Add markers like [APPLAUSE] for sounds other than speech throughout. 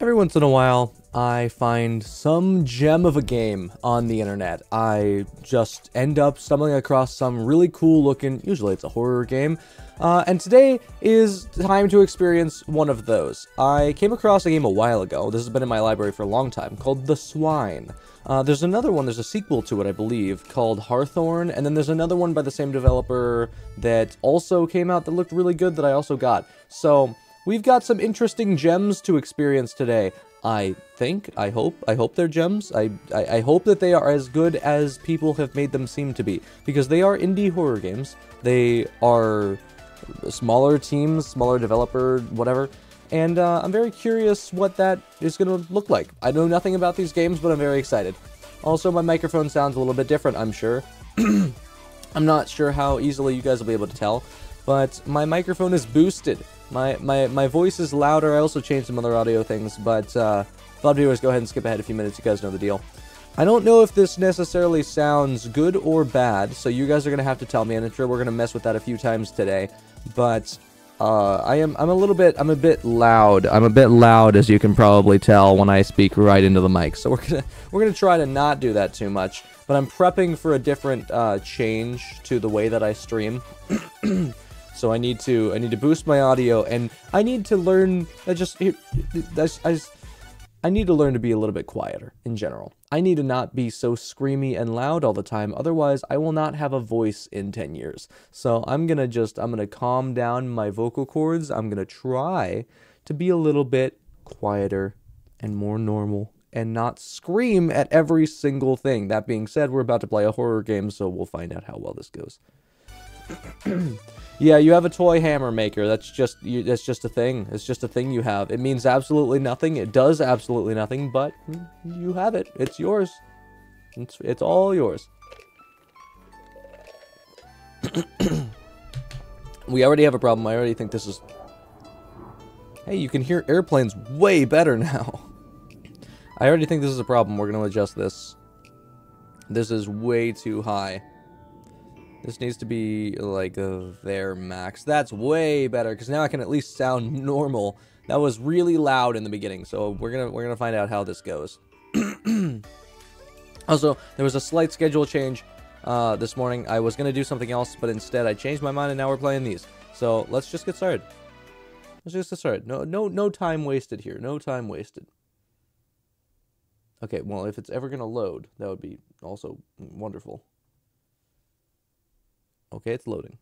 Every once in a while, I find some gem of a game on the internet. I just end up stumbling across some really cool looking, usually it's a horror game, uh, and today is time to experience one of those. I came across a game a while ago, this has been in my library for a long time, called The Swine. Uh, there's another one, there's a sequel to it, I believe, called Harthorn, and then there's another one by the same developer that also came out that looked really good that I also got. So, We've got some interesting gems to experience today. I think, I hope, I hope they're gems. I, I, I, hope that they are as good as people have made them seem to be. Because they are indie horror games. They are smaller teams, smaller developer, whatever. And uh, I'm very curious what that is going to look like. I know nothing about these games, but I'm very excited. Also, my microphone sounds a little bit different, I'm sure. [CLEARS THROAT] I'm not sure how easily you guys will be able to tell, but my microphone is boosted. My, my, my voice is louder. I also changed some other audio things, but uh, thought viewers go ahead and skip ahead a few minutes. You guys know the deal. I don't know if this necessarily sounds good or bad, so you guys are going to have to tell me, and I'm sure we're going to mess with that a few times today. But uh, I am I'm a little bit I'm a bit loud. I'm a bit loud, as you can probably tell when I speak right into the mic. So we're gonna [LAUGHS] we're gonna try to not do that too much. But I'm prepping for a different uh, change to the way that I stream. [CLEARS THROAT] So I need to I need to boost my audio, and I need to learn. I just I just, I need to learn to be a little bit quieter in general. I need to not be so screamy and loud all the time. Otherwise, I will not have a voice in 10 years. So I'm going to just, I'm going to calm down my vocal cords. I'm going to try to be a little bit quieter and more normal and not scream at every single thing. That being said, we're about to play a horror game, so we'll find out how well this goes. [CLEARS THROAT] Yeah, you have a toy hammer maker. That's just you, that's just a thing. It's just a thing you have. It means absolutely nothing. It does absolutely nothing, but you have it. It's yours. It's it's all yours. [CLEARS THROAT] we already have a problem. I already think this is Hey, you can hear airplanes way better now. [LAUGHS] I already think this is a problem. We're going to adjust this. This is way too high. This needs to be like there max. That's way better because now I can at least sound [LAUGHS] normal. That was really loud in the beginning, so we're gonna we're gonna find out how this goes. [CLEARS THROAT] also, there was a slight schedule change uh, this morning. I was gonna do something else, but instead I changed my mind and now we're playing these. So let's just get started. Let's just get started. No no no time wasted here. No time wasted. Okay, well if it's ever gonna load, that would be also wonderful. Okay, it's loading.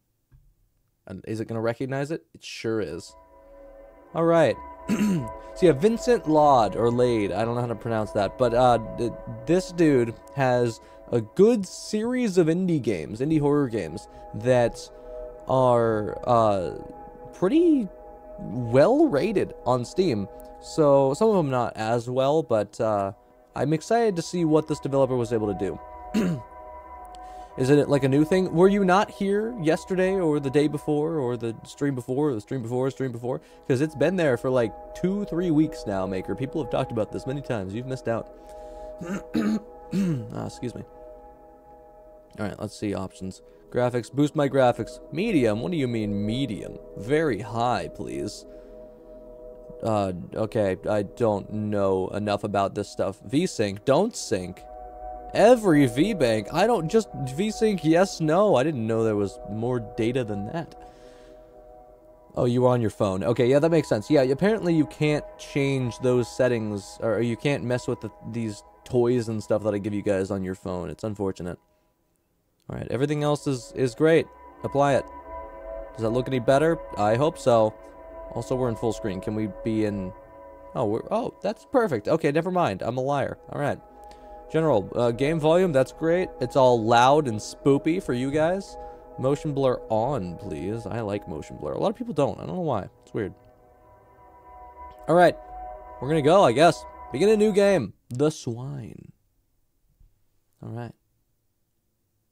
And is it going to recognize it? It sure is. All right. [CLEARS THROAT] so yeah, Vincent Laud or Lade, I don't know how to pronounce that, but uh, this dude has a good series of indie games, indie horror games that are uh, pretty well rated on Steam. So some of them not as well, but uh, I'm excited to see what this developer was able to do. [CLEARS THROAT] Is it like a new thing? Were you not here yesterday or the day before or the stream before or the stream before, stream before? Because it's been there for like two, three weeks now, Maker. People have talked about this many times. You've missed out. [CLEARS THROAT] ah, excuse me. Alright, let's see options. Graphics, boost my graphics. Medium? What do you mean medium? Very high, please. Uh, okay, I don't know enough about this stuff. VSync, don't sync. Every VBank. I don't just VSync yes, no. I didn't know there was more data than that. Oh, you were on your phone. Okay, yeah, that makes sense. Yeah, apparently you can't change those settings, or you can't mess with the, these toys and stuff that I give you guys on your phone. It's unfortunate. Alright, everything else is, is great. Apply it. Does that look any better? I hope so. Also, we're in full screen. Can we be in... Oh, we're... Oh, that's perfect. Okay, never mind. I'm a liar. Alright. General, uh, game volume, that's great. It's all loud and spoopy for you guys. Motion blur on, please. I like motion blur. A lot of people don't. I don't know why. It's weird. Alright. We're gonna go, I guess. Begin a new game. The Swine. Alright. Now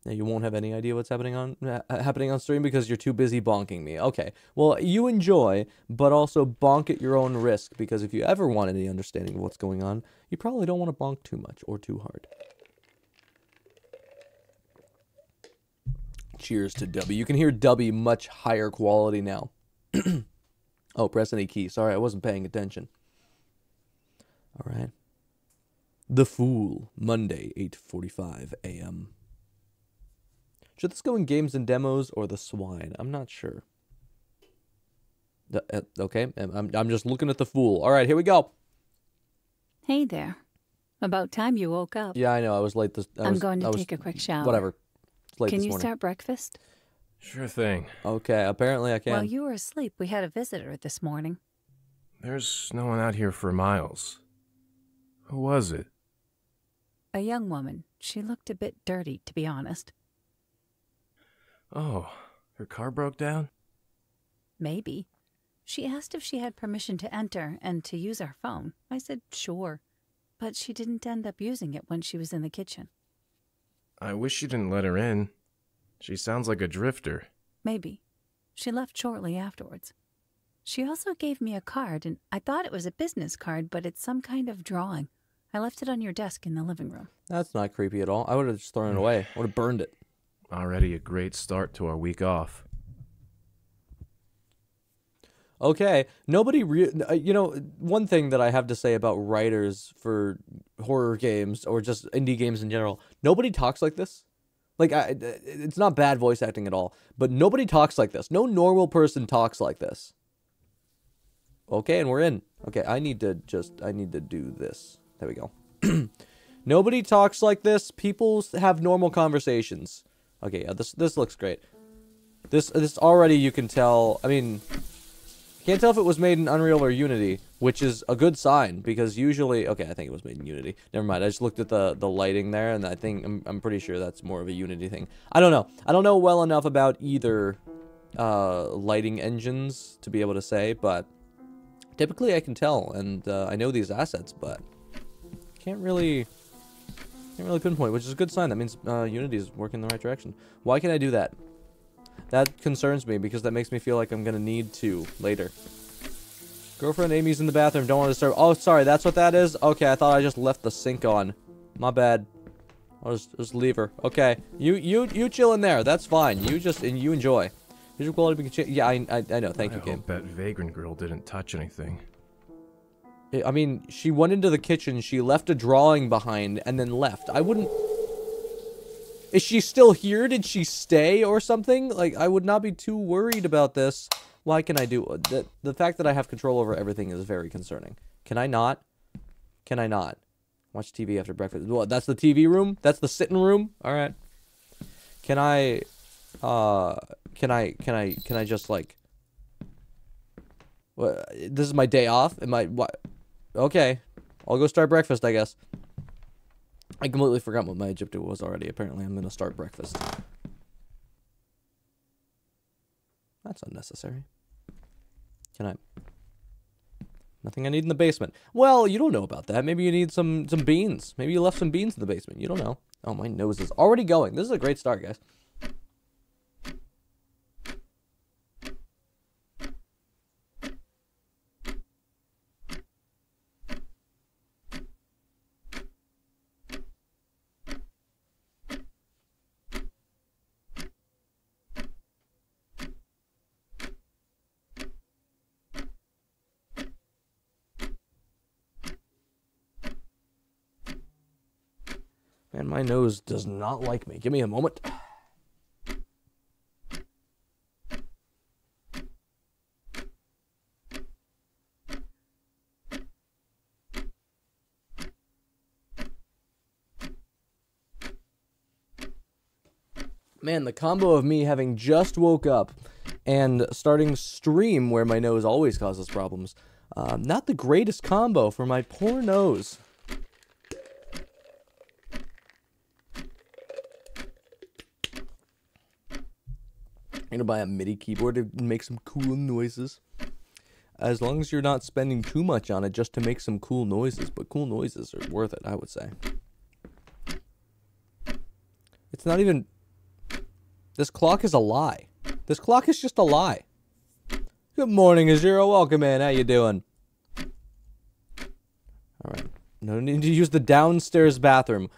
you won't have any idea what's happening on uh, happening on stream because you're too busy bonking me. Okay. Well, you enjoy, but also bonk at your own risk because if you ever want any understanding of what's going on, you probably don't want to bonk too much or too hard. Cheers to W. You can hear W much higher quality now. [CLEARS THROAT] oh, press any key. Sorry, I wasn't paying attention. All right. The Fool, Monday, 8:45 a.m. Should this go in games and demos or the swine? I'm not sure. Uh, okay, I'm I'm just looking at the Fool. All right, here we go. Hey there. About time you woke up. Yeah, I know. I was late this. I I'm was- going to I was- take a quick shower. Whatever. It's late Can this you morning. start breakfast? Sure thing. Okay, apparently I can. While you were asleep, we had a visitor this morning. There's no one out here for miles. Who was it? A young woman. She looked a bit dirty, to be honest. Oh, her car broke down? Maybe. She asked if she had permission to enter and to use our phone. I said sure. But she didn't end up using it when she was in the kitchen. I wish you didn't let her in. She sounds like a drifter. Maybe. She left shortly afterwards. She also gave me a card, and I thought it was a business card, but it's some kind of drawing. I left it on your desk in the living room. That's not creepy at all. I would have just thrown it away. I would have burned it. Already a great start to our week off. Okay, nobody re- uh, you know, one thing that I have to say about writers for horror games or just indie games in general, nobody talks like this. Like I it's not bad voice acting at all, but nobody talks like this. No normal person talks like this. Okay, and we're in. Okay, I need to just I need to do this. There we go. [CLEARS THROAT] nobody talks like this. People have normal conversations. Okay, yeah, this this looks great. This this already you can tell. I mean, can't tell if it was made in Unreal or Unity, which is a good sign because usually, okay, I think it was made in Unity. Never mind. I just looked at the the lighting there, and I think I'm I'm pretty sure that's more of a Unity thing. I don't know. I don't know well enough about either uh, lighting engines to be able to say, but typically I can tell, and uh, I know these assets, but can't really can't really pinpoint, which is a good sign. That means uh, Unity is working in the right direction. Why can I do that? That concerns me because that makes me feel like I'm gonna need to later. Girlfriend Amy's in the bathroom. Don't want to disturb. Oh, sorry. That's what that is. Okay, I thought I just left the sink on. My bad. I'll just just leave her. Okay, you you you chill in there. That's fine. You just and you enjoy. Visual quality. can Yeah, I, I I know. Thank I you, game. hope that vagrant girl didn't touch anything. I mean, she went into the kitchen, she left a drawing behind, and then left. I wouldn't. Is she still here? Did she stay or something? Like, I would not be too worried about this. Why can I do the the fact that I have control over everything is very concerning. Can I not? Can I not watch TV after breakfast? Well, that's the TV room. That's the sitting room. All right. Can I? Uh, can I? Can I? Can I just like? What? This is my day off. Am I? What? Okay, I'll go start breakfast. I guess. I completely forgot what my objective was already. Apparently, I'm gonna start breakfast. That's unnecessary. Can I? Nothing I need in the basement. Well, you don't know about that. Maybe you need some some beans. Maybe you left some beans in the basement. You don't know. Oh, my nose is already going. This is a great start, guys. Man, my nose does not like me. Give me a moment. Man, the combo of me having just woke up and starting stream where my nose always causes problems. Um, not the greatest combo for my poor nose. Gonna buy a MIDI keyboard to make some cool noises. As long as you're not spending too much on it just to make some cool noises, but cool noises are worth it, I would say. It's not even. This clock is a lie. This clock is just a lie. Good morning, Azero. Welcome in. How you doing? All right. No need to use the downstairs bathroom.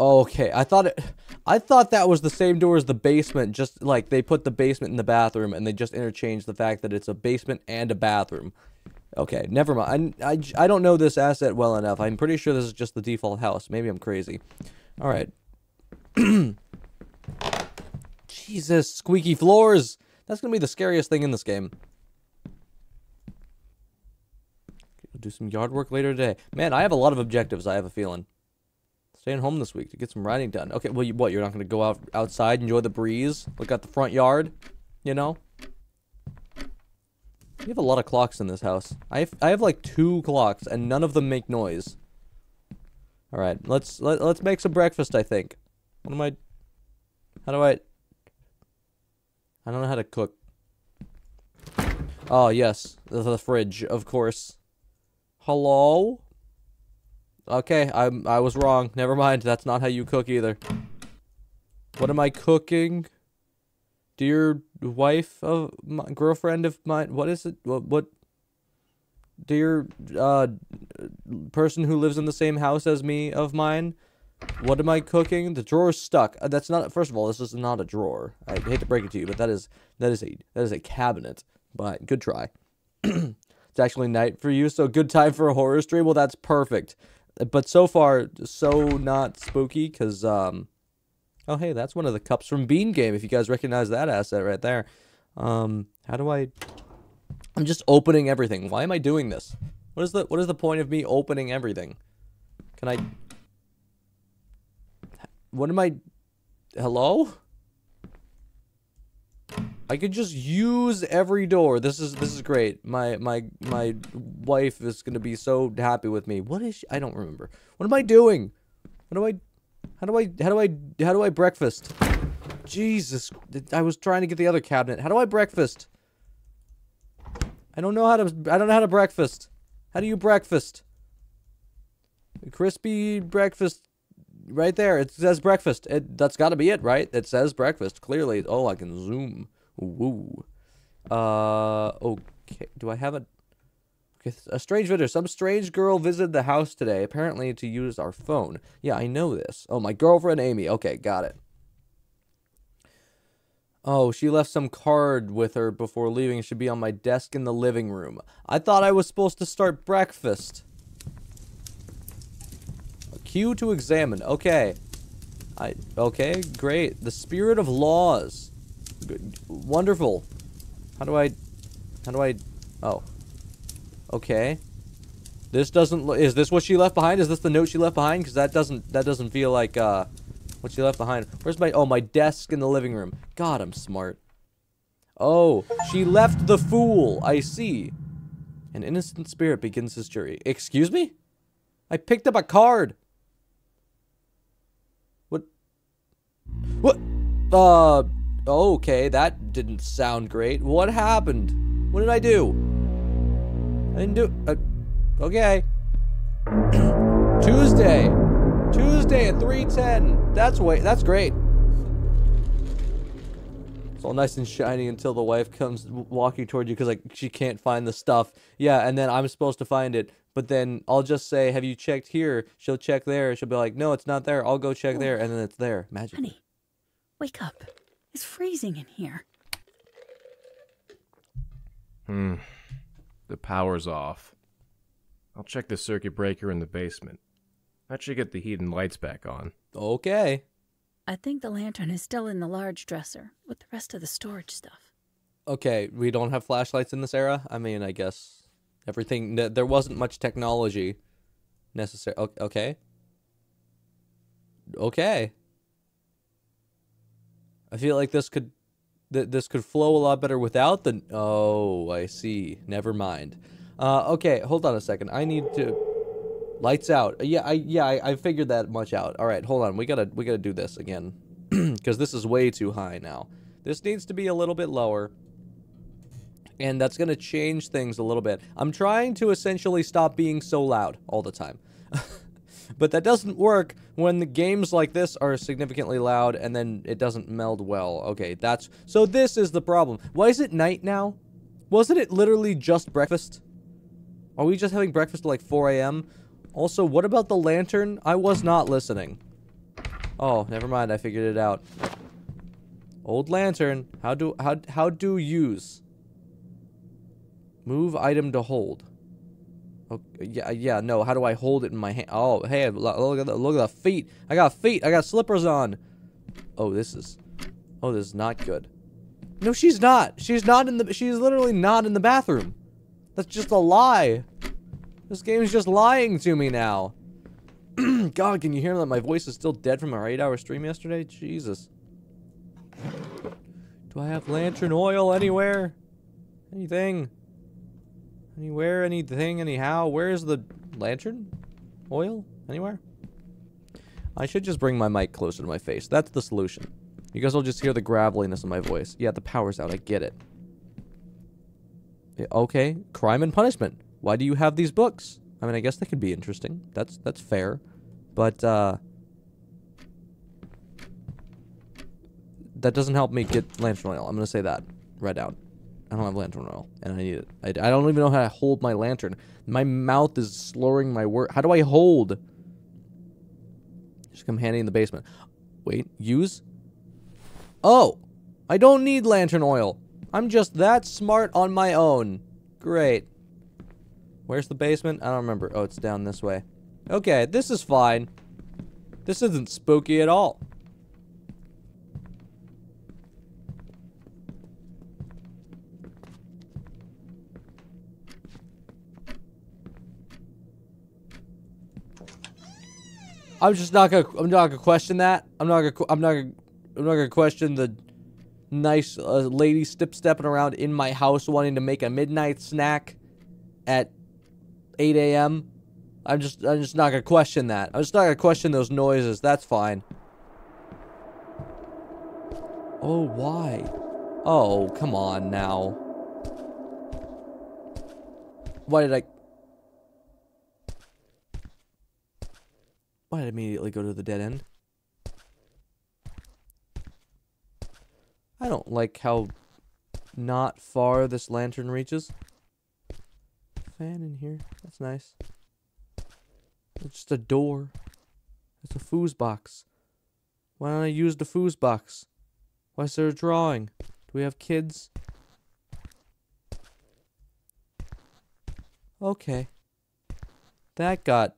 Okay, I thought it. I thought that was the same door as the basement. Just like they put the basement in the bathroom, and they just interchanged the fact that it's a basement and a bathroom. Okay, never mind. I, I, I don't know this asset well enough. I'm pretty sure this is just the default house. Maybe I'm crazy. All right. [CLEARS THROAT] Jesus, squeaky floors. That's going to be the scariest thing in this game. do some yard work later today. Man, I have a lot of objectives, I have a feeling. Staying home this week to get some writing done. Okay, well, you, what, you're not going to go out outside, enjoy the breeze, look at the front yard, you know? You have a lot of clocks in this house. I have, I have like two clocks, and none of them make noise. All right, let's let, let's make some breakfast. I think. What am I? How do I? I don't know how to cook. Oh yes, the, the fridge, of course. Hello. Okay, I I was wrong. Never mind. That's not how you cook either. What am I cooking? Dear wife of my girlfriend of mine. What is it? What what? Dear uh person who lives in the same house as me of mine. What am I cooking? The drawer's stuck. Uh, that's not. First of all, this is not a drawer. I hate to break it to you, but that is that is a that is a cabinet. But good try. [CLEARS THROAT] it's actually night for you, so good time for a horror stream. Well, that's perfect. But so far, so not spooky, cause um, Oh, hey, that's one of the cups from Bean Game, if you guys recognize that asset right there. Um, how do I... I'm just opening everything. Why am I doing this? What is the what is the point of me opening everything? Can I... What am I... Hello? I could just use every door. This is this is great. My my my wife is gonna be so happy with me. What is she? I don't remember. What am I doing? What do I how do I, how do I, how do I breakfast? Jesus, I was trying to get the other cabinet. How do I breakfast? I don't know how to, I don't know how to breakfast. How do you breakfast? Crispy breakfast right there. It says breakfast. It, that's got to be it, right? It says breakfast. Clearly. Oh, I can zoom. Woo. Uh, okay. Do I have a... Okay, a strange visitor. Some strange girl visited the house today, apparently to use our phone. Yeah, I know this. Oh, my girlfriend Amy. Okay, got it. Oh, she left some card with her before leaving. It should be on my desk in the living room. I thought I was supposed to start breakfast. A cue to examine. Okay. I okay, great. The spirit of laws. Wonderful. How do I how do I oh. Okay. This doesn't is this what she left behind? Is this the note she left behind? Because that doesn't that doesn't feel like uh what she left behind. Where's my oh my desk in the living room? God, I'm smart. Oh, she left the fool. I see. An innocent spirit begins his jury. Excuse me? I picked up a card. What? What? Uh, okay, that didn't sound great. What happened? What did I do? I didn't do. Uh, okay. [CLEARS THROAT] Tuesday. Tuesday at 3:10. That's way. That's great. It's all nice and shiny until the wife comes walking toward you because like she can't find the stuff. Yeah, and then I'm supposed to find it, but then I'll just say, "Have you checked here?" She'll check there. She'll be like, "No, it's not there." I'll go check Oh. there, and then it's there. Magic. Honey, wake up. It's freezing in here. Hmm. The power's off. I'll check the circuit breaker in the basement. That should get the heat and lights back on. Okay. I think the lantern is still in the large dresser with the rest of the storage stuff. Okay, we don't have flashlights in this era. I mean, I guess everything there wasn't much technology necessary. Okay. Okay. I feel like this could th- this could flow a lot better without the Oh, I see. Never mind. Uh okay, hold on a second. I need to lights out. Yeah, I yeah, I, I figured that much out. All right, hold on. We got to we got to do this again [CLEARS THROAT] cuz this is way too high now. This needs to be a little bit lower and that's going to change things a little bit. I'm trying to essentially stop being so loud all the time. [LAUGHS] but that doesn't work when the games like this are significantly loud and then it doesn't meld well. Okay, that's so this is the problem. Why is it night now? Wasn't it literally just breakfast? Are we just having breakfast at like 4 a.m.? Also, what about the lantern? I was not listening. Oh, never mind. I figured it out. Old lantern. How do how how do use? Move item to hold. Oh, yeah, yeah, no. How do I hold it in my hand? Oh, hey, look at the, look at the feet. I got feet. I got slippers on. Oh, this is, oh, this is not good. No, she's not. She's not in the, she's literally not in the bathroom. That's just a lie. This game is just lying to me now. [CLEARS THROAT] God, can you hear that my voice is still dead from our eight-hour stream yesterday? Jesus. Do I have lantern oil anywhere? Anything? Anywhere, anything, anyhow? Where's the lantern? Oil? Anywhere? I should just bring my mic closer to my face. That's the solution. You guys will just hear the graveliness of my voice. Yeah, the power's out. I get it. Yeah, okay, crime and punishment. Why do you have these books? I mean, I guess they could be interesting. That's that's fair. But uh that doesn't help me get lantern oil. I'm to say that right out. I don't have lantern oil, and I need it. I, I don't even know how to hold my lantern. My mouth is slurring my word. How do I hold? Just come handy in the basement. Wait, use? Oh, I don't need lantern oil. I'm just that smart on my own. Great. Where's the basement? I don't remember. Oh, it's down this way. Okay, this is fine. This isn't spooky at all. I'm just not gonna. I'm not gonna question that. I'm not gonna. I'm not gonna. I'm not gonna question the nice uh, lady step stepping around in my house wanting to make a midnight snack at 8 a.m. I'm just. I'm just not gonna question that. I'm just not gonna question those noises. That's fine. Oh, why? Oh, come on now. Why did I? Why did I immediately go to the dead end? I don't like how not far this lantern reaches. Fan in here. That's nice. It's just a door. It's a fuse box. Why don't I use the fuse box? Why is there a drawing? Do we have kids? Okay. That got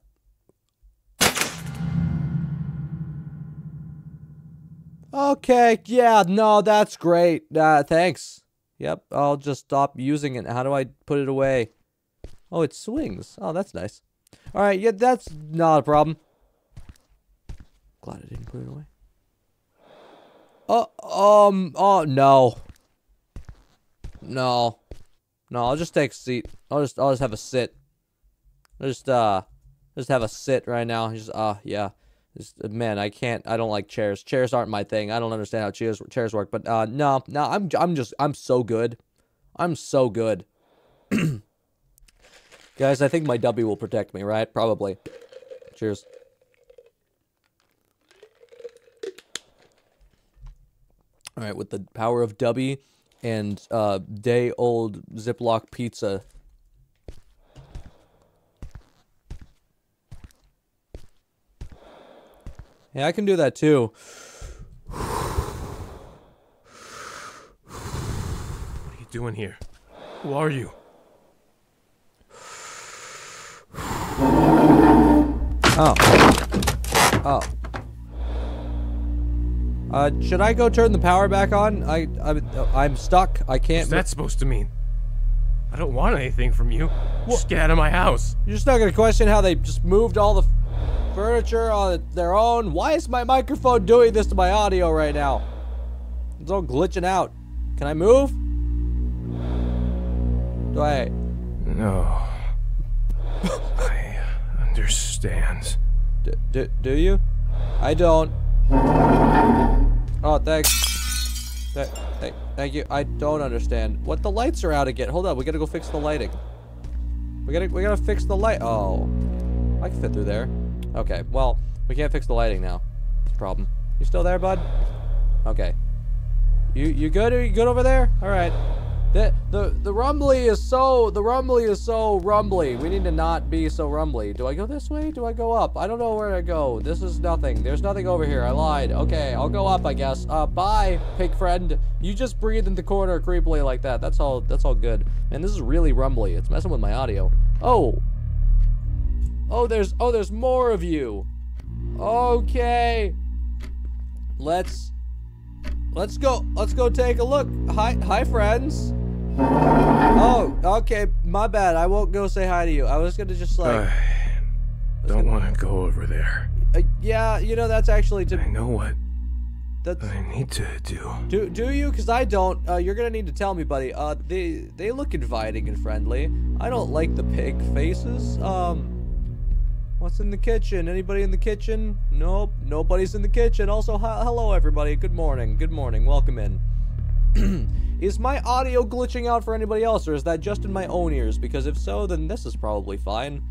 Okay, yeah, no, that's great. Uh, thanks. Yep, I'll just stop using it. How do I put it away? Oh, it swings. Oh, that's nice. All right, yeah, that's not a problem. Glad I didn't put it away. Oh, um, oh, no. No. No, I'll just take a seat. I'll just, I'll just have a sit. I'll just, uh, just have a sit right now. Just, uh, yeah. Just, man, I can't. I don't like chairs. Chairs aren't my thing. I don't understand how chairs chairs work. But uh, no, no, I'm I'm just I'm so good. I'm so good. [CLEARS THROAT] Guys, I think my W will protect me, right? Probably. Cheers. All right, with the power of W and uh, day old Ziploc pizza Yeah, I can do that too. What are you doing here? Who are you? Oh. Oh. Uh, should I go turn the power back on? I, I I'm stuck. I can't. What's that supposed to mean? I don't want anything from you. Just get out of my house. You're just not gonna question how they just moved all the furniture on their own. Why is my microphone doing this to my audio right now? It's all glitching out. Can I move? Do I? No. I understand. D- d- do you? I don't. Oh, thanks. Th- th- thank you. I don't understand. What the lights are out again. Hold on, we gotta go fix the lighting. We gotta we gotta fix the light. Oh, I can fit through there. Okay, well, we can't fix the lighting now. Problem. You still there, bud? Okay. You you good? Are you good over there? All right. The the the rumbly is so the rumbly is so rumbly. We need to not be so rumbly. Do I go this way? Do I go up? I don't know where to go. This is nothing. There's nothing over here. I lied. Okay, I'll go up, I guess. Uh, bye, pig friend. You just breathe in the corner creepily like that. That's all. That's all good. Man, this is really rumbly. It's messing with my audio. Oh, Oh, there's oh, there's more of you. Okay. Let's let's go. Let's go take a look. Hi, hi, friends. Oh, okay. My bad. I won't go say hi to you. I was gonna just like, I don't want to go over there. uh, yeah, you know, that's actually to. I know what that's. I need to do. Do do you? Cause I don't. Uh, you're gonna need to tell me, buddy. Uh, they they look inviting and friendly. I don't like the pig faces. Um, what's in the kitchen? Anybody in the kitchen? Nope, nobody's in the kitchen. Also, hello everybody. Good morning. Good morning. Welcome in. [CLEARS THROAT] is my audio glitching out for anybody else, or is that just in my own ears? Because if so, then this is probably fine.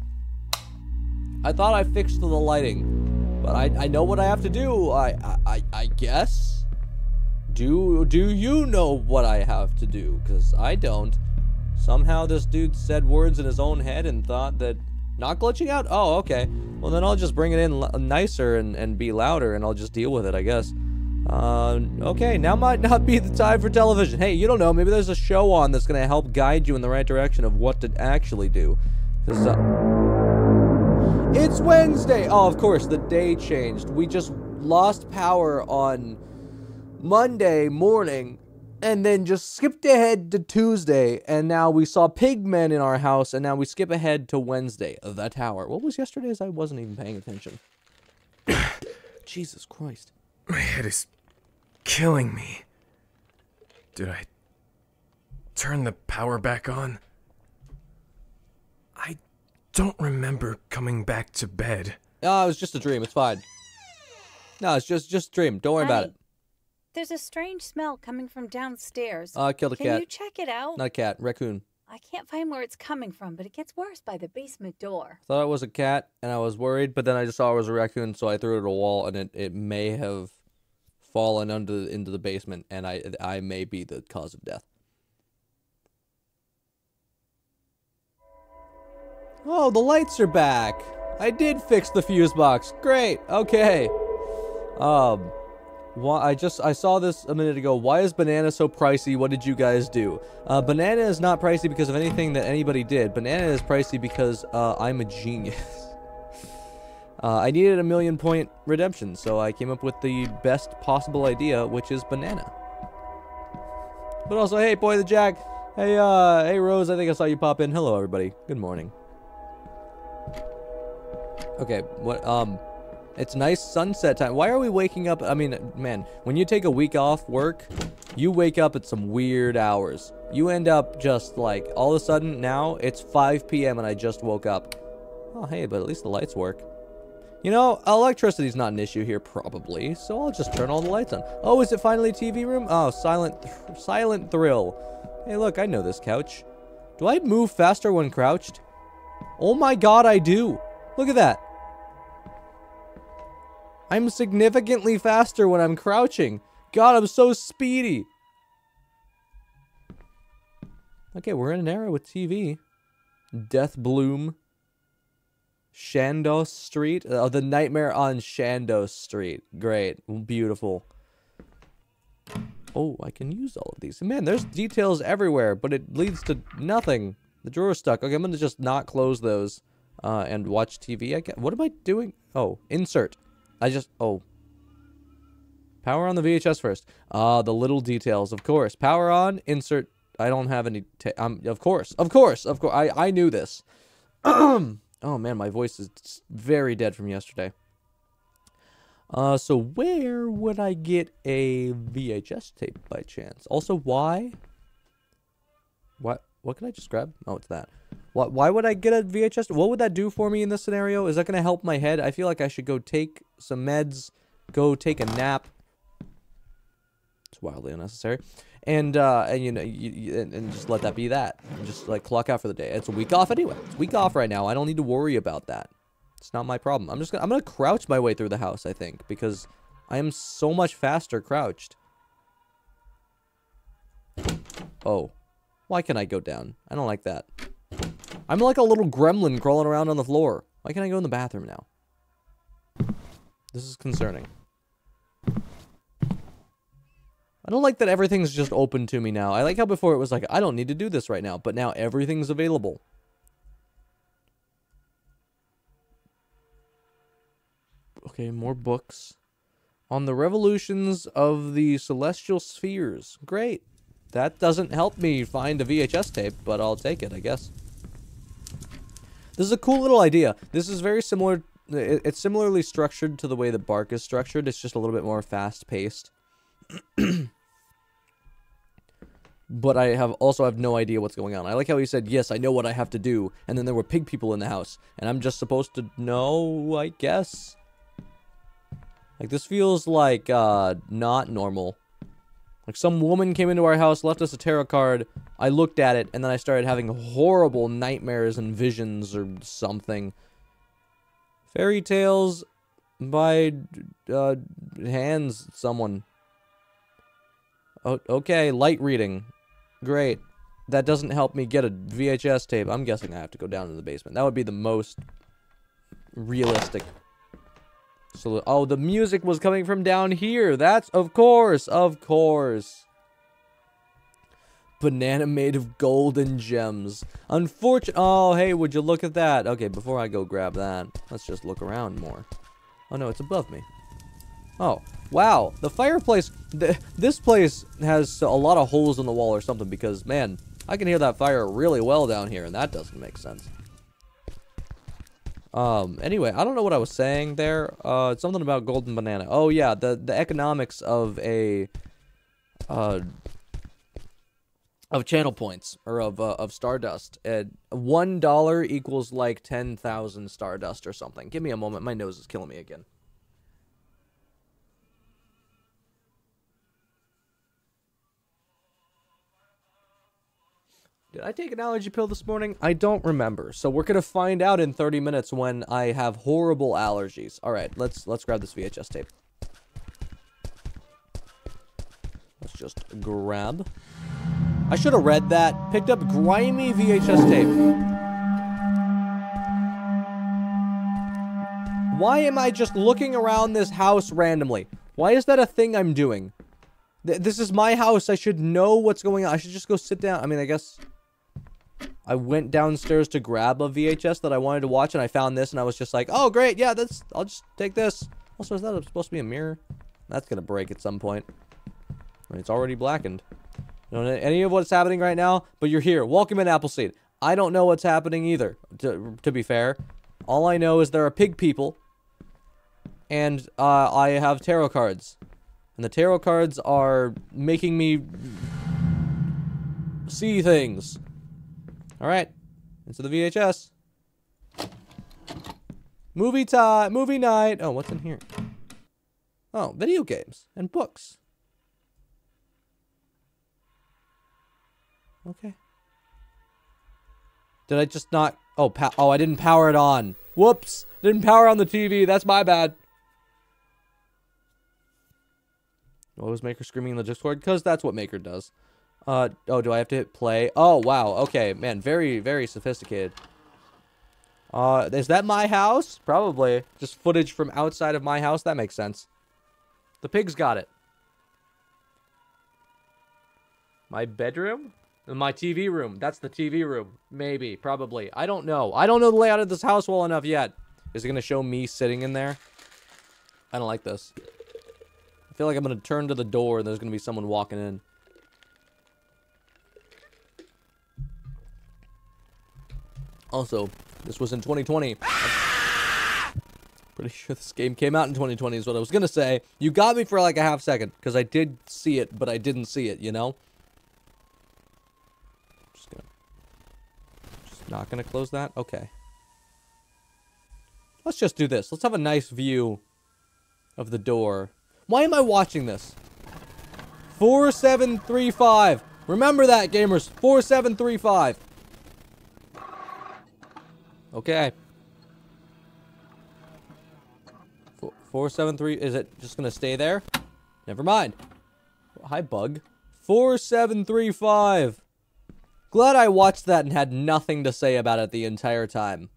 I thought I fixed the lighting, but I I know what I have to do. I I I, guess. Do do you know what I have to do? Cause I don't. Somehow this dude said words in his own head and thought that not glitching out. Oh, okay. Well then I'll just bring it in nicer and and be louder, and I'll just deal with it, I guess. Uh, okay, now might not be the time for television. Hey, you don't know. Maybe there's a show on that's gonna help guide you in the right direction of what to actually do. uh, it's Wednesday. Oh, of course, the day changed. We just lost power on Monday morning and then just skipped ahead to Tuesday and now we saw pigmen in our house and now we skip ahead to Wednesday. The tower. What was yesterday's? I wasn't even paying attention. [COUGHS] Jesus Christ. My head is killing me. Did I turn the power back on? I don't remember coming back to bed. No, it was just a dream. It's fine. No, it's just just a dream. Don't worry about it. There's a strange smell coming from downstairs. Uh, I killed a Can cat. you check it out? Not a cat, raccoon. I can't find where it's coming from, but it gets worse by the basement door. Thought it was a cat, and I was worried, but then I just saw it was a raccoon, so I threw it at a wall, and it, it may have fallen under into the basement, and I I may be the cause of death. Oh, the lights are back. I did fix the fuse box. Great. Okay. Um, why I just I saw this a minute ago. Why is banana so pricey? What did you guys do? Uh, banana is not pricey because of anything that anybody did. Banana is pricey because uh, I'm a genius. [LAUGHS] uh, I needed a million point redemption, so I came up with the best possible idea, which is banana. But also, hey, boy, the Jack. Hey, uh, hey, Rose. I think I saw you pop in. Hello, everybody. Good morning. Okay, what? Um, it's nice sunset time. Why are we waking up? I mean, man, when you take a week off work, you wake up at some weird hours. You end up just like all of a sudden now it's 5 p.m. and I just woke up. Oh, hey, but at least the lights work. You know, electricity's not an issue here, probably, so I'll just turn all the lights on. Oh, is it finally TV room? Oh, silent, silent thrill. Hey, look, I know this couch. Do I move faster when crouched? Oh my god, I do. Look at that. I'm significantly faster when I'm crouching. God, I'm so speedy. Okay, we're in an era with TV. Death Bloom. Shandos Street. Oh, the Nightmare on Shandos Street. Great. Beautiful. Oh, I can use all of these. Man, there's details everywhere, but it leads to nothing. The drawer's stuck. Okay, I'm gonna just not close those uh, and watch TV. I get. What am I doing? Oh, insert. I just. Oh. Power on the VHS first. Ah, the little details, of course. Power on. Insert. I don't have any. Ta- um, of course, of course, of course. I I knew this. [CLEARS THROAT] oh man, my voice is very dead from yesterday. Uh, so where would I get a VHS tape by chance? Also, why? What? What can I just grab? Oh, it's that. What? Why would I get a VHS? What would that do for me in this scenario? Is that gonna help my head? I feel like I should go take some meds, go take a nap. It's wildly unnecessary, and uh, and you know, you, you, and, and just let that be that. And just like clock out for the day. It's a week off anyway. It's a week off right now. I don't need to worry about that. It's not my problem. I'm just gonna I'm gonna crouch my way through the house, I think, because I am so much faster crouched. Oh. Why can I go down? I don't like that. I'm like a little gremlin crawling around on the floor. Why can't I go in the bathroom now? This is concerning. I don't like that everything's just open to me now. I like how before it was like, I don't need to do this right now, but now everything's available. Okay, more books. On the revolutions of the celestial spheres. Great. That doesn't help me find a VHS tape, but I'll take it, I guess. This is a cool little idea. This is very similar. It's similarly structured to the way the Bark is structured. It's just a little bit more fast-paced. [CLEARS THROAT] but I have also have no idea what's going on. I like how he said, "Yes, I know what I have to do," and then there were pig people in the house, and I'm just supposed to know, I guess. Like this feels like uh not normal. Like some woman came into our house, left us a tarot card. I looked at it, and then I started having horrible nightmares and visions or something. Fairy tales by uh, Hans someone. Oh, okay, light reading. Great. That doesn't help me get a VHS tape. I'm guessing I have to go down to the basement. That would be the most realistic. So, oh, the music was coming from down here. That's, of course, of course. Banana made of golden gems. Unfortunate. Oh, hey, would you look at that? Okay, before I go grab that, let's just look around more. Oh, no, it's above me. Oh, wow. The fireplace, th this place has a lot of holes in the wall or something because, man, I can hear that fire really well down here, and that doesn't make sense. Um, anyway, I don't know what I was saying there. Uh, something about golden banana. Oh, yeah, the, the economics of a, uh, of channel points, or of, uh, of Stardust. Uh, one dollar equals like 10,000 Stardust or something. Give me a moment, my nose is killing me again. Did I take an allergy pill this morning? I don't remember. So we're gonna find out in 30 minutes when I have horrible allergies. All right, let's let's grab this VHS tape. Let's just grab. I should have read that. Picked up grimy VHS tape. Why am I just looking around this house randomly? Why is that a thing I'm doing? Th this is my house. I should know what's going on. I should just go sit down. I mean, I guess I went downstairs to grab a VHS that I wanted to watch, and I found this, and I was just like, oh, great, yeah, that's, I'll just take this. Also, is that supposed to be a mirror? That's gonna break at some point. I mean, it's already blackened. You don't know any of what's happening right now, but you're here. Welcome in, Appleseed. I don't know what's happening either, to, to be fair. All I know is there are pig people, and uh, I have tarot cards. And the tarot cards are making me see things. Alright. Into the VHS. Movie time. Movie night. Oh, what's in here? Oh, video games and books. Okay. Did I just not... Oh, oh, I didn't power it on. Whoops. Didn't power on the TV. That's my bad. What was Maker screaming in the Discord? Because that's what Maker does. Uh, oh, do I have to hit play? Oh, wow. Okay, man, very, very sophisticated. Uh, is that my house? Probably. Just footage from outside of my house? That makes sense. The pigs got it. My bedroom? My TV room. That's the TV room. Maybe. Probably. I don't know. I don't know the layout of this house well enough yet. Is it going to show me sitting in there? I don't like this. I feel like I'm going to turn to the door and there's going to be someone walking in. Also, this was in 2020. pretty sure this game came out in 2020 is what I was going to say. You got me for like a half second, because I did see it, but I didn't see it, you know? Just gonna... Just not going to close that? Okay. Let's just do this. Let's have a nice view of the door. Why am I watching this? 4735. Remember that, gamers. 4735. Okay. Four, seven three. Is it just gonna stay there? Never mind. Hi, bug. Four seven three five. Glad I watched that and had nothing to say about it the entire time.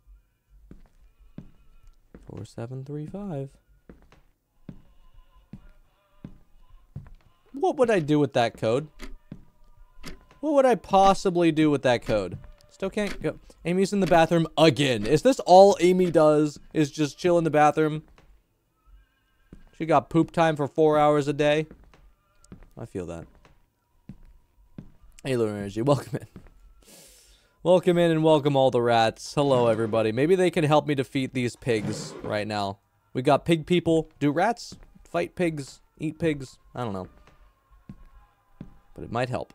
Four seven three five. What would I do with that code? What would I possibly do with that code? Still can't go. Amy's in the bathroom again. Is this all Amy does? Is just chill in the bathroom? She got poop time for four hours a day. I feel that. Hey, Lunar Energy, welcome in. Welcome in and welcome all the rats. Hello, everybody. Maybe they can help me defeat these pigs right now. We got pig people. Do rats fight pigs? Eat pigs? I don't know. But it might help.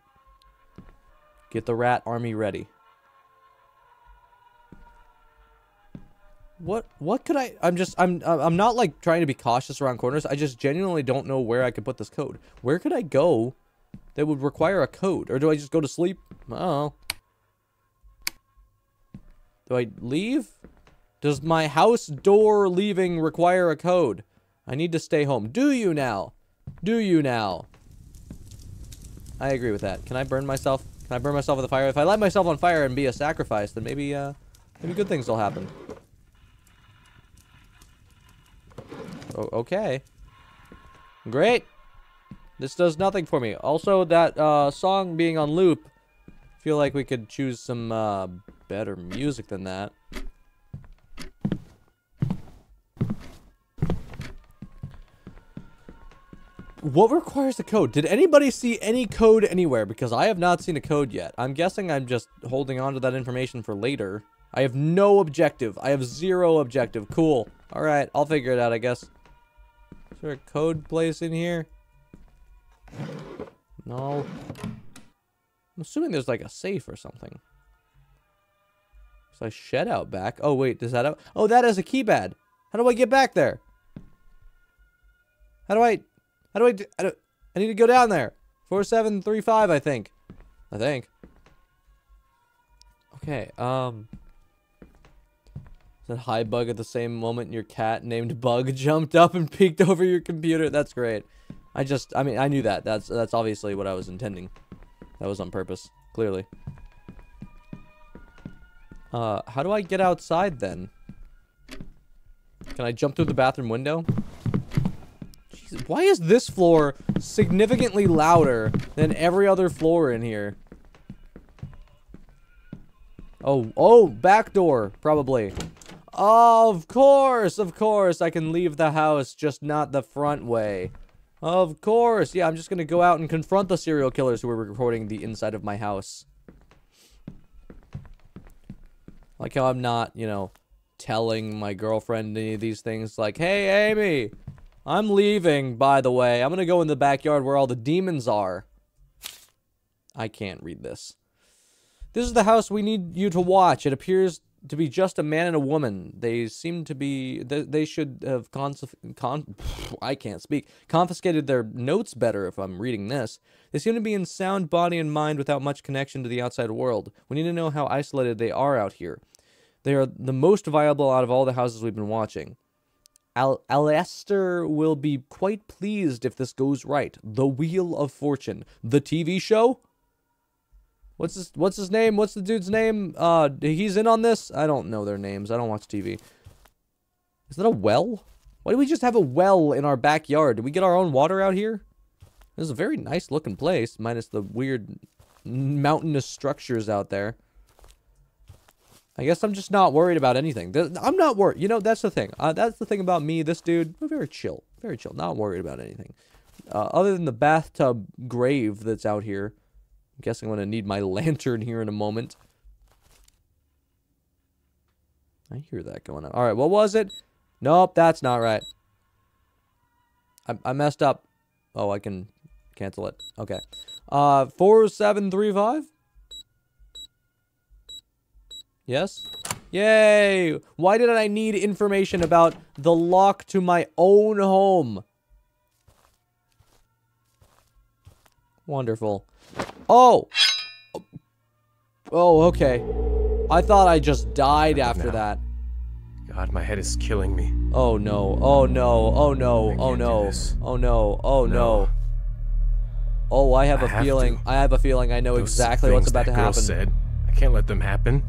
Get the rat army ready. What what could I I'm just I'm I'm not like trying to be cautious around corners. I just genuinely don't know where I could put this code. Where could I go that would require a code? Or do I just go to sleep? Don't. Do I leave? Does my house door leaving require a code? I need to stay home. Do you now? Do you now? I agree with that. Can I burn myself? Can I burn myself with a fire? If I light myself on fire and be a sacrifice, then maybe, uh, maybe good things will happen. Okay. Great. This does nothing for me. Also, that, uh, song being on loop, feel like we could choose some, uh, better music than that. What requires the code? Did anybody see any code anywhere? Because I have not seen a code yet. I'm guessing I'm just holding on to that information for later. I have no objective. I have zero objective. Cool. Alright, I'll figure it out, I guess. Is there a code place in here? No. I'm assuming there's like a safe or something. There's a shed out back. Oh, wait, does that have... Oh, that has a keypad. How do I get back there? How do I... How do I do... I, do, I need to go down there. 4735, I think. I think. Okay, um... Said hi bug at the same moment your cat named Bug [LAUGHS] jumped up and peeked over your computer. That's great. I just, I mean, I knew that. That's that's obviously what I was intending. That was on purpose, clearly. Uh, how do I get outside then? Can I jump through the bathroom window? Jesus, why is this floor significantly louder than every other floor in here? Oh, oh, back door, probably. Of course, of course, I can leave the house, just not the front way. Of course, yeah, I'm just gonna go out and confront the serial killers who are recording the inside of my house. Like how I'm not, you know, telling my girlfriend any of these things like, Hey, Amy, I'm leaving, by the way. I'm gonna go in the backyard where all the demons are. I can't read this. This is the house we need you to watch. It appears to be just a man and a woman. They seem to be. They, they should have con, con. [SIGHS] I can't speak. Confiscated their notes better. If I'm reading this, they seem to be in sound body and mind without much connection to the outside world. We need to know how isolated they are out here. They are the most viable out of all the houses we've been watching. Al Alester will be quite pleased if this goes right. The Wheel of Fortune, the TV show. What's his What's his name? What's the dude's name? Uh, he's in on this. I don't know their names. I don't watch TV. Is that a well? Why do we just have a well in our backyard? Do we get our own water out here? This is a very nice looking place, minus the weird mountainous structures out there. I guess I'm just not worried about anything. I'm not worried. You know, that's the thing. Uh, that's the thing about me. This dude, very chill. Very chill. Not worried about anything. Uh, other than the bathtub grave that's out here. I'm guessing I'm going to need my [LAUGHS] lantern here in a moment. I hear that going on. All right, what was it? Nope, that's not right. I, I messed up. Oh, I can cancel it. Okay. Uh, 4735? Yes? Yay! Why did I need information about the lock to my own home? Wonderful. Oh! Oh, okay. I thought I just died after that. God, my head is killing me. Oh no, oh no, oh no, oh, oh no, oh no, oh no. Oh, I have a have feeling. to. I have a feeling I know Those exactly what's about to girl happen. Said, I can't let them happen.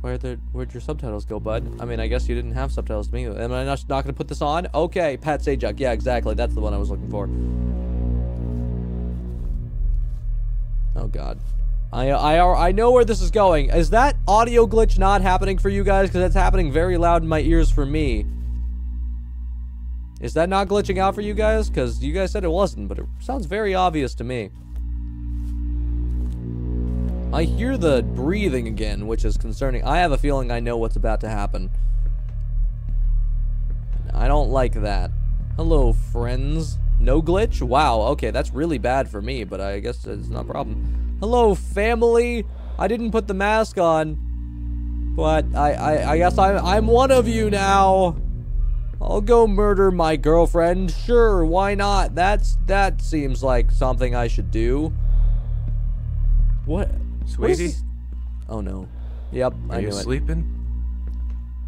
Where the where'd your subtitles go, bud? I mean, I guess you didn't have subtitles to me. Am I not, not gonna put this on? Okay, Pat Sajak. Yeah, exactly. That's the one I was looking for. Oh God. I, I, I know where this is going. Is that audio glitch not happening for you guys? Because it's happening very loud in my ears for me. Is that not glitching out for you guys? Because you guys said it wasn't, but it sounds very obvious to me. I hear the breathing again, which is concerning. I have a feeling I know what's about to happen. I don't like that. Hello, friends. No glitch? Wow, okay, that's really bad for me, but I guess it's not a problem. Hello, family. I didn't put the mask on, but I, I, I guess I'm, I'm one of you now. I'll go murder my girlfriend. Sure, why not? That's that seems like something I should do. What? Sweetie. Oh no. Yep, are I you knew it. sleeping?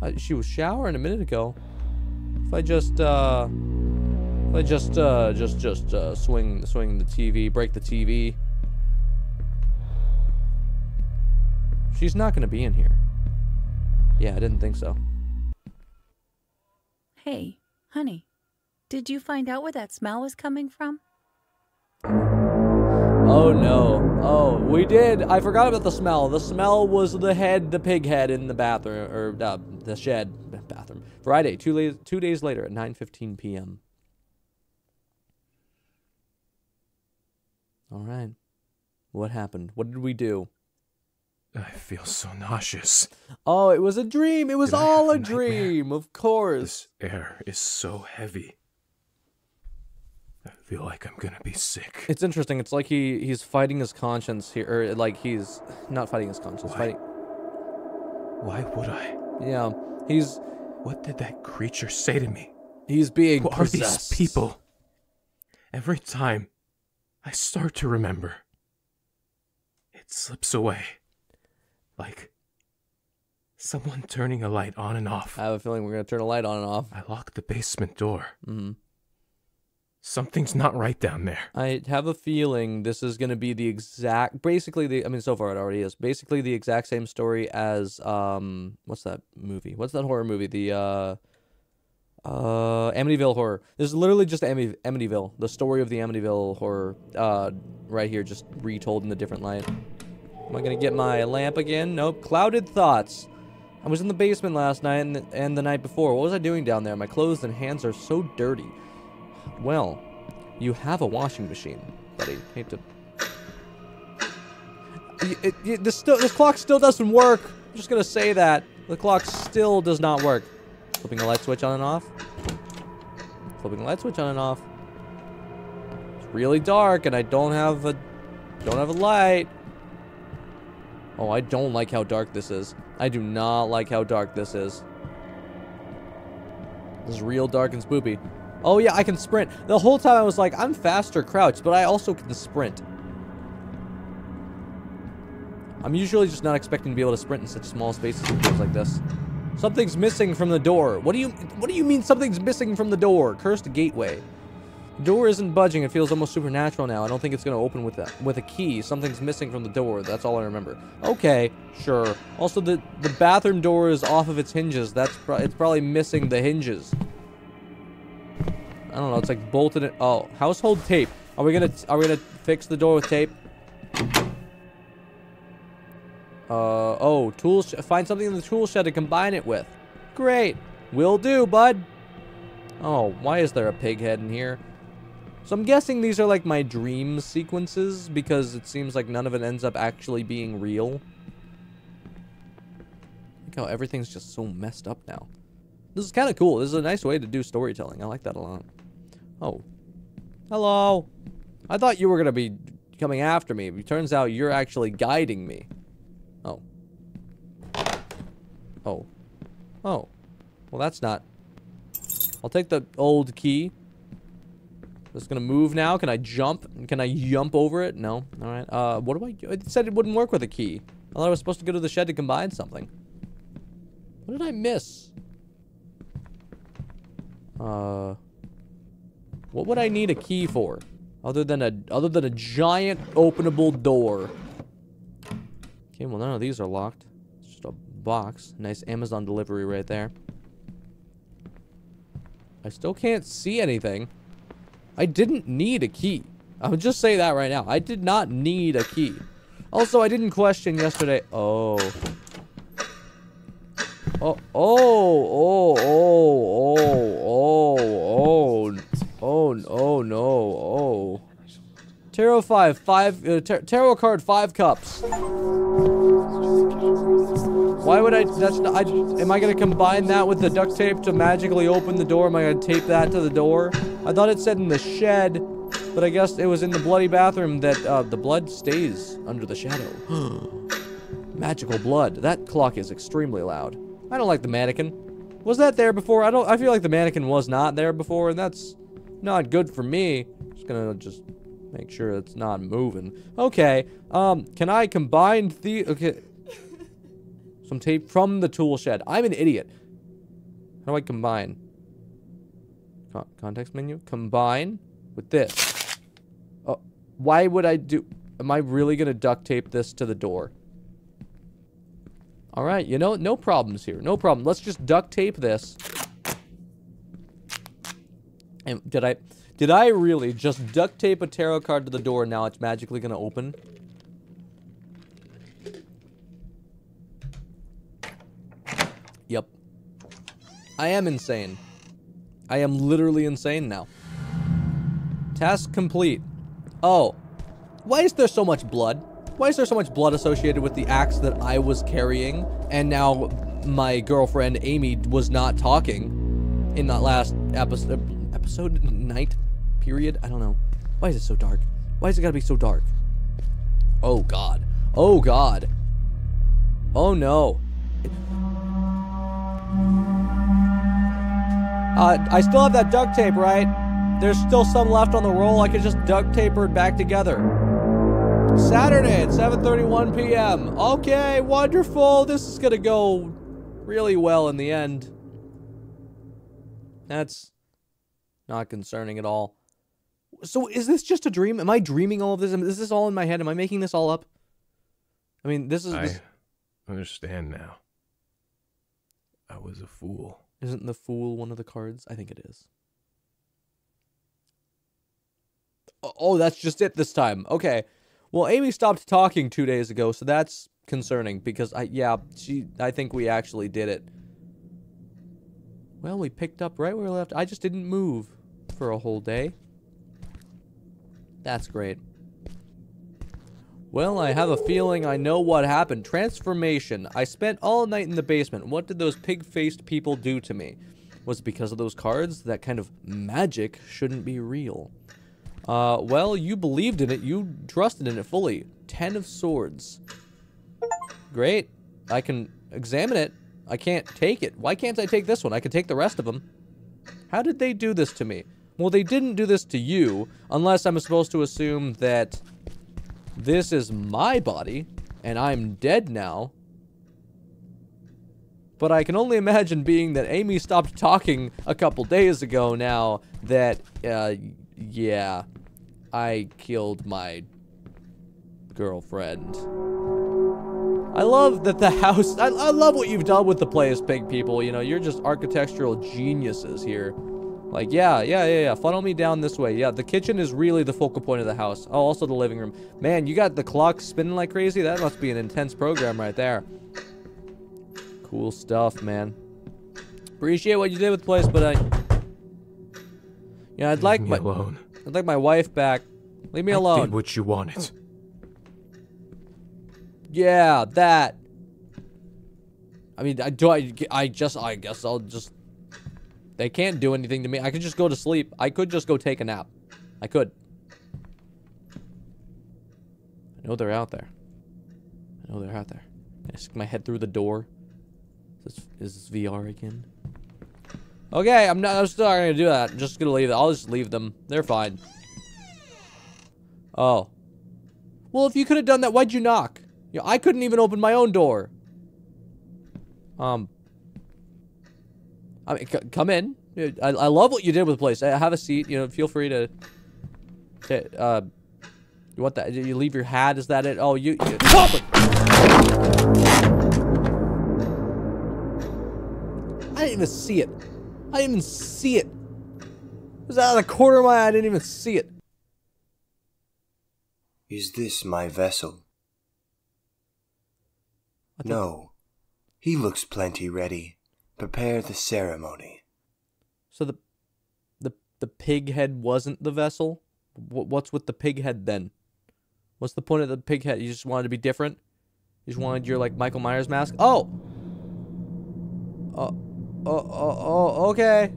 I, she was showering a minute ago. If I just uh, I just uh, just just uh, swing swing the TV, break the TV. She's not gonna be in here. Yeah, I didn't think so. Hey, honey, did you find out where that smell was coming from? Oh no. Oh, we did. I forgot about the smell. The smell was the head, the pig head in the bathroom or uh, the shed bathroom. Friday, two days two days later at 9:15 p.m. All right. What happened? What did we do? I feel so nauseous. Oh, it was a dream. It was Did all a a dream, of course. This air is so heavy. I feel like I'm gonna be sick. It's interesting. It's like he he's fighting his conscience here, or like he's not fighting his conscience. Why? Fighting. Why would I? Yeah, he's What did that creature say to me? he's being Who are these people? Every time I start to remember, it slips away. Like someone turning a light on and off. I have a feeling we're gonna turn a light on and off. I lock the basement door. hmm Something's not right down there. I have a feeling this is gonna be the exact, basically the. I mean, so far it already is. Basically the exact same story as um, what's that movie? What's that horror movie? The uh, uh, Amityville horror. This is literally just Ami- Amityville, the story of the Amityville horror. Uh, right here, just retold in a different light. Am I gonna get my lamp again? Nope. Clouded thoughts. I was in the basement last night and, and the night before. What was I doing down there? My clothes and hands are so dirty. Well, you have a washing machine, buddy. Hate to. It, it, this, this clock still doesn't work. I'm just gonna say that the clock still does not work. Flipping the light switch on and off. Flipping the light switch on and off. It's really dark, and I don't have a don't have a light. Oh, I don't like how dark this is. I do not like how dark this is. This is real dark and spoopy. Oh yeah, I can sprint. The whole time I was like, I'm faster crouched, but I also can sprint. I'm usually just not expecting to be able to sprint in such small spaces like this. Something's missing from the door. What do you what do you mean something's missing from the door? Cursed gateway. The door isn't budging. It feels almost supernatural now. I don't think it's gonna open with a with a key. Something's missing from the door. That's all I remember. Okay, sure. Also, the the bathroom door is off of its hinges. That's pro- it's probably missing the hinges. I don't know. It's like bolted it. Oh, household tape. Are we gonna are we gonna fix the door with tape? Uh oh, tool. Find something in the tool shed to combine it with. Great, will do, bud. Oh, why is there a pig head in here? So I'm guessing these are like my dream sequences because it seems like none of it ends up actually being real. Look how everything's just so messed up now. This is kind of cool. This is a nice way to do storytelling. I like that a lot. Oh. Hello. I thought you were going to be coming after me. It turns out you're actually guiding me. Oh. Oh. Oh. Well, that's not... I'll take the old key. Just gonna move now. Can I jump? Can I jump over it? No. All right. Uh, what do I? It said it wouldn't work with a key. I thought I was supposed to go to the shed to combine something. What did I miss? Uh, what would I need a key for, other than a other than a giant openable door? Okay, well none of these are locked box. Nice Amazon delivery right there. I still can't see anything. I didn't need a key. I'll just say that right now. I did not need a key. Also, I didn't question yesterday. Oh. Oh, oh, oh, oh, oh, oh, oh, oh, oh no, oh. Tarot 5, 5, uh, tar tarot card 5 cups. Why would I, that's, not, I, am I gonna combine that with the duct tape to magically open the door? Am I gonna tape that to the door? I thought it said in the shed, but I guess it was in the bloody bathroom that, uh, the blood stays under the shadow. [GASPS] Magical blood. That clock is extremely loud. I don't like the mannequin. Was that there before? I don't, I feel like the mannequin was not there before, and that's not good for me. Just gonna just make sure it's not moving. Okay, um, can I combine the, okay. Some tape from the tool shed. I'm an idiot. How do I combine? Con context menu? Combine with this. Oh, why would I do, am I really gonna duct tape this to the door? All right, you know, no problems here. No problem. Let's just duct tape this. And did I did I really just duct tape a tarot card to the door and now it's magically going to open? Yep. I am insane. I am literally insane now. Task complete. Oh. Why is there so much blood? Why is there so much blood associated with the axe that I was carrying? And now my girlfriend Amy was not talking in that last episode, episode night period? I don't know. Why is it so dark? Why is it gotta be so dark? Oh god. Oh god. Oh no. Uh, I still have that duct tape, right? There's still some left on the roll. I could just duct tape it back together. Saturday at 7.31 p.m. Okay, wonderful. This is to go really well in the end. That's not concerning at all. So is this just a dream? Am I dreaming all of this? Is this all in my head? Am I making this all up? I mean, this is... This... I understand now. I was a fool. Isn't the fool one of the cards? I think it is. Oh, oh, that's just it this time. Okay. Well, Amy stopped talking two days ago, so that's concerning because I, yeah, she, I think we actually did it. Well, we picked up right where we left. I just didn't move for a whole day. That's great. Well, I have a feeling I know what happened. Transformation. I spent all night in the basement. What did those pig-faced people do to me? Was it because of those cards? That kind of magic shouldn't be real. Uh, well, you believed in it. You trusted in it fully. Ten of swords. Great. I can examine it. I can't take it. Why can't I take this one? I can take the rest of them. How did they do this to me? Well, they didn't do this to you, unless I'm supposed to assume that this is my body, and I'm dead now. But I can only imagine being that Amy stopped talking a couple days ago now that, uh, yeah, I killed my girlfriend. I love that the house, I, I love what you've done with the place, Pig People. You know, you're just architectural geniuses here. Like, yeah, yeah, yeah, yeah, funnel me down this way. Yeah, the kitchen is really the focal point of the house. Oh, also the living room. Man, you got the clock spinning like crazy? That must be an intense program right there. Cool stuff, man. Appreciate what you did with the place, but I... Yeah, I'd like my... alone. I'd like my wife back. Leave me I alone. did what you wanted. Yeah, that. I mean, I do. I, I just. I guess I'll just. They can't do anything to me. I could just go to sleep. I could just go take a nap. I could. I know they're out there. I know they're out there. I stick my head through the door. Is this, is this VR again? Okay, I'm not. I'm still not gonna do that. I'm just gonna leave. I'll just leave them. They're fine. Oh. Well, if you could have done that, why'd you knock? I couldn't even open my own door. Um. I mean, come in. I, I love what you did with the place. I Have a seat. You know, feel free to. to uh, you want that? You leave your hat? Is that it? Oh, you. you I didn't even see it. I didn't even see it. It was out of the corner of my eye. I didn't even see it. Is this my vessel? No. He looks plenty ready. Prepare the ceremony. So the the the pig head wasn't the vessel? what's with the pig head then? What's the point of the pig head? You just wanted to be different? You just wanted your like Michael Myers mask? Oh. Oh. Oh. Oh. oh okay.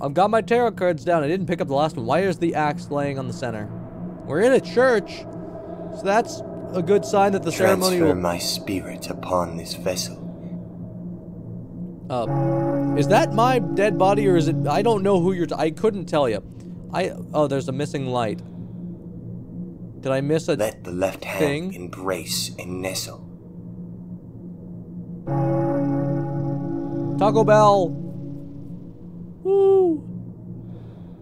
I've got my tarot cards down. I didn't pick up the last one. Why is the axe laying on the center? We're in a church, so that's a good sign that the ceremony Transfer will. my spirit upon this vessel. Uh, is that my dead body or is it? I don't know who you're. T- I couldn't tell you. I oh, there's a missing light. Did I miss a? Let the left hand Thing. embrace and nestle. Taco Bell. Woo.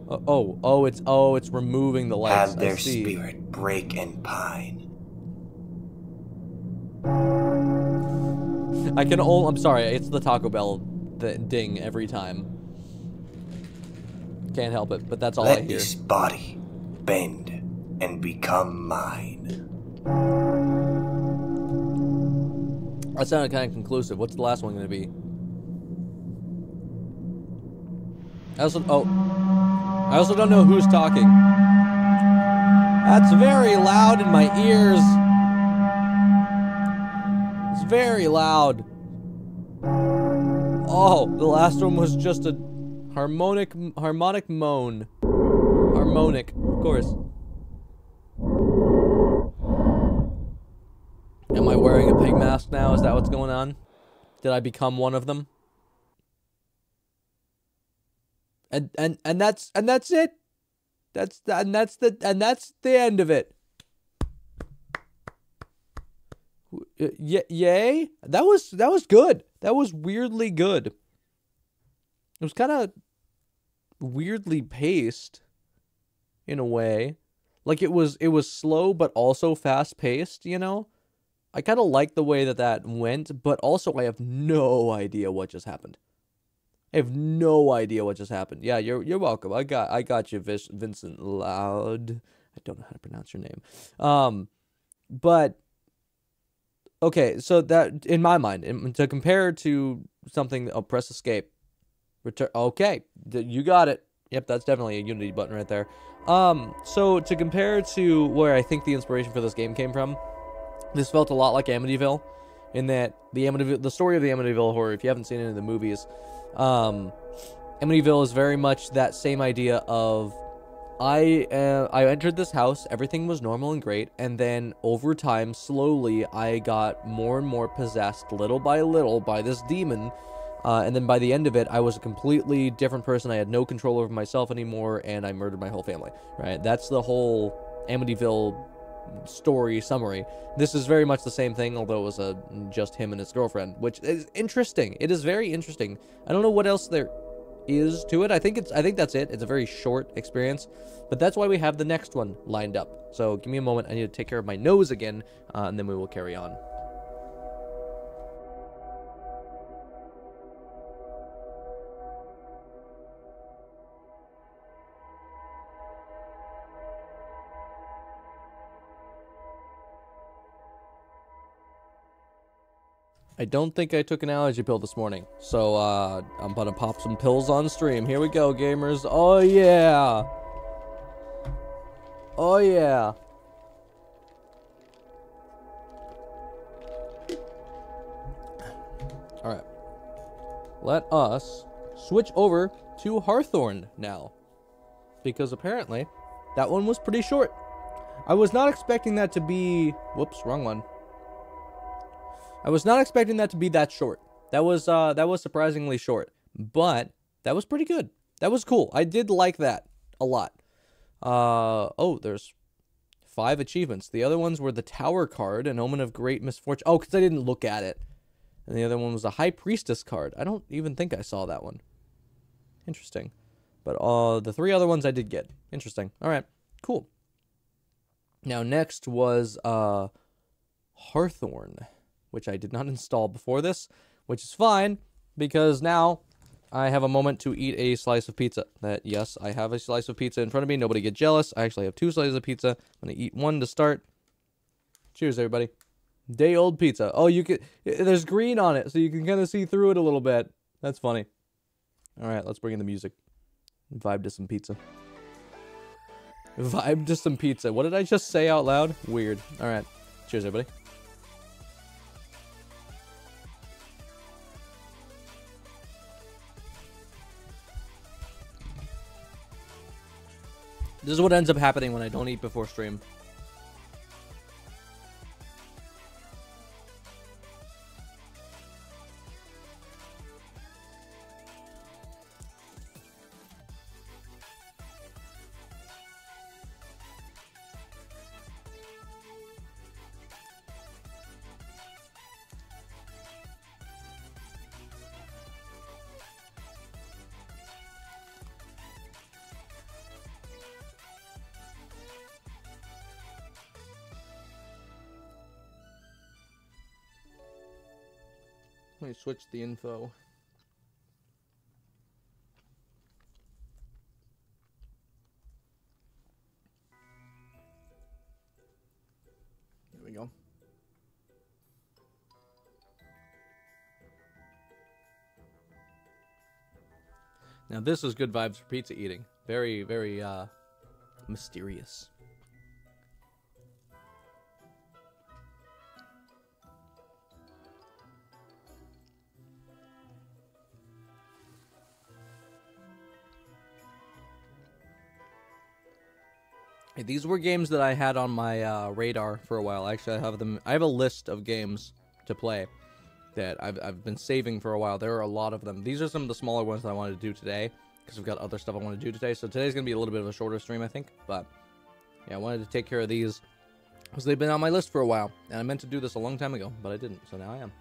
Uh, oh, oh, it's oh, it's removing the lights. Have their spirit break and pine. I can only. I'm sorry. It's the Taco Bell th- ding every time. Can't help it, but that's all I hear. Let this body bend and become mine. That sounded kind of conclusive. What's the last one going to be? I also oh, I also don't know who's talking. That's very loud in my ears. It's very loud. Oh, the last one was just a harmonic harmonic moan. Harmonic, of course. Am I wearing a pig mask now? Is that what's going on? Did I become one of them? And and and that's and that's it. That's and that's the and that's the end of it. Y- y- yay! That was that was good. That was weirdly good. It was kind of weirdly paced in a way. Like it was it was slow but also fast paced, you know? I kind of like the way that that went, but also I have no idea what just happened. I have no idea what just happened. Yeah, you're you're welcome. I got I got you, Vincent Loud. I don't know how to pronounce your name. Um, but okay, so that in my mind, in, to compare to something, oh, press escape, return. Okay, you got it. Yep, that's definitely a Unity button right there. Um, so to compare to where I think the inspiration for this game came from, this felt a lot like Amityville, in that the Amityville, the story of the Amityville horror. If you haven't seen any of the movies, um, Amityville is very much that same idea of I uh, I entered this house, everything was normal and great, and then over time, slowly, I got more and more possessed, little by little, by this demon. Uh, and then by the end of it, I was a completely different person. I had no control over myself anymore, and I murdered my whole family. Right? That's the whole Amityville story summary. This is very much the same thing, although it was just him and his girlfriend, which is interesting. It is very interesting. I don't know what else there is to it. I think it's I think that's it. It's a very short experience, but that's why we have the next one lined up. So give me a moment. I need to take care of my nose again, uh, and then we will carry on. I don't think I took an allergy pill this morning, so uh, I'm gonna pop some pills on stream. Here we go, gamers. Oh yeah. Oh yeah. All right. Let us switch over to Harthorn now, because apparently that one was pretty short. I was not expecting that to be. Whoops, wrong one. I was not expecting that to be that short. That was uh that was surprisingly short, but that was pretty good. That was cool. I did like that a lot. Uh oh, there's five achievements. The other ones were the Tower card, an omen of great misfortune. Oh, cuz I didn't look at it. And the other one was a High Priestess card. I don't even think I saw that one. Interesting. But uh the three other ones I did get. Interesting. All right. Cool. Now next was uh Harthorn which I did not [LAUGHS] install before this, which is fine because now I have a moment to eat a slice of pizza. That yes, I have a slice of pizza in front of me. Nobody get jealous. I actually have two slices of pizza. I'm gonna eat one to start. Cheers, everybody. Day old pizza. Oh, you can. Eh, there's green on it, so you can kind of see through it a little bit. That's funny. All right, let's bring in the music. Vibe to some pizza. Vibe to some pizza. What did I just say out loud? Weird. All right. Cheers, everybody. This is what ends up happening when I don't eat before stream. Switch the info. There we go. Now this is good vibes for pizza eating. Very, very uh mysterious. These were games that I had on my uh, radar for a while. Actually, I have them. I have a list of games to play that I've, I've been saving for a while. There are a lot of them. These are some of the smaller ones that I wanted to do today because we've got other stuff I want to do today. So today's gonna be a little bit of a shorter stream, I think. But yeah, I wanted to take care of these because they've been on my list for a while, and I meant to do this a long time ago, but I didn't. So now I am.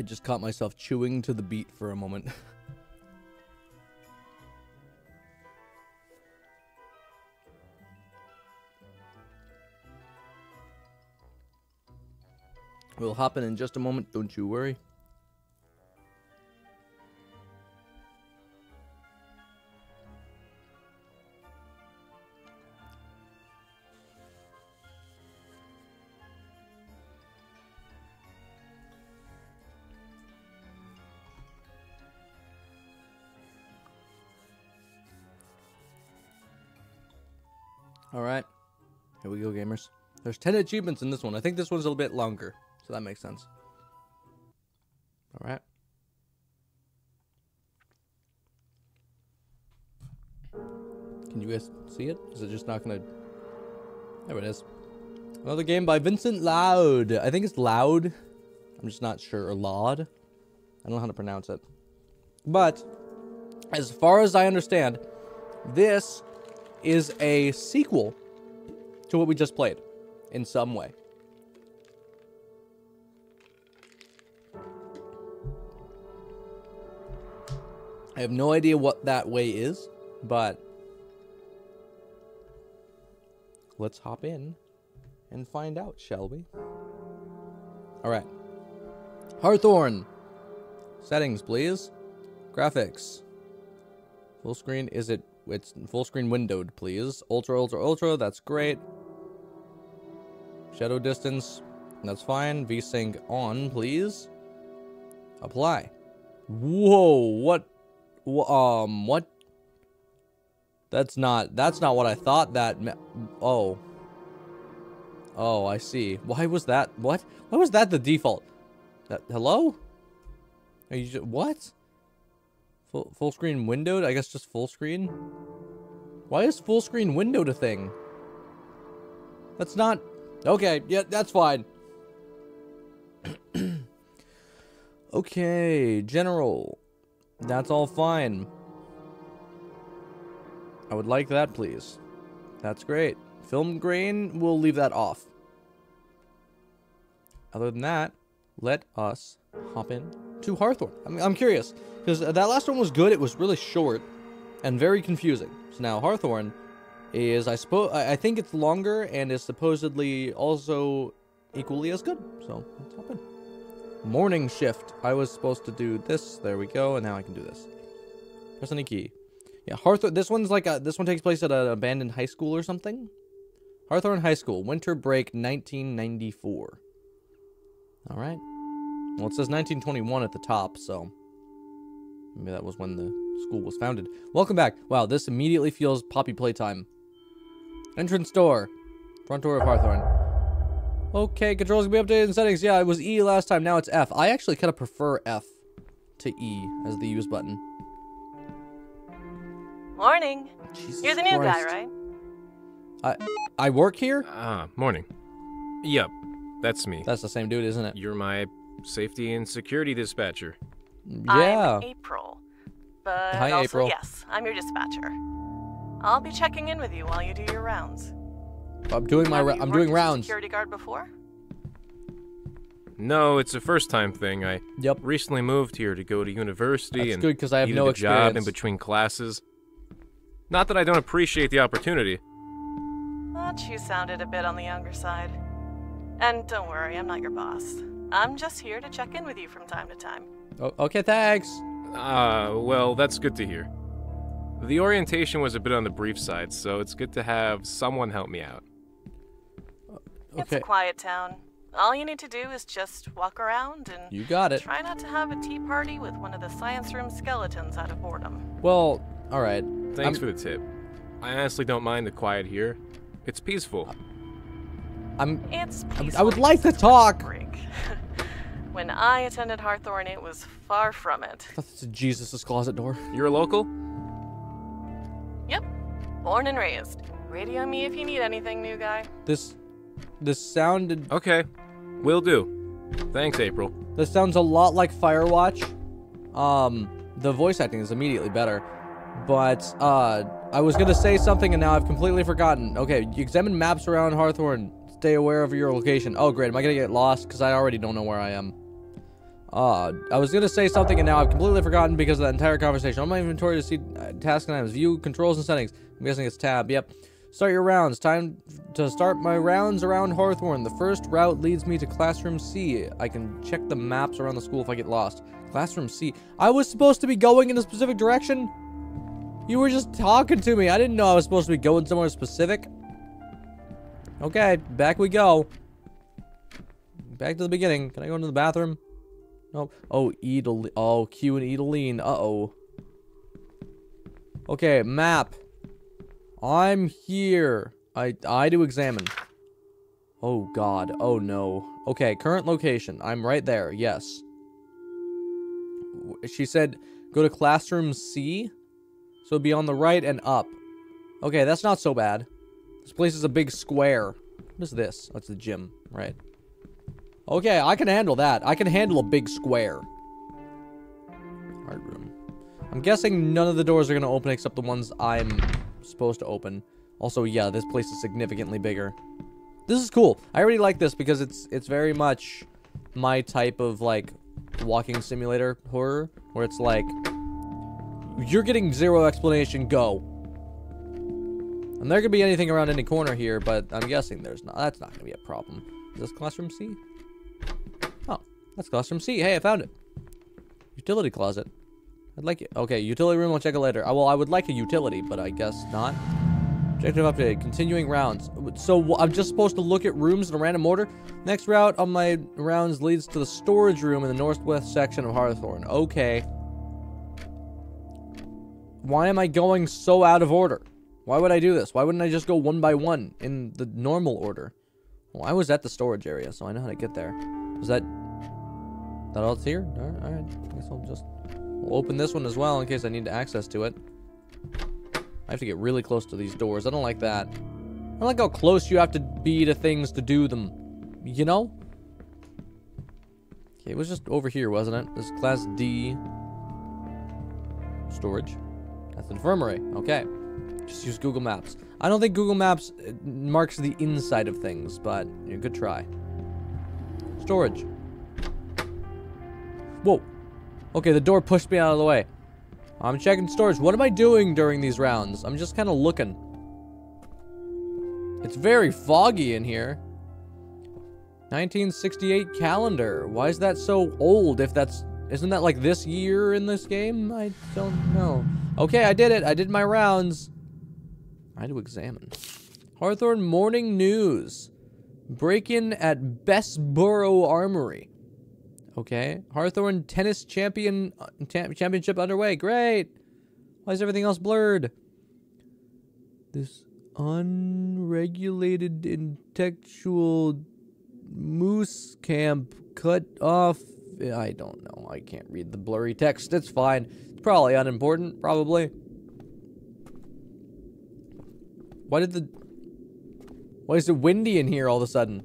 I just caught myself chewing to the beat for a moment. [LAUGHS] we'll hop in in just a moment, don't you worry. There's 10 achievements in this one. I think this one's a little bit longer, so that makes sense. All right. Can you guys see it? Is it just not going to... There it is. Another game by Vincent Loud. I think it's Loud. I'm just not sure. Or Laud. I don't know how to pronounce it. But, as far as I understand, this is a sequel to what we just played in some way. I have no idea what that way is, but let's hop in and find out, shall we? All right. Harthorn. Settings, please. Graphics. Full screen. Is it? It's full screen windowed, please. Ultra, ultra, ultra. That's great. Shadow distance. That's fine. VSync on, please. Apply. Whoa, what? wh- Um, what? That's not, that's not what I thought that Oh. Oh, I see. Why was that, what? Why was that the default? That, hello? Are you just, what? Full, full screen windowed? I guess just full screen? Why is full screen windowed a thing? That's not, okay, yeah, that's fine. [CLEARS THROAT] okay, general. That's all fine. I would like that, please. That's great. Film grain, we'll leave that off. other than that, let us hop in to Harthorn. I'm, I'm curious because uh, that last one was good. It was really short and very confusing. So now Harthorn is, I suppose, I think it's longer and is supposedly also equally as good. So let's hop in. Morning shift. I was supposed to do this. There we go. And now I can do this. Press any key. Yeah, Harthorn. This one's like a, this one takes place at an abandoned high school or something. Harthorn High School, winter break 1994. All right. Well, it says 1921 at the top, so maybe that was when the school was founded. Welcome back. Wow, this immediately feels poppy playtime. Entrance door. Front door of Harthorn. Okay, controls can be updated in settings. Yeah, it was E last time. Now it's F. I actually kind of prefer F to E as the use button. Morning. Jesus You're the new guy, right? I I work here. Ah, morning. Yep, that's me. That's the same dude, isn't it? You're my safety and security dispatcher. Yeah. I'm April. But Hi, also, April. yes, I'm your dispatcher. I'll be checking in with you while you do your rounds. I'm doing my. Have you I'm doing rounds. Security guard before? No, it's a first time thing. I Yep. recently moved here to go to university That's and good 'cause I have no a job in between classes. Not that I don't appreciate the opportunity. But you sounded a bit on the younger side. And don't worry, I'm not your boss. I'm just here to check in with you from time to time. Oh, okay, thanks. Ah, well, that's good to hear. The orientation was a bit on the brief side, so it's good to have someone help me out. Uh, it's a quiet town. All you need to do is just walk around and you got it. try not to have a tea party with one of the science room skeletons out of boredom. Well, all right. Thanks I'm- for the tip. I honestly don't mind the quiet here. It's peaceful. I'm. It's would- peaceful I would like to because it's winter talk. [LAUGHS] when I attended Harthorn, it was far from it. That's Jesus' closet door. You're a local? Yep, born and raised. Radio me if you need anything, new guy. This, this sounded. Okay, will do. Thanks, April. This sounds a lot like Firewatch. Um, the voice acting is immediately better, but uh, I was gonna say something and now I've completely forgotten. Okay, you examine maps around Harthorn. Stay aware of your location. Oh, great. Am I gonna get lost? Because I already don't know where I am. Uh, I was gonna say something and now I've completely forgotten because of that entire conversation. On my inventory to see uh, task items, view controls and settings. I'm guessing it's tab. Yep. Start your rounds. Time to start my rounds around Harthorn. The first route leads me to Classroom C. I can check the maps around the school if I get lost. Classroom C. I was supposed to be going in a specific direction? You were just talking to me. I didn't know I was supposed to be going somewhere specific. Okay, back we go. Back to the beginning. Can I go into the bathroom? Nope. Oh, Edel. Oh, Q and Edeline. Uh-oh. Okay, map. I'm here. I I do examine. Oh god. Oh no. Okay, current location. I'm right there. Yes. She said go to classroom C. So be on the right and up. Okay, that's not so bad. This place is a big square. What is this? Oh, that's the gym, right? Okay, I can handle that. I can handle a big square. Art room. I'm guessing none of the doors are going to open except the ones I'm supposed to open. Also, yeah, this place is significantly bigger. This is cool. I already like this because it's it's very much my type of like walking simulator horror where it's like you're getting zero explanation, go. And there could be anything around any corner here, but I'm guessing there's not. That's not going to be a problem. Is this classroom C? That's classroom C. Hey, I found it. Utility closet. I'd like it. Okay, utility room. I'll check it later. Uh, well, I would like a utility, but I guess not. Objective update. Continuing rounds. So I'm just supposed to look at rooms in a random order. Next route on my rounds leads to the storage room in the northwest section of Harthorn. Okay. Why am I going so out of order? Why would I do this? Why wouldn't I just go one by one in the normal order? Well, I was at the storage area, so I know how to get there. Was that that all it's here? Alright, alright. I guess I'll just open this one as well in case I need access to it. I have to get really close to these doors. I don't like that. I like how close you have to be to things to do them. You know? Okay, it was just over here, wasn't it? This class D. Storage. That's infirmary. Okay. Just use Google Maps. I don't think Google Maps uh, marks the inside of things, but you know, good try. Storage. Whoa. Okay, the door pushed me out of the way. I'm checking storage. What am I doing during these rounds? I'm just kind of looking. It's very foggy in here. 1968 calendar. Why is that so old if that's... Isn't that like this year in this game? I don't know. Okay, I did it. I did my rounds. I had to examine. Harthorn Morning News. Break-in at Bessborough Armory. Okay. Harthorn Tennis Champion uh, Championship underway. Great. Why is everything else blurred? This unregulated intellectual moose camp cut off. I don't know. I can't read the blurry text. It's fine. It's probably unimportant. Probably. Why did the... Why is it windy in here all of a sudden?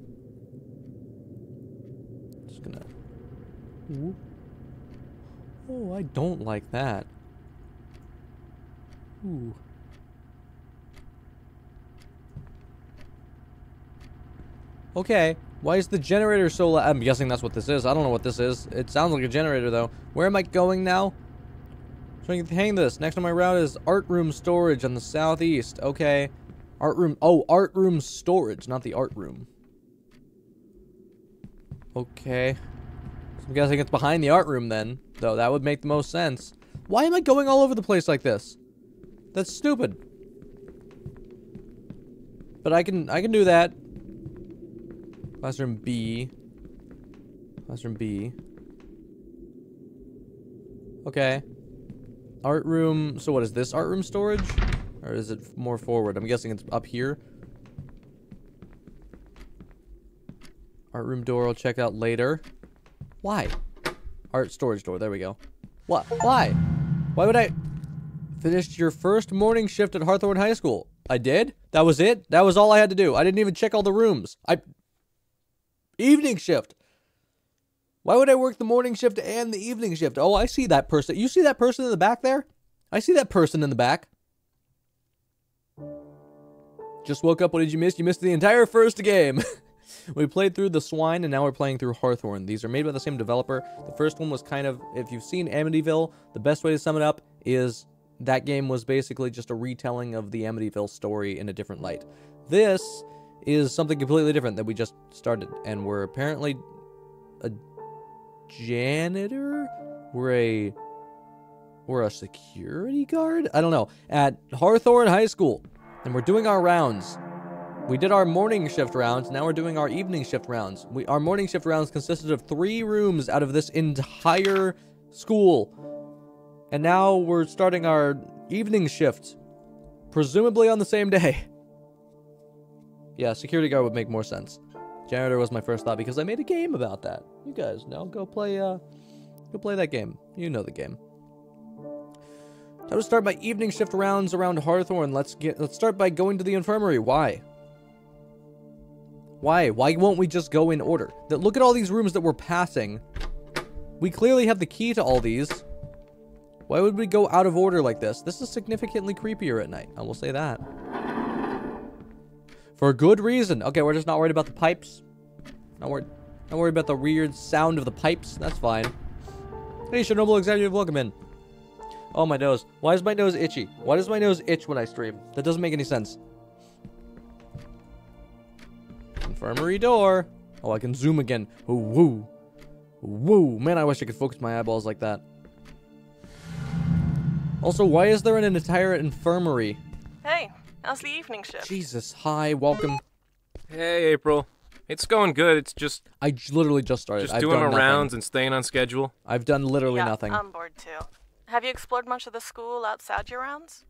Just gonna... Whoop. Oh, I don't like that. Ooh. Okay. Why is the generator so loud? I'm guessing that's what this is. I don't know what this is. It sounds like a generator, though. Where am I going now? So I can hang this. Next on my route is art room storage on the southeast. Okay. Art room. Oh, art room storage, not the art room. Okay. I'm guessing it's behind the art room then, though. That would make the most sense. Why am I going all over the place like this? That's stupid. But I can I can do that. Classroom B. Classroom B. Okay. Art room. So what is this? Art room storage? Or is it more forward? I'm guessing it's up here. Art room door I'll check out later. Why? Art storage door. There we go. What? Why? Why would I... Finished your first morning shift at Harthorn High School. I did? That was it? That was all I had to do. I didn't even check all the rooms. I... Evening shift. Why would I work the morning shift and the evening shift? Oh, I see that person. You see that person in the back there? I see that person in the back. Just woke up. What did you miss? You missed the entire first game. [LAUGHS] we played through The Swine, and now we're playing through Harthorn. These are made by the same developer. The first one was kind of, if you've seen Amityville, the best way to sum it up is that game was basically just a retelling of the Amityville story in a different light. This is something completely different that we just started, and we're apparently a janitor? We're a we're a security guard? I don't know. At Harthorn High School. And we're doing our rounds. We did our morning shift rounds, now we're doing our evening shift rounds. We our morning shift rounds consisted of three rooms out of this entire school. And now we're starting our evening shift. Presumably on the same day. [LAUGHS] Yeah, security guard would make more sense. Janitor was my first thought because I made a game about that. You guys know. Go play uh go play that game. You know the game. Time to start my evening shift rounds around Harthorn. Let's get let's start by going to the infirmary. Why? Why? Why won't we just go in order? That look at all these rooms that we're passing. We clearly have the key to all these. Why would we go out of order like this? This is significantly creepier at night. I will say that. For a good reason. Okay, we're just not worried about the pipes. Not worried. Not worried about the weird sound of the pipes. That's fine. Hey, Chernobyl Executive, welcome in. Oh, my nose. Why is my nose itchy? Why does my nose itch when I stream? That doesn't make any sense. Infirmary door. Oh, I can zoom again. Oh, woo. Woo. Man, I wish I could focus my eyeballs like that. Also, why is there an entire infirmary? Hey, how's the evening shift? Jesus, hi, welcome. Hey, April. It's going good. It's just I j- literally just started. just I've doing my rounds and staying on schedule. I've done literally yeah, nothing. I'm bored too. Have you explored much of the school outside your rounds?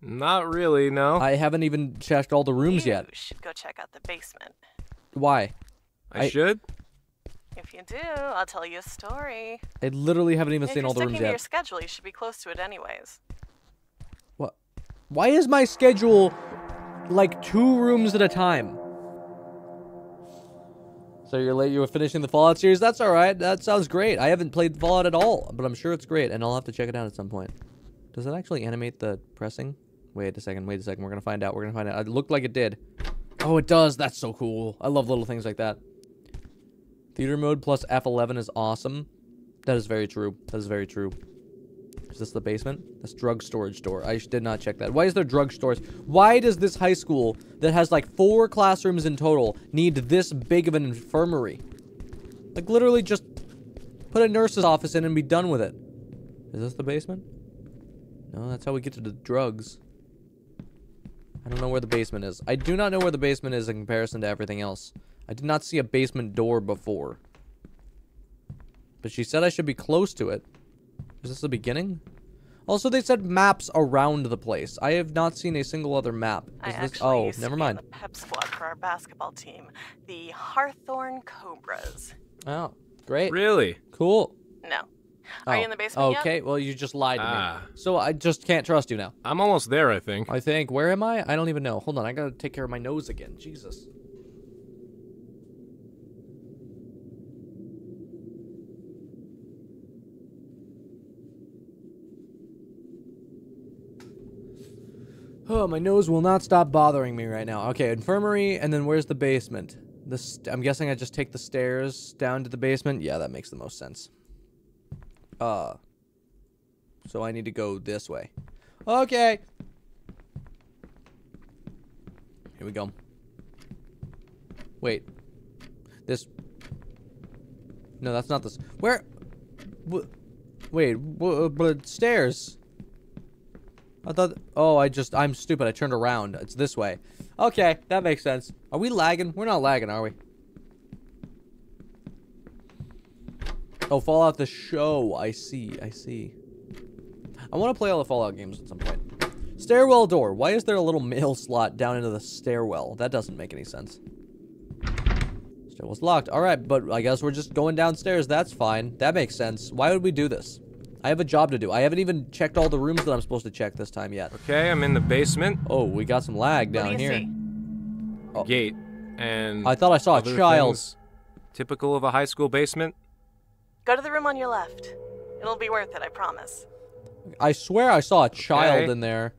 Not really, no. I haven't even checked all the rooms you yet. should go check out the basement. Why? I, I- should. If you do, I'll tell you a story. I literally haven't even if seen you're all the sticking rooms to your schedule, you should be close to it anyways. What? Why is my schedule like two rooms at a time? So you're late. You were finishing the Fallout series. That's all right. That sounds great. I haven't played Fallout at all, but I'm sure it's great, and I'll have to check it out at some point. Does it actually animate the pressing? Wait a second. Wait a second. We're gonna find out. We're gonna find out. It looked like it did. Oh, it does. That's so cool. I love little things like that. Theater mode plus F11 is awesome. That is very true. That is very true. Is this the basement? That's drug storage door. I did not check that. Why is there drug stores? Why does this high school that has like four classrooms in total need this big of an infirmary? Like literally just put a nurse's office in and be done with it. Is this the basement? No, that's how we get to the drugs. I don't know where the basement is. I do not know where the basement is in comparison to everything else. I did not see a basement door before. But she said I should be close to it. Is this the beginning? Also, they said maps around the place. I have not seen a single other map. I this? actually Oh, used never to be mind. the pep squad for our basketball team, the Harthorn Cobras. Oh, great. Really? Cool. No. Are you Oh, in the basement yet? Okay, well, you just lied to Ah. me. So I just can't trust you now. I'm almost there, I think. I think. Where am I? I don't even know. Hold on, I gotta take care of my nose again. Jesus. Oh, my nose will not stop bothering me right now. Okay, infirmary, and then where's the basement? The st- I'm guessing I just take the stairs down to the basement. Yeah, that makes the most sense. Uh, so I need to go this way. Okay. Here we go. Wait. This. No, that's not this. Where? Wait. But stairs. I thought. Oh, I just. I'm stupid. I turned around. It's this way. Okay, that makes sense. Are we lagging? We're not lagging, are we? Oh, Fallout the show. I see. I see. I want to play all the Fallout games at some point. Stairwell door. Why is there a little [LAUGHS] mail slot down into the stairwell? That doesn't make any sense. Stairwell's locked. All right, but I guess we're just going downstairs. That's fine. That makes sense. Why would we do this? I have a job to do. I haven't even checked all the rooms that I'm supposed to check this time yet. Okay, I'm in the basement. Oh, we got some lag What down do you here. see? Oh. Gate. And I thought I saw a child. Typical of a high school basement. Go to the room on your left. It'll be worth it, I promise. I swear I saw a child Okay. in there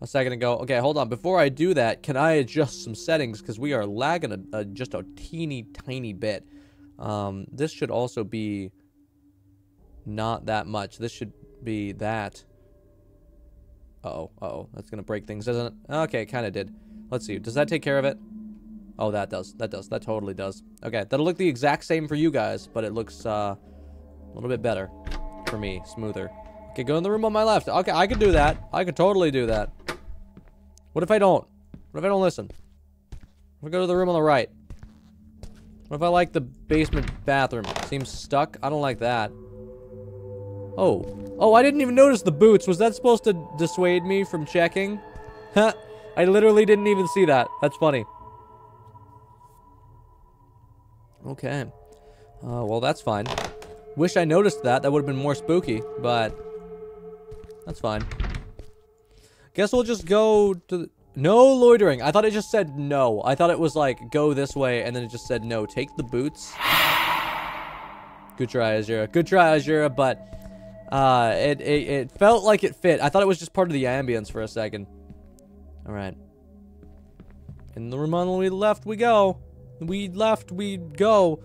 a second ago. Okay, hold on. Before I do that, can I adjust some settings? Because we are lagging a, a, just a teeny tiny bit. Um, this should also be not that much. This should be that. Uh-oh, uh-oh. That's going to break things, isn't it? Okay, kind of did. Let's see. Does that take care of it? Oh, that does. That does. That totally does. Okay, that'll look the exact same for you guys, but it looks uh, a little bit better for me. Smoother. Okay, go in the room on my left. Okay, I could do that. I could totally do that. What if I don't? What if I don't listen? What if I go to the room on the right? What if I like the basement bathroom? Seems stuck. I don't like that. Oh. Oh, I didn't even notice the boots. Was that supposed to dissuade me from checking? Huh. [LAUGHS] I literally didn't even see that. That's funny. Okay. Uh, well, that's fine. Wish I noticed that. That would have been more spooky, but that's fine. Guess we'll just go to the... No loitering. I thought it just said no. I thought it was like, go this way, and then it just said no. Take the boots. Good try, Azura. Good try, Azura, but uh, it, it, it felt like it fit. I thought it was just part of the ambience for a second. All right. In the room on the left we go. We left we go.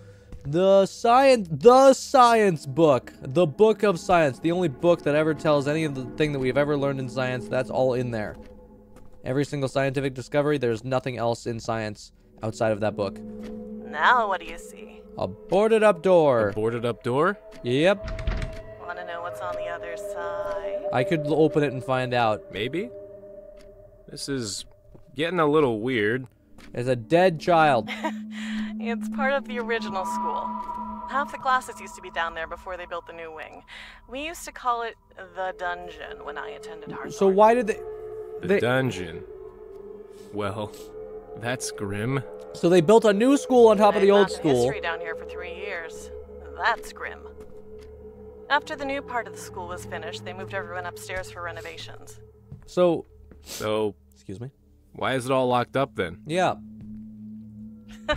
The science, the science book, the book of science, the only book that ever tells any of the thing that we've ever learned in science. That's all in there. Every single scientific discovery. There's nothing else in science outside of that book. Now, what do you see? A boarded up door. Boarded up door. Yep. Want to know what's on the other side? I could open it and find out. Maybe. This is getting a little weird. There's a dead child. [LAUGHS] It's part of the original school. Half the classes used to be down there before they built the new wing. We used to call it the dungeon when I attended Harthorn. So why did they? The They- dungeon. Well, that's grim. So they built a new school on top of They'd the old gotten school. history down here for three years. That's grim. After the new part of the school was finished, they moved everyone upstairs for renovations. So, So, excuse me. Why is it all locked up then? Yeah.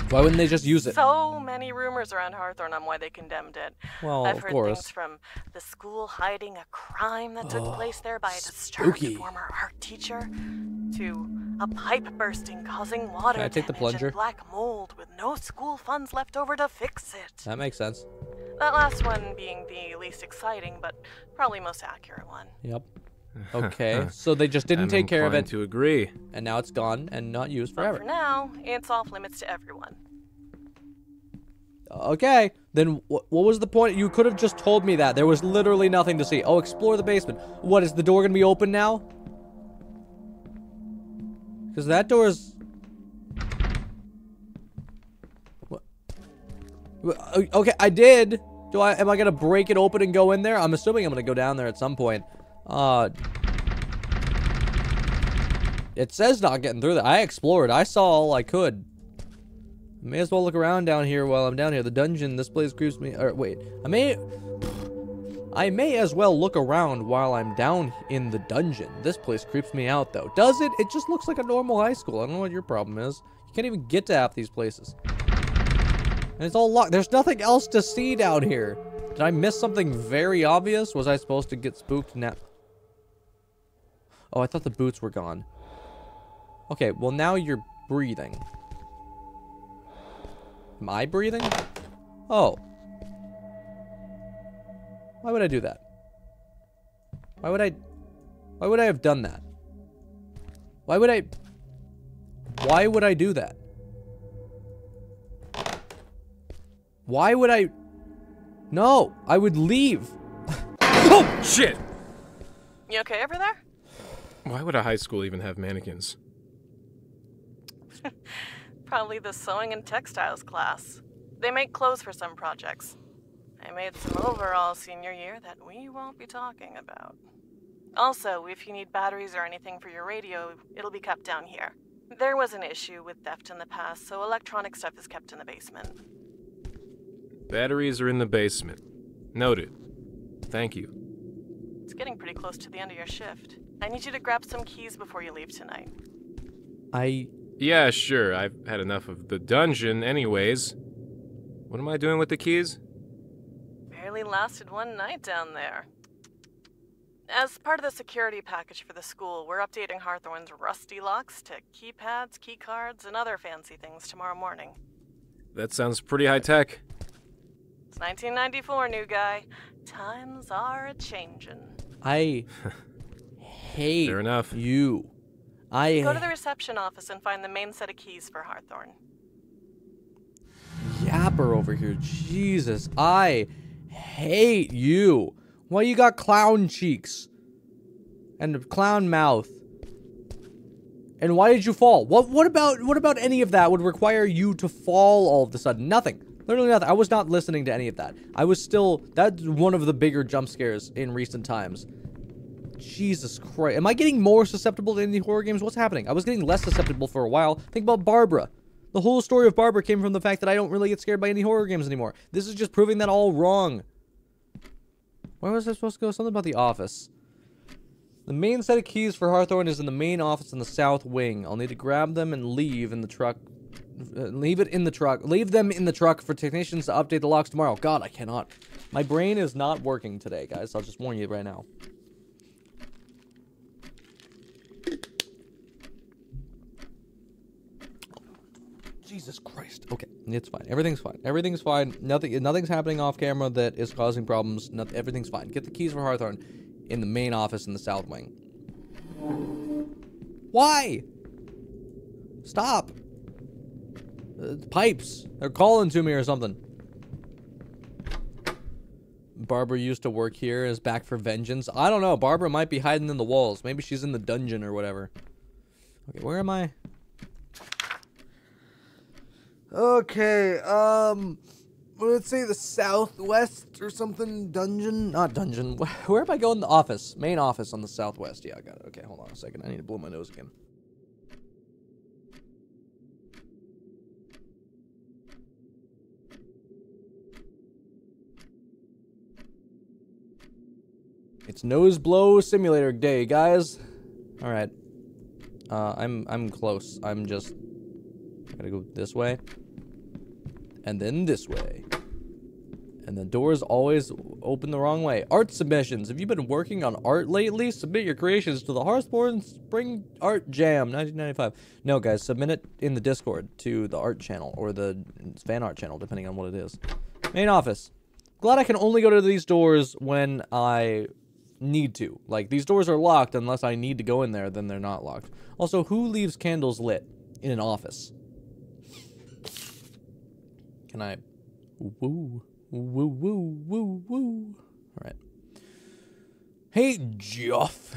Why wouldn't they just use it? So many rumors around Harthorn on why they condemned it. Well, I've of heard course. things from the school hiding a crime that took oh, place there by a disturbed spooky. former art teacher, to a pipe bursting causing water Can I take the damage plunger? and black mold with no school funds left over to fix it. That makes sense. That last one being the least exciting, but probably most accurate one. Yep. Okay, [LAUGHS] so they just didn't I'm take care of it, to agree. and now it's gone and not used But forever. for now, it's off limits to everyone. Okay, then wh- what was the point? You could have just told me that. There was literally nothing to see. Oh, explore the basement. What, is the door going to be open now? Because that door is... What? Okay, I did. Do I? Am I going to break it open and go in there? I'm assuming I'm going to go down there at some point. Uh... It says not getting through that. I explored. I saw all I could. May as well look around down here while I'm down here. The dungeon, this place creeps me. Or wait, I may. I may as well look around while I'm down in the dungeon. This place creeps me out, though. Does it? It just looks like a normal high school. I don't know what your problem is. You can't even get to half these places. And it's all locked. There's nothing else to see down here. Did I miss something very obvious? Was I supposed to get spooked now? Oh, I thought the boots were gone. Okay, well now you're breathing. Am I breathing? Oh. Why would I do that? Why would I... Why would I have done that? Why would I... Why would I do that? Why would I... No, I would leave. [LAUGHS] Oh, shit! You okay over there? Why would a high school even have mannequins? [LAUGHS] Probably the sewing and textiles class. They make clothes for some projects. I made some overalls senior year that we won't be talking about. Also, if you need batteries or anything for your radio, it'll be kept down here. There was an issue with theft in the past, so electronic stuff is kept in the basement. Batteries are in the basement. Noted. Thank you. It's getting pretty close to the end of your shift. I need you to grab some keys before you leave tonight. I... Yeah, sure. I've had enough of the dungeon, anyways. What am I doing with the keys? Barely lasted one night down there. As part of the security package for the school, we're updating Harthorn's rusty locks to keypads, keycards, and other fancy things tomorrow morning. That sounds pretty high tech. It's 1994, new guy. Times are a changin'. I... [LAUGHS] hate Fair enough. you. I... Go to the reception office and find the main set of keys for Harthorn. yapper over here. Jesus, I hate you. Why you got clown cheeks and a clown mouth? And why did you fall? What what about what about any of that would require you to fall all of a sudden? Nothing. Literally nothing. I was not listening to any of that. I was still that's one of the bigger jump scares in recent times. Jesus Christ. Am I getting more susceptible to indie horror games? What's happening? I was getting less susceptible for a while. Think about Barbara. The whole story of Barbara came from the fact that I don't really get scared by any horror games anymore. This is just proving that all wrong. Where was I supposed to go? Something about the office. The main set of keys for Harthorn is in the main office in the south wing. I'll need to grab them and leave in the truck. Uh, leave it in the truck. Leave them in the truck for technicians to update the locks tomorrow. God, I cannot. My brain is not working today, guys. I'll just warn you right now. Jesus Christ. Okay, it's fine. Everything's fine. Everything's fine. Nothing. Nothing's happening off camera that is causing problems. Nothing. Everything's fine. Get the keys for Harthorn in the main office in the South Wing. Why? Stop. Uh, pipes. They're calling to me or something. Barbara used to work here. Is back for vengeance. I don't know. Barbara might be hiding in the walls. Maybe she's in the dungeon or whatever. Okay, where am I? Okay, um, let's say the southwest or something. Dungeon, not dungeon. Where am I going? The office, main office on the southwest. Yeah, I got it. Okay, hold on a second. I need to blow my nose again. It's nose blow simulator day, guys. All right. Uh, I'm I'm close. I'm just gotta go this way, and then this way, and the doors always open the wrong way. Art submissions. Have you been working on art lately? Submit your creations to the Harthorn Spring Art Jam 1995. No, guys, submit it in the Discord to the art channel or the fan art channel, depending on what it is. Main office. Glad I can only go to these doors when I need to. Like, these doors are locked unless I need to go in there, then they're not locked. Also, who leaves candles lit in an office? Can I... Woo. Woo, woo, woo, woo. All right. Hey, Jeff.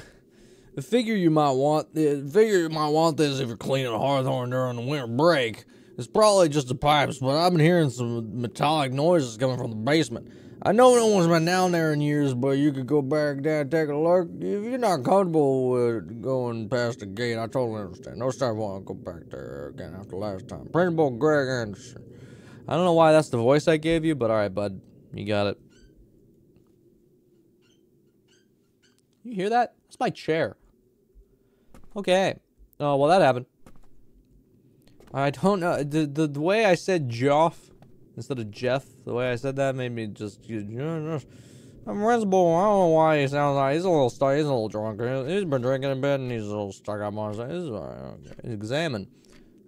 I figure you might want this, figure you might want this if you're cleaning a Harthorn during the winter break. It's probably just the pipes, but I've been hearing some metallic noises coming from the basement. I know no one's been down there in years, but you could go back there and take a look. If you're not comfortable with going past the gate, I totally understand. No staff want to go back there again after last time. Principal Greg Anderson. I don't know why that's the voice I gave you, but alright, bud. You got it. You hear that? That's my chair. Okay. Oh, well, that happened. I don't know. The, the, the way I said Joff instead of Jeff, the way I said that made me just. I'm principal. I don't know why he sounds like he's a little stuck. He's a little drunk. He's been drinking in bed and he's a little stuck up on his. Okay. Uh, Examine.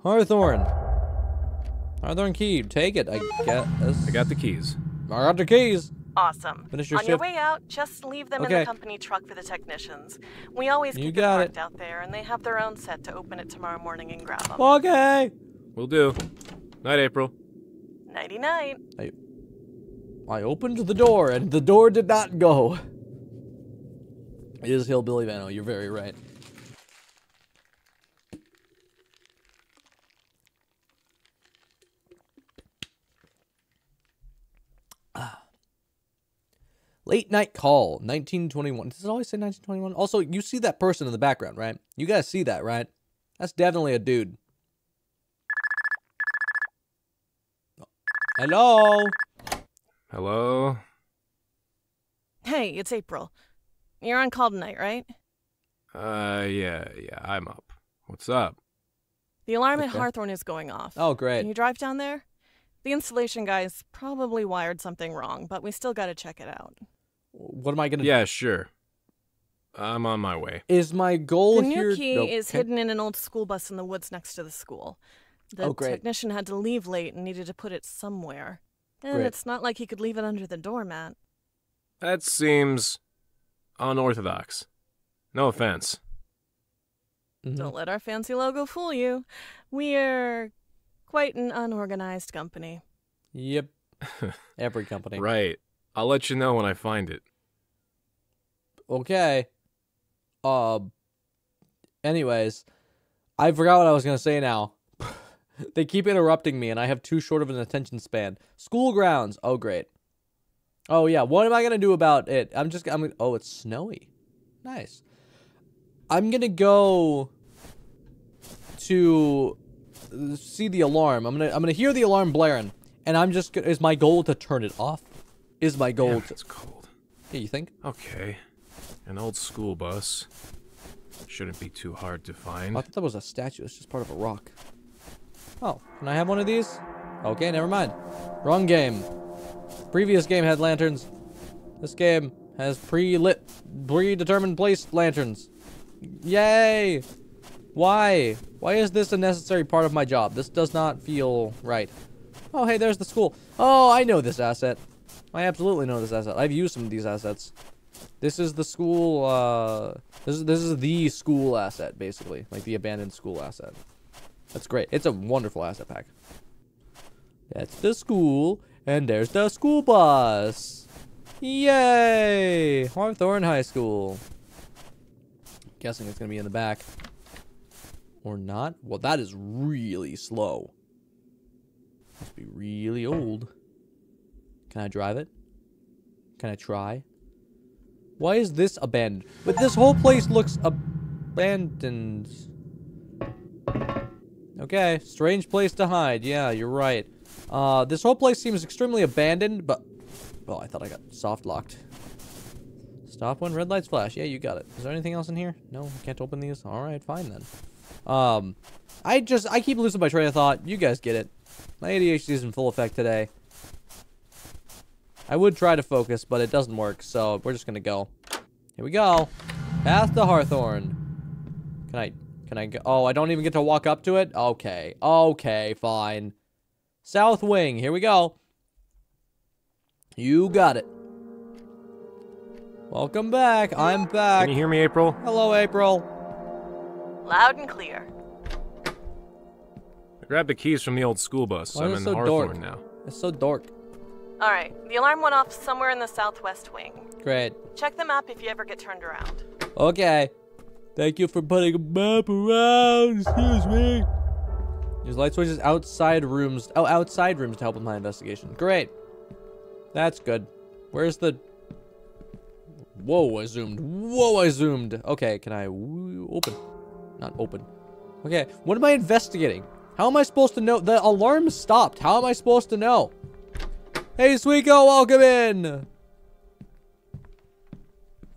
Harthorn. Harthorn key. Take it, I guess. I got the keys. I got the keys. Awesome. Finish your On your way out, just leave them in the company truck for the technicians. We always You keep got it it. parked out there, and they have their own set to open it tomorrow morning and grab them. Okay. We'll do. Night, April. Nighty night. I opened the door and the door did not go. It is Hillbilly Vano, you're very right. Late night call, 1921. Does it always say 1921? Also, you see that person in the background, right? You guys see that, right? That's definitely a dude. Hello? Hello? Hey, it's April. You're on call tonight, right? Uh, yeah, yeah, I'm up. What's up? The alarm at Okay. Harthorn is going off. Oh, great. Can you drive down there? The installation guys probably wired something wrong, but we still gotta check it out. What am I gonna Yeah, sure. I'm on my way. Is my goal the here? new key no, is okay. hidden in an old school bus in the woods next to the school. The Oh, great. technician had to leave late and needed to put it somewhere. And Great. it's not like he could leave it under the doormat. That seems unorthodox. No offense. Mhm. Don't let our fancy logo fool you. We're quite an unorganized company. Yep. [LAUGHS] Every company. Right. I'll let you know when I find it. Okay. Um. Anyways, I forgot what I was gonna say now. [LAUGHS] they keep interrupting me, and I have too short of an attention span. School grounds. Oh, great. Oh yeah. What am I gonna do about it? I'm just. I'm. gonna- Oh, it's snowy. Nice. I'm gonna go to see the alarm. I'm gonna. I'm gonna hear the alarm blaring, and I'm just. Is my goal to turn it off? Is my goal? To, it's cold. yeah, you think? Okay. An old school bus. Shouldn't be too hard to Oh, I thought that was a statue. It's just part of a rock. Oh, can I have one of these? Okay, never mind. Wrong game. Previous game had lanterns. This game has pre-lit, predetermined placed lanterns. Yay! Why? Why is this a necessary part of my job? This does not feel right. Oh, hey, there's the school. Oh, I know this asset. I absolutely know this asset. I've used some of these assets. This is the school, uh, this is, this is the school asset, basically. Like the abandoned school asset. That's great. It's a wonderful asset pack. That's the school, and there's the school bus. Yay! Harthorn High School. Guessing it's gonna be in the back. Or not? Well, that is really slow. Must be really old. Can I drive it? Can I try? Why is this abandoned? But this whole place looks abandoned. Okay, strange place to hide. Yeah, you're right. Uh, this whole place seems extremely abandoned, but... Oh, I thought I got soft locked. Stop when red lights flash. Yeah, you got it. Is there anything else in here? No, I can't open these? Alright, fine then. Um, I just... I keep losing my train of thought. You guys get it. My ADHD is in full effect today. I would try to focus, but it doesn't work, so we're just gonna go. Here we go. Path to Harthorn. Can I, can I go? Oh, I don't even get to walk up to it? Okay. Okay, fine. South Wing, here we go. You got it. Welcome back. I'm back. Can you hear me, April? Hello, April. Loud and clear. I grabbed the keys from the old school bus. Why I'm in it so Harthorn dark? now. It's so dark. Alright, the alarm went off somewhere in the southwest wing. Great. Check the map if you ever get turned around. Okay. Thank you for putting a map around. Excuse me. Use light switches outside rooms. Oh, outside rooms to help with my investigation. Great. That's good. Where's the... Whoa, I zoomed. Whoa, I zoomed. Okay, can I Open. Not open. Okay, what am I investigating? How am I supposed to know? The alarm stopped. How am I supposed to know? Hey, Suiko, welcome in.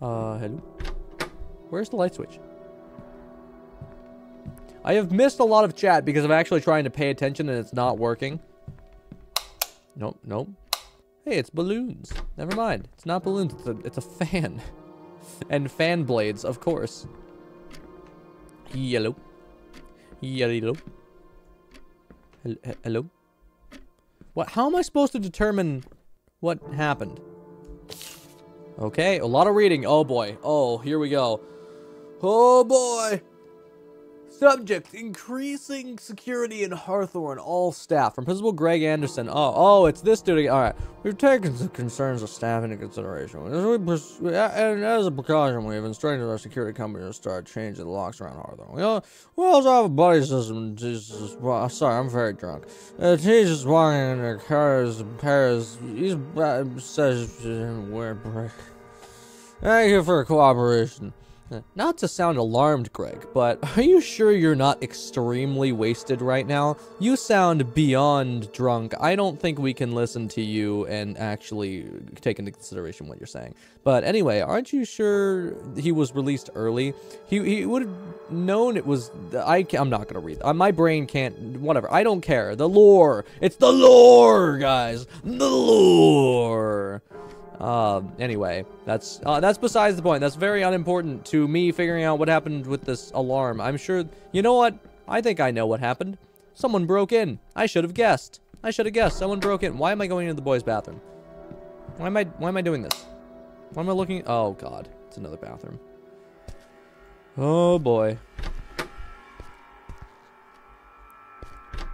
Uh, hello? Where's the light switch? I have missed a lot of chat because I'm actually trying to pay attention and it's not working. Nope, nope. Hey, it's balloons. Never mind. It's not balloons. It's a, it's a fan. [LAUGHS] and fan blades, of course. Yellow. Yellow. Hel- Hello? What? How am I supposed to determine what happened? Okay, a lot of reading. Oh boy. Oh, here we go. Oh boy. Subject, increasing security in Harthorn, all staff. From Principal Greg Anderson. Oh, oh, it's this dude again. All right. We've taken the concerns of staff into consideration. As we And as a precaution, we have instructed our security company to start changing the locks around Harthorn. We, al- we also have a buddy system. Jesus, well, sorry, I'm very drunk. Uh, he's just walking in their cars Paris. He's uh, says, uh, we're... Thank you for cooperation. Not to sound alarmed, Greg, but are you sure you're not extremely wasted right now? You sound beyond drunk. I don't think we can listen to you and actually take into consideration what you're saying. But anyway, aren't you sure he was released early? He, he would have known it was. I, I'm not going to read. Uh, my brain can't. Whatever. I don't care. The lore. It's the lore, guys. The lore. Um, anyway, that's uh, that's besides the point. That's very unimportant to me figuring out what happened with this alarm. I'm sure. You know what? I think I know what happened. Someone broke in. I should have guessed. I should have guessed. Someone broke in. Why am I going into the boys' bathroom? Why am I? Why am I doing this? Why am I looking? Oh God, it's another bathroom. Oh boy.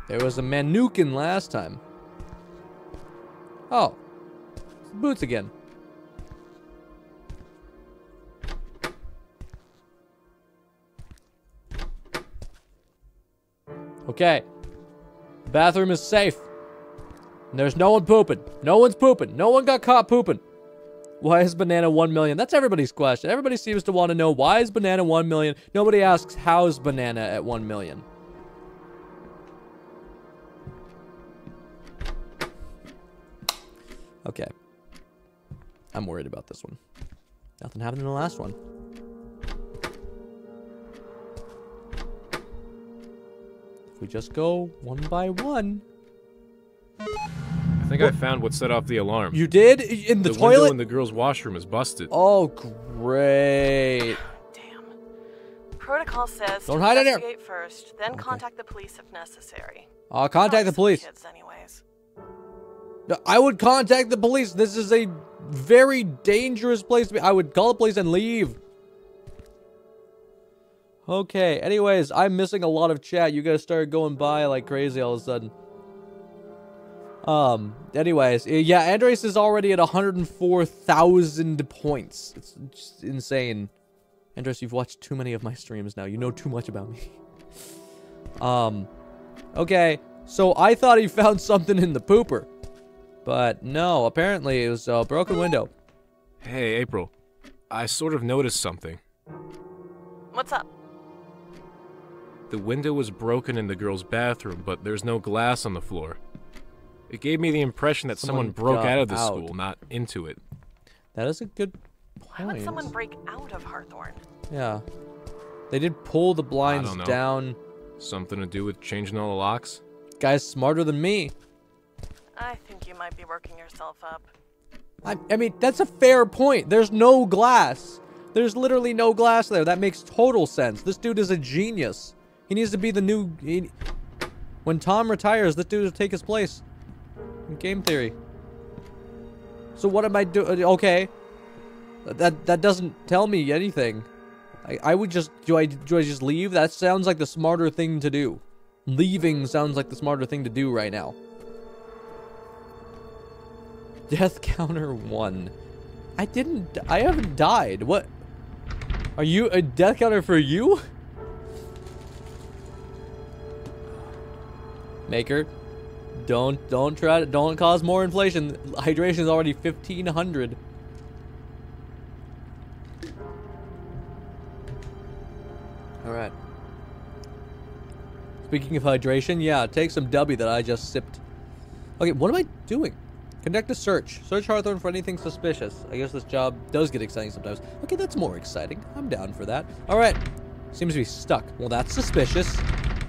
There was a Manukin last time. Oh, Boots again. Okay. Bathroom is safe. There's no one pooping. No one's pooping. No one got caught pooping. Why is banana 1 million? That's everybody's question. Everybody seems to want to know why is banana 1 million? Nobody asks how's banana at 1 million. Okay. I'm worried about this one. Nothing happened in the last one. If we just go one by one. I think I found what set off the alarm. You did? In the, the window toilet? in the girls' washroom is busted. oh, great. Damn. Protocol says Don't to hide in there. investigate first, then contact the police if necessary. I'll contact the police. Kids, anyways. I would contact the police. This is a very dangerous place to be. I would call the police and leave. Okay, anyways, I'm missing a lot of chat. You guys started going by like crazy all of a sudden. Um, anyways, eh, yeah, Andres is already at 104,000 points. It's just insane. Andres, you've watched too many of my streams now. You know too much about me. [LAUGHS] um, okay, so I thought he found something in the pooper. But no, apparently it was a broken window. Hey, April. I sort of noticed something. What's up? The window was broken in the girls' bathroom, but there's no glass on the floor. It gave me the impression that someone, Someone broke out of the out. school, not into it. That is a good point. Why would someone break out of Harthorn? Yeah. They did pull the blinds down. Something to do with changing all the locks? Guy's smarter than me. I think you might be working yourself up. I, I mean, that's a fair point. There's no glass. There's literally no glass there. That makes total sense. This dude is a genius. He needs to be the new... He, when Tom retires, this dude will take his place. In game theory. So what am I doing? Uh, okay. That that doesn't tell me anything. I, I would just... Do I, do I just leave? That sounds like the smarter thing to do. Leaving sounds like the smarter thing to do right now. [LAUGHS] Death counter one. I didn't. I haven't died. What? Are you a death counter for you? Maker, don't don't try to don't cause more inflation. Hydration is already fifteen hundred. All right. Speaking of hydration, yeah, take some W that I just sipped. Okay, what am I doing? Conduct a search. Search Harthorn for anything suspicious. I guess this job does get exciting sometimes. Okay, that's more exciting. I'm down for that. All right. Seems to be stuck. Well, that's suspicious.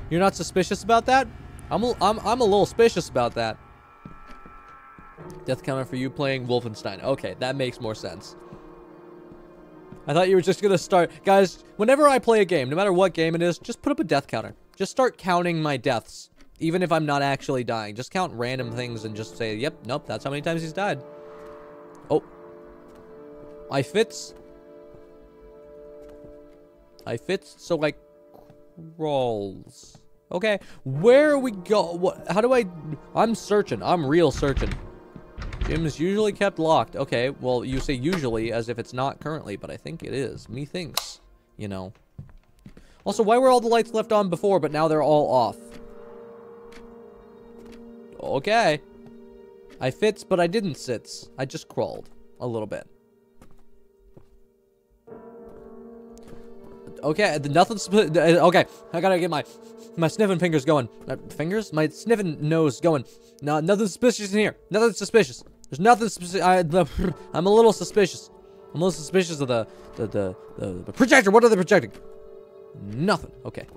You're not suspicious about that? I'm a, I'm, I'm a little suspicious about that. Death counter for you playing Wolfenstein. Okay, that makes more sense. I thought you were just gonna start. Guys, whenever I play a game, no matter what game it is, just put up a death counter. Just start counting my deaths. Even if I'm not actually dying. Just count random things and just say, yep, nope, that's how many times he's died. Oh. I fits. I fits, so like crawls. Okay, where are we go? What? How do I? I'm searching. I'm real searching. Gym's usually kept locked. Okay, well, you say usually as if it's not currently, but I think it is. Me thinks, you know. Also, why were all the lights left on before, but now they're all off? Okay. I fits, but I didn't sits. I just crawled a little bit. Okay, nothing. Okay, I gotta get my my sniffing fingers going. Uh, fingers? My sniffing nose going. No, nothing suspicious in here. Nothing suspicious. There's nothing suspicious. I, am [LAUGHS] a little suspicious. I'm a little suspicious of the the, the the the projector. What are they projecting? Nothing. Okay.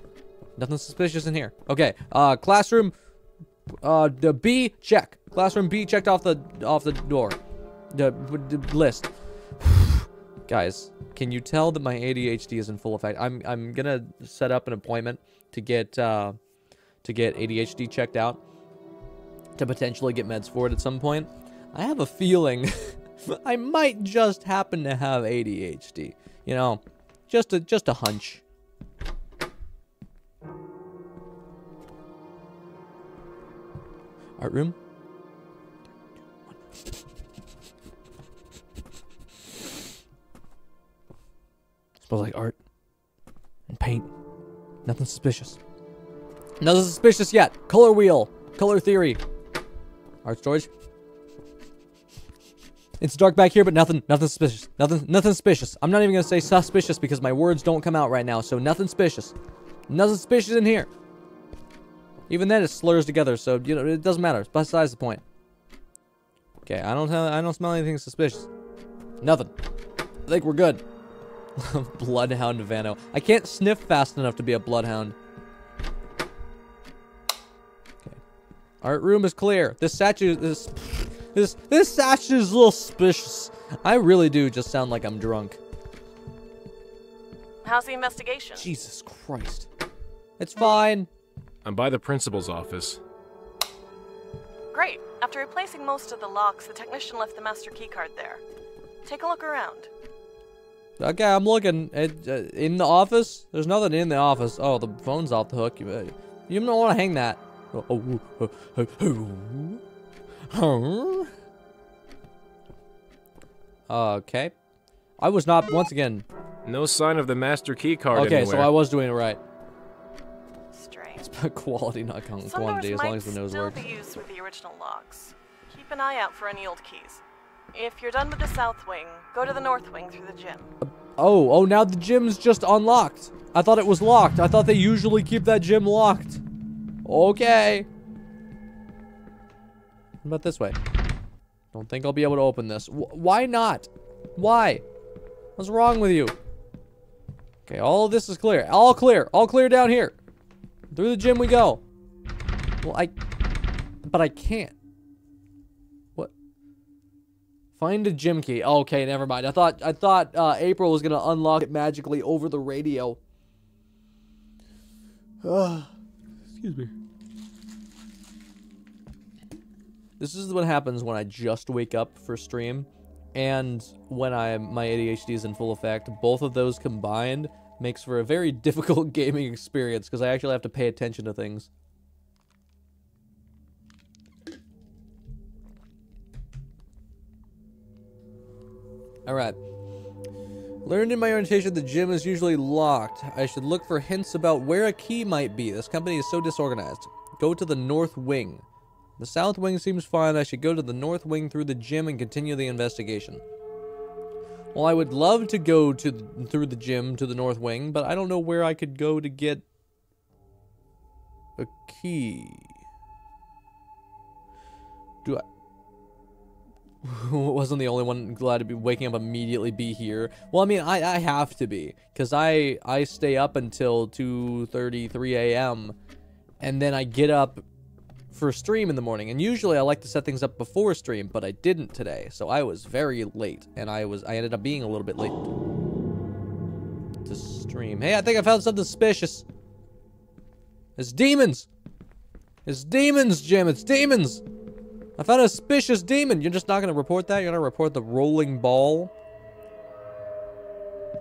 Nothing suspicious in here. Okay. Uh, classroom. Uh, the B check. Classroom B checked off the off the door. The, the list. [SIGHS] Guys, can you tell that my ADHD is in full effect? I'm I'm gonna set up an appointment to get uh, to get ADHD checked out to potentially get meds for it at some point. I have a feeling [LAUGHS] I might just happen to have ADHD. You know, just a just a hunch. Art room? Smells like art and paint. Nothing suspicious. Nothing suspicious yet. Color wheel. Color theory. Art storage. It's dark back here, but nothing, nothing suspicious. Nothing, nothing suspicious. I'm not even gonna say suspicious because my words don't come out right now. So nothing suspicious. Nothing suspicious in here. Even then, it slurs together, so you know it doesn't matter. It's besides the point. Okay, I don't have, I don't smell anything suspicious. Nothing. I think we're good. [LAUGHS] bloodhound Vano. I can't sniff fast enough to be a bloodhound. Okay. Art room is clear. This statue this this this statue is a little suspicious. I really do just sound like I'm drunk. How's the investigation? Jesus Christ. It's fine. I'm by the principal's office. Great. After replacing most of the locks, the technician left the master keycard there. Take a look around. Okay, I'm looking at uh, in the office. There's nothing in the office. Oh, the phone's off the hook. You, uh, you don't want to hang that. Oh, oh, okay. I was not once again. No sign of the master key card Okay, anywhere. so I was doing it right. Strange. It's [LAUGHS] about quality, not quantity, as long as the nose still works. be used with the original locks. Keep an eye out for any old keys. If you're done with the south wing, go to the north wing through the gym. Uh, oh, oh, now the gym's just unlocked. I thought it was locked. I thought they usually keep that gym locked. Okay. What about this way? Don't think I'll be able to open this. Wh why not? Why? What's wrong with you? Okay, all of this is clear. All clear. All clear down here. Through the gym we go. Well, I... But I can't. What? Find a gym key. Okay, never mind. I thought I thought uh, April was gonna unlock it magically over the radio. Uh, [SIGHS] excuse me. This is what happens when I just wake up for stream, and when I my ADHD is in full effect. Both of those combined makes for a very [LAUGHS] difficult gaming experience because I actually have to pay attention to things. Alright. Learned in my orientation the gym is usually locked. I should look for hints about where a key might be. This company is so disorganized. Go to the north wing. The south wing seems fine. I should go to the north wing through the gym and continue the investigation. Well, I would love to go to the, through the gym to the north wing, but I don't know where I could go to get a key. Do I [LAUGHS] wasn't the only one glad to be waking up immediately be here. Well, I mean, I, I have to be cuz I I stay up until 2:33 a.m. and then I get up for stream in the morning. And usually I like to set things up before stream, but I didn't today. So I was very late and I was I ended up being a little bit late to stream. Hey, I think I found something suspicious. It's demons. It's demons, Jim. It's demons. I found a suspicious demon. You're just not going to report that? You're going to report the rolling ball?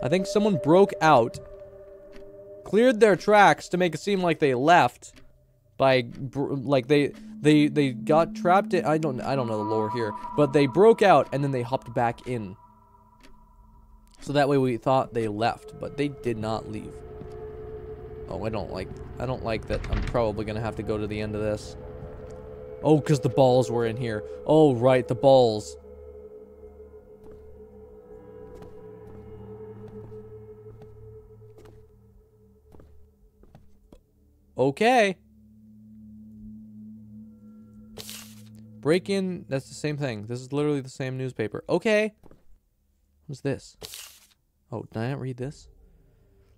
I think someone broke out, cleared their tracks to make it seem like they left by like they they they got trapped in I don't I don't know the lore here, but they broke out and then they hopped back in. So that way we thought they left, but they did not leave. Oh, I don't like I don't like that I'm probably going to have to go to the end of this. Oh, because the balls were in here. Oh, right, the balls. Okay. Break in, that's the same thing. This is literally the same newspaper. Okay. What's this? Oh, did I not read this?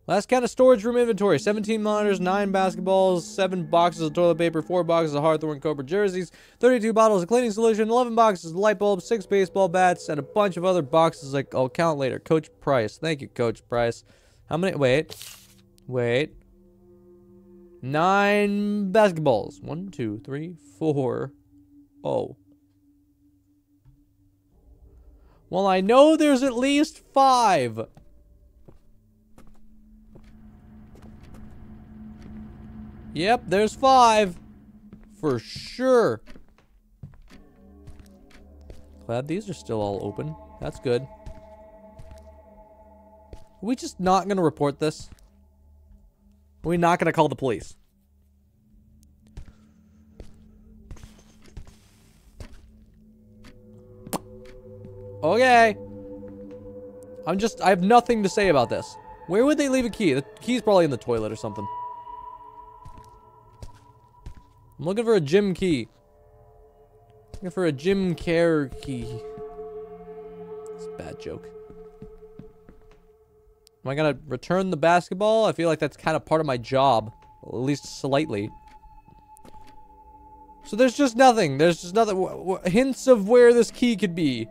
Last count of storage room inventory 17 monitors, 9 basketballs, 7 boxes of toilet paper, 4 boxes of Harthorn Cobra jerseys, 32 bottles of cleaning solution, 11 boxes of light bulbs, 6 baseball bats, and a bunch of other boxes like I'll count later. Coach Price. Thank you, Coach Price. How many? Wait. Wait. 9 basketballs. One, two, three, four. Oh. Well, I know there's at least 5. Yep, there's five. For sure. Glad these are still all open. That's good. Are we just not going to report this? Are we not going to call the police? Okay. I'm just, I have nothing to say about this. Where would they leave a key? The key's probably in the toilet or something. I'm looking for a gym key. Looking for a gym care key. It's a bad joke. Am I gonna return the basketball? I feel like that's kind of part of my job. At least slightly. So there's just nothing. There's just nothing. hints of where this key could be.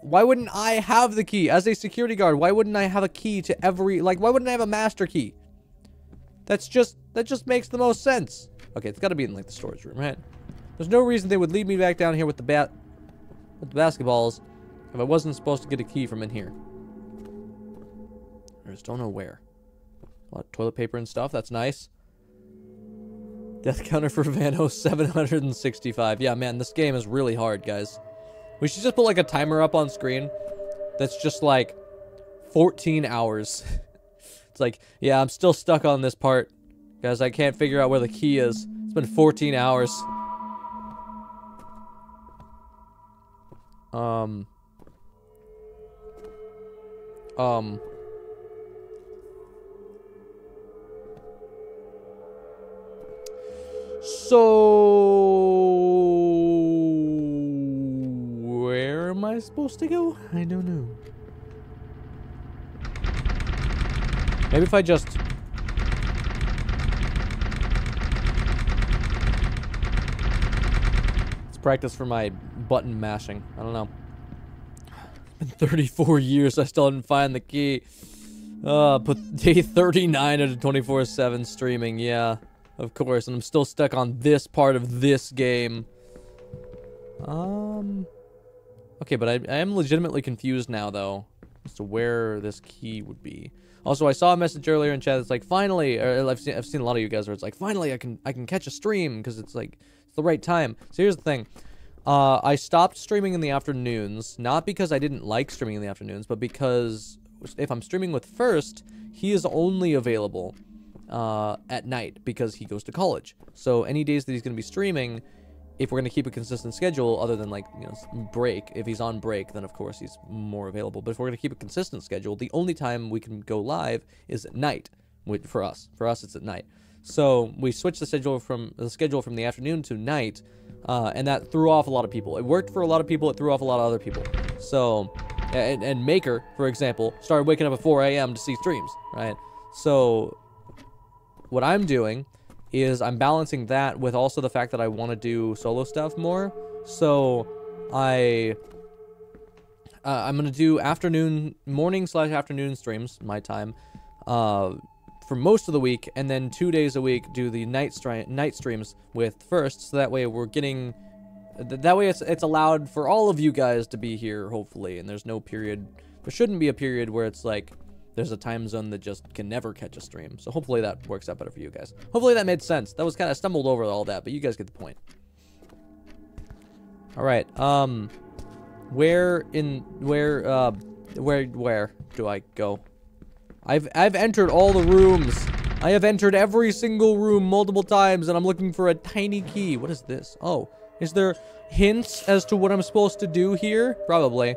Why wouldn't I have the key? As a security guard, why wouldn't I have a key to every... Like, why wouldn't I have a master key? That's just, that just makes the most sense. Okay, it's got to be in, like, the storage room, right? There's no reason they would lead me back down here with the bat, with the basketballs if I wasn't supposed to get a key from in here. I just don't know where. A lot of toilet paper and stuff. That's nice. Death counter for Vano 765. Yeah, man, this game is really hard, guys. We should just put like a timer up on screen that's just like 14 hours. [LAUGHS] It's like, yeah, I'm still stuck on this part. Guys, I can't figure out where the key is. It's been 14 hours. Um. Um. So... Where am I supposed to go? I don't know. Maybe if I just... Let's practice for my button mashing. I don't know. Been 34 years, I still didn't find the key. Uh, put [LAUGHS] day 39 out of 24-7 streaming, yeah. Of course, and I'm still stuck on this part of this game. Um... Okay, but I, I am legitimately confused now, though, as to where this key would be. Also, I saw a message earlier in chat that's like, finally, or I've seen, I've seen a lot of you guys where it's like, finally, I can I can catch a stream, because it's like, it's the right time. So here's the thing. Uh, I stopped streaming in the afternoons, not because I didn't like streaming in the afternoons, but because if I'm streaming with First, he is only available uh, at night because he goes to college. So any days that he's going to be streaming, if we're going to keep a consistent schedule, other than like, you know, break, if he's on break, then of course he's more available. But if we're going to keep a consistent schedule, the only time we can go live is at night for us. For us, it's at night. So we switched the schedule from the schedule from the afternoon to night, uh, and that threw off a lot of people. It worked for a lot of people. It threw off a lot of other people. So, and, and Maker, for example, started waking up at 4 a.m. to see streams, right? So, what I'm doing is I'm balancing that with also the fact that I want to do solo stuff more. So, I uh, I'm gonna do afternoon, morning slash afternoon streams, my time. Uh, for most of the week, and then two days a week do the night stri- night streams with first, so that way we're getting th- that way it's it's allowed for all of you guys to be here, hopefully, and there's no period. There shouldn't be a period where it's like there's a time zone that just can never catch a stream. So hopefully that works out better for you guys. Hopefully that made sense. That was kind of stumbled over all that, but you guys get the point. All right. Um, where in where uh where where do I go? I've I've entered all the rooms. I have entered every single room multiple times, and I'm looking for a tiny key. What is this? Oh, is there hints as to what I'm supposed to do here? Probably.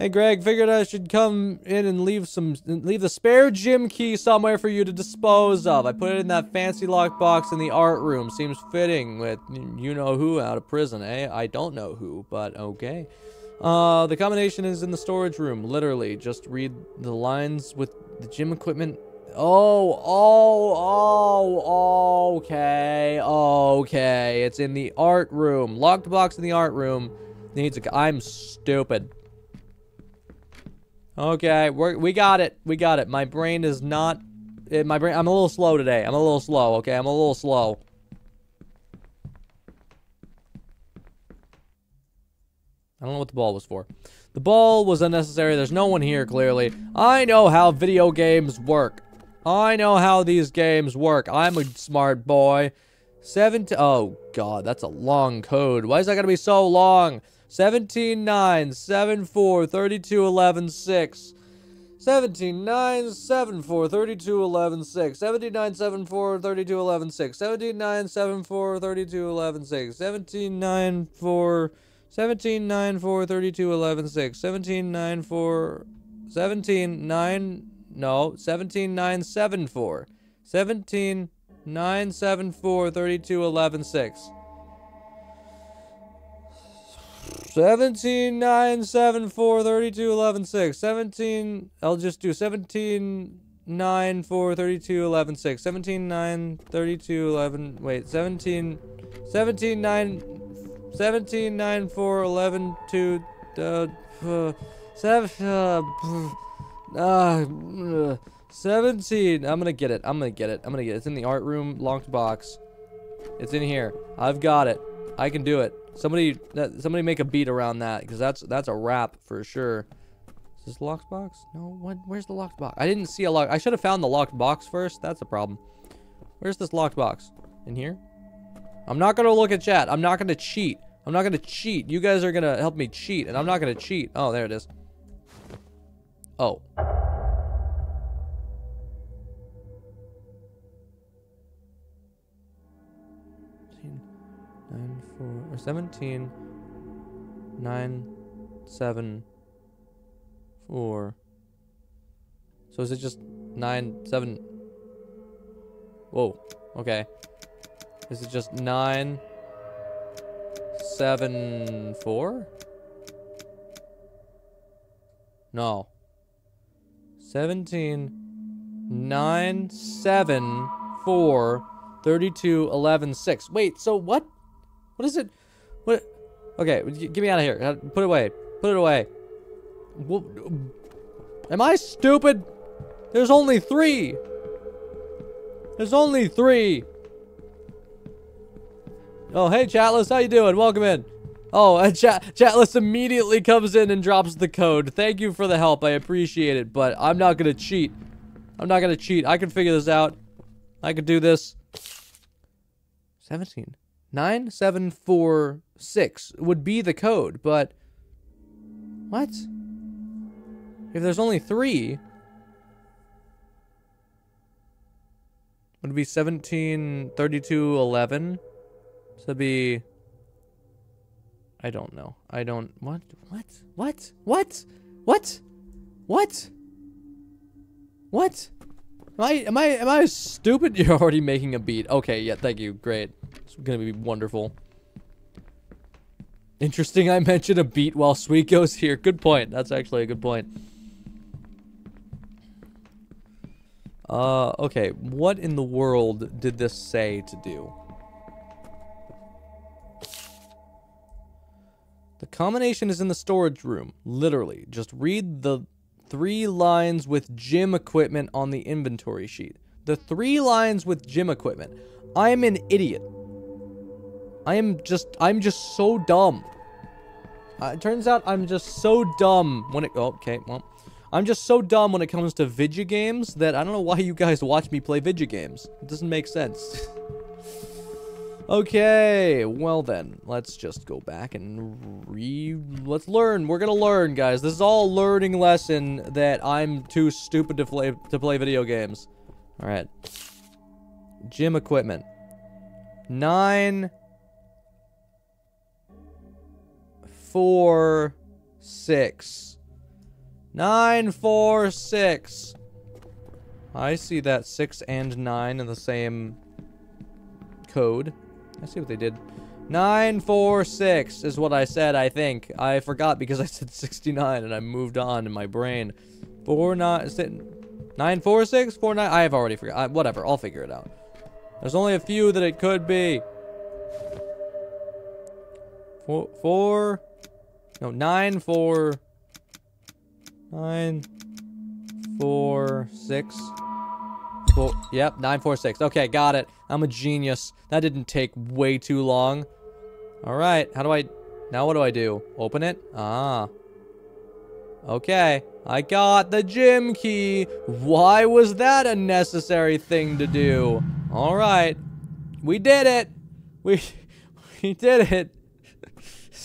Hey, Greg, figured I should come in and leave some, leave the spare gym key somewhere for you to dispose of. I put it in that fancy lockbox in the art room. Seems fitting with you know who out of prison, eh? I don't know who, but okay. Uh, the combination is in the storage room, literally. Just read the lines with the gym equipment. Oh, oh, oh, okay, okay. It's in the art room. Locked box in the art room. Needs a. I'm stupid. Okay, we we got it. We got it. My brain is not. It, my brain. I'm a little slow today. I'm a little slow. Okay, I'm a little slow. I don't know what the ball was for. The ball was unnecessary. There's no one here, clearly. I know how video games work. I know how these games work. I'm a smart boy. Seven. Oh, God, that's a long code. Why is that going to be so long? 17 9 7 4 32 11 6. 17 9 7 4 32 11 6. 17 9 7 4 32 11 6. 17 9 7 4 32 11 6. 17 9 4 17 9 4 32 11 6. 17 9 4 17 9 no 17 9 7 4. 17 9 7 4 32 11 6. 17 9 7 4 32 11 6 17 I'll just do 17 9 4 32 11 6 17 9 32 11 wait 17 17 9 17 9 4 11 2 uh, uh 7 uh, uh, 17 I'm gonna get it I'm gonna get it I'm gonna get it. It's in the art room locked box. It's in here. I've got it. I can do it Somebody, that, somebody make a beat around that because that's that's a wrap for sure. Is this locked box? No. What? Where's the locked box? I didn't see a lock. I should have found the locked box first. That's a problem. Where's this locked box? In here? I'm not gonna look at chat. I'm not gonna cheat. I'm not gonna cheat. You guys are gonna help me cheat, and I'm not gonna cheat. Oh, there it is. Oh. 17, 9, 7, 4. So is it just 9, 7? Whoa, okay. Is it just 9, 7, 4? No. 17, 9, 7, 4, 32, 11, 6. Wait, so what? What is it? Okay, get me out of here. Uh, Put it away. Put it away. Am I stupid? There's only three. There's only three. Oh, hey, Chatless. How you doing? Welcome in. Oh, uh, Chat Chatless immediately comes in and drops the code. Thank you for the help. I appreciate it, but I'm not going to cheat. I'm not going to cheat. I can figure this out. I could do this. 17. 9746 would be the code, but what? If there's only 3 would it be 17 32 11? So it'd be I don't know. I don't what? What? What? What? What? What? What? Am I am I am I stupid? [LAUGHS] You're already making a beat. Okay, yeah, thank you. Great. It's gonna be wonderful. Interesting I mentioned a beat while goes here. Good point. That's actually a good point. Uh, okay. What in the world did this say to do? The combination is in the storage room. Literally. Just read the three lines with gym equipment on the inventory sheet. The three lines with gym equipment. I am an idiot. I am just, I'm just so dumb. Uh, it turns out I'm just so dumb when it, oh, okay, well. I'm just so dumb when it comes to video games that I don't know why you guys watch me play video games. It doesn't make sense. [LAUGHS] okay, well then, let's just go back and re... Let's learn. We're gonna learn, guys. This is all learning lesson that I'm too stupid to play, to play video games. Alright. Gym equipment. Nine... Four... Six... Nine, four, six. I see that six and nine in the same code. I see what they did. Nine, four, six is what I said, I think. I forgot because [LAUGHS] I said 69 and I moved on in my brain. Four, nine, nine, four, six, four, nine. I have already forgot. I, whatever, I'll figure it out. There's only a few that it could be. Four, four, no, nine, four, Nine, four, six, four. Yep, nine, four, six. Okay, got it. I'm a genius. That didn't take way too long. All right, how do I? Now what do I do? Open it? Ah. Okay, I got the gym key. Why was that a necessary thing to do? All right, we did it. We [LAUGHS] we did it.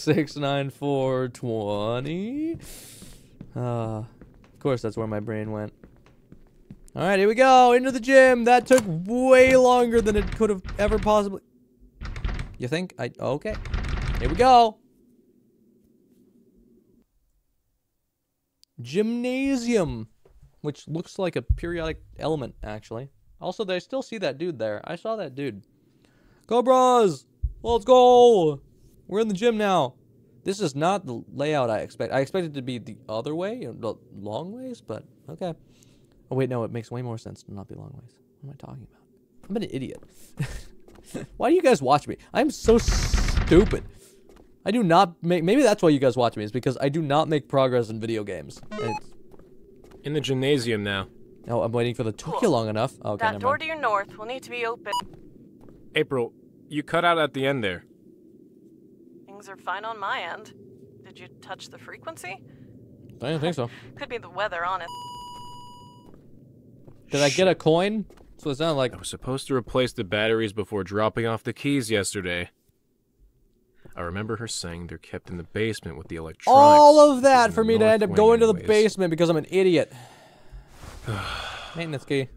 Six, nine, four, twenty. Uh, of course, that's where my brain went. All right, here we go. Into the gym. That took way longer than it could have ever possibly... You think? I Okay. Here we go. Gymnasium. Which looks like a periodic element, actually. Also, I still see that dude there. I saw that dude. Cobras! Let's go! We're in the gym now. This is not the layout I expect. I expect it to be the other way, the long ways, but okay. Oh wait, no, it makes way more sense to not be long ways. What am I talking about? I'm an idiot. [LAUGHS] why do you guys watch me? I'm so stupid. I do not make. Maybe that's why you guys watch me is because I do not make progress in video games. It's, In the gymnasium now. oh, I'm waiting for the took you long enough. Okay, that door to your north will need to be open. April, you cut out at the end there. Things are fine on my end. Did you touch the frequency? I don't think so. [LAUGHS] Could be the weather on it. Did I get a coin? So what it sounded like. I was supposed to replace the batteries before dropping off the keys yesterday. I remember her saying they're kept in the basement with the electronics. All of that for me to end up wing going to the basement because I'm an idiot. [SIGHS] Maintenance key.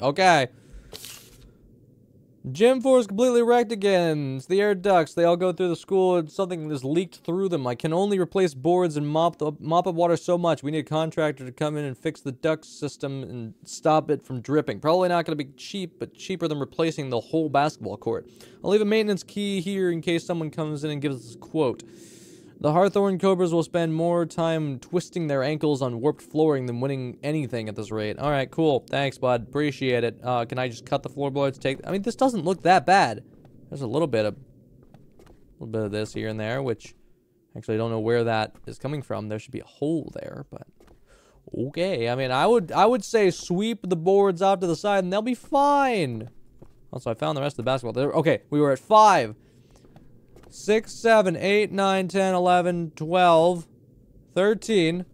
Okay. Gym floor is completely wrecked again. It's the air ducts. They all go through the school and something is leaked through them. I can only replace boards and mop the mop up water so much. We need a contractor to come in and fix the duct system and stop it from dripping. Probably not going to be cheap, but cheaper than replacing the whole basketball court. I'll leave a maintenance key here in case someone comes in and gives us a quote. The Harthorn Cobras will spend more time twisting their ankles on warped flooring than winning anything at this rate. All right, cool. Thanks, bud. Appreciate it. Uh, can I just cut the floorboards? Take. I mean, this doesn't look that bad. There's a little bit of a little bit of this here and there, which actually I don't know where that is coming from. There should be a hole there, but okay. I mean, I would I would say sweep the boards out to the side and they'll be fine. Also, I found the rest of the basketball. There, okay, we were at five, six, seven, eight, nine, ten, eleven, twelve, thirteen.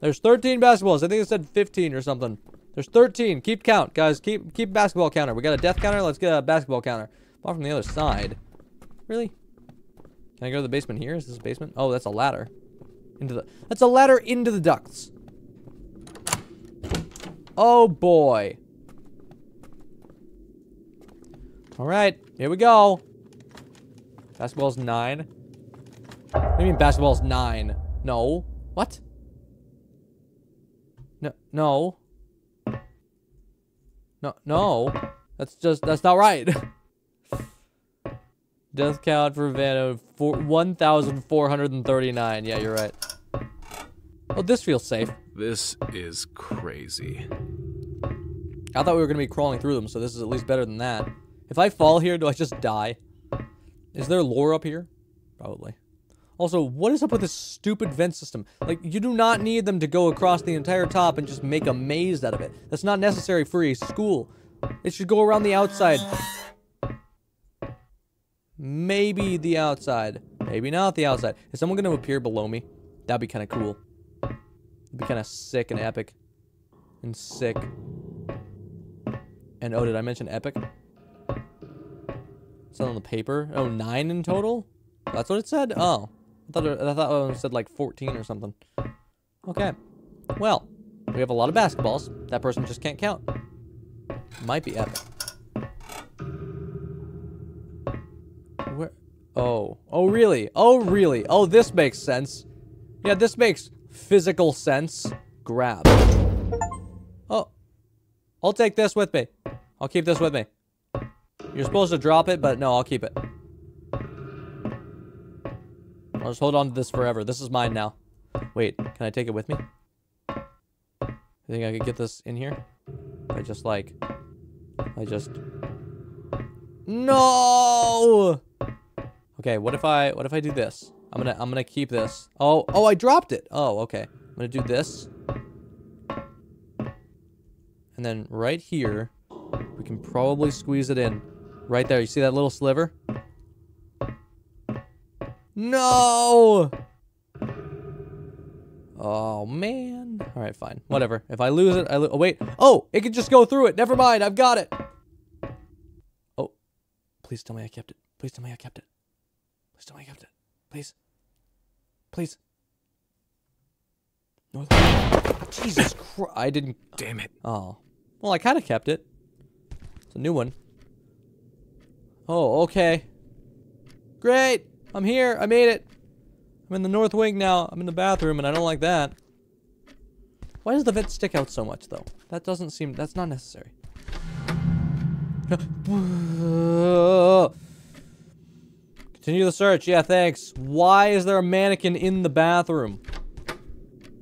There's 13 basketballs. I think it said 15 or something. There's 13. Keep count, guys. Keep keep basketball counter. We got a death counter. Let's get a basketball counter. Off from the other side. Really? Can I go to the basement here? Is this a basement? Oh, that's a ladder. Into the That's a ladder into the ducts. Oh boy. Alright, here we go. Basketball's nine. What do you mean basketball's nine? No. What? No, no. No, no. That's just, that's not right. [LAUGHS] Death count for Vano, for 1,439. Yeah, you're right. Oh, this feels safe. This is crazy. I thought we were going to be crawling through them, so this is at least better than that. If I fall here, do I just die? Is there lore up here? Probably. Also, what is up with this stupid vent system? Like, you do not need them to go across the entire top and just make a maze out of it. That's not necessary for a school. It should go around the outside. Maybe the outside. Maybe not the outside. Is someone going to appear below me? That'd be kind of cool. It'd be kind of sick and epic. And sick. And oh, did I mention epic? On the paper. Oh, nine in total? That's what it said? Oh. I thought it, I thought it said like 14 or something. Okay. Well, we have a lot of basketballs. That person just can't count. Might be epic. Where? Oh. Oh, really? Oh, really? Oh, this makes sense. Yeah, this makes physical sense. Grab. Oh. I'll take this with me. I'll keep this with me. You're supposed to drop it, but no, I'll keep it. I'll just hold on to this forever. This is mine now. Wait, can I take it with me? I think I could get this in here? I just like... I just... No! Okay, what if I what if I do this? I'm gonna I'm gonna keep this. Oh oh I dropped it. Oh okay. I'm gonna do this. And then right here, we can probably squeeze it in. Right there. You see that little sliver? No! Oh, man. All right, fine. Whatever. If I lose it, I lo oh, wait. Oh, it can just go through it. Never mind. I've got it. Oh, please tell me I kept it. Please tell me I kept it. Please tell me I kept it. Please. Please. No. Jesus Christ. I didn't. Damn it. Oh. Well, I kind of kept it. It's a new one. Oh, okay. Great. I'm here. I made it. I'm in the north wing now. I'm in the bathroom, and I don't like that. Why does the vent stick out so much, though? That doesn't seem... That's not necessary. [GASPS] Continue the search. Yeah, thanks. Why is there a mannequin in the bathroom?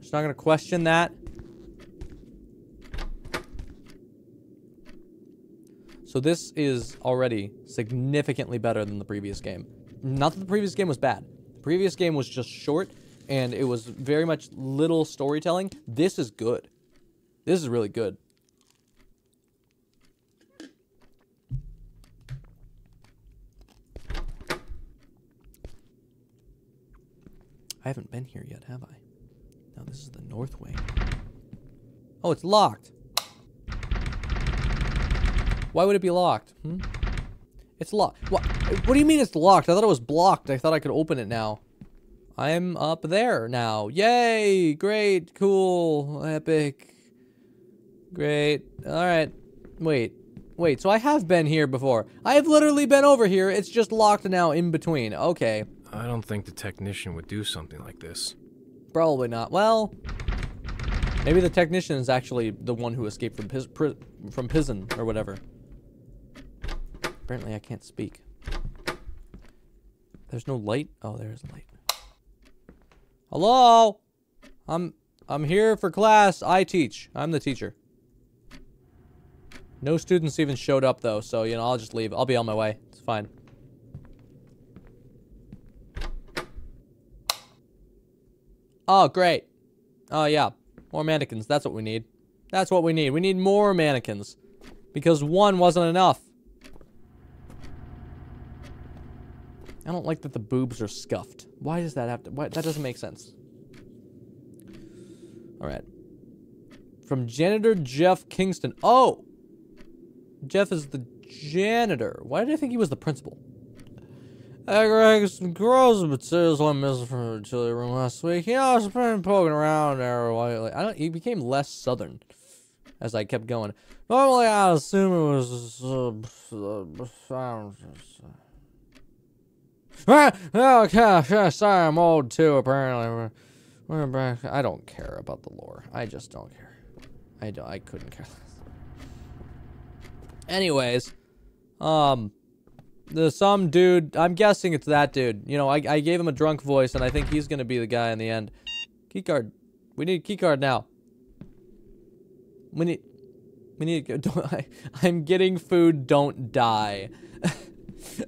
Just not gonna question that. So this is already significantly better than the previous game. Not that the previous game was bad. The previous game was just short, and it was very much little storytelling. This is good. This is really good. I haven't been here yet, have I? No, this is the north wing. Oh, it's locked. Why would it be locked? Hmm? It's locked. What? What do you mean it's locked? I thought it was blocked. I thought I could open it now. I'm up there now. Yay! Great, cool, epic. Great. All right. Wait. Wait, so I have been here before. I have literally been over here. It's just locked now in between. Okay. I don't think the technician would do something like this. Probably not. Well, maybe the technician is actually the one who escaped from his from prison or whatever. Apparently I can't speak. There's no light? Oh, there's light. Hello? I'm I'm here for class. I teach. I'm the teacher. No students even showed up though, so you know, I'll just leave. I'll be on my way. It's fine. Oh, great. Oh, yeah. More mannequins. That's what we need. That's what we need. We need more mannequins. Because one wasn't enough. I don't like that the boobs are scuffed. Why does that have to... Why, that doesn't make sense. All right. From janitor Jeff Kingston. Oh! Jeff is the janitor. Why did I think he was the principal? Hey Greg, some gross materials went missing from the utility room last week. Know, I was been poking around there lately. I don't. He became less southern as I kept going. Normally, I assume it was. Uh, uh, uh, okay, sorry, I'm old too. Apparently. I don't care about the lore. I just don't care. I don't. I couldn't care less. Anyways, um, the some dude. I'm guessing it's that dude. You know, I I gave him a drunk voice, and I think he's gonna be the guy in the end. Keycard. We need keycard now. We need. We need. [LAUGHS] Don't, I, I'm getting food. Don't die. [LAUGHS]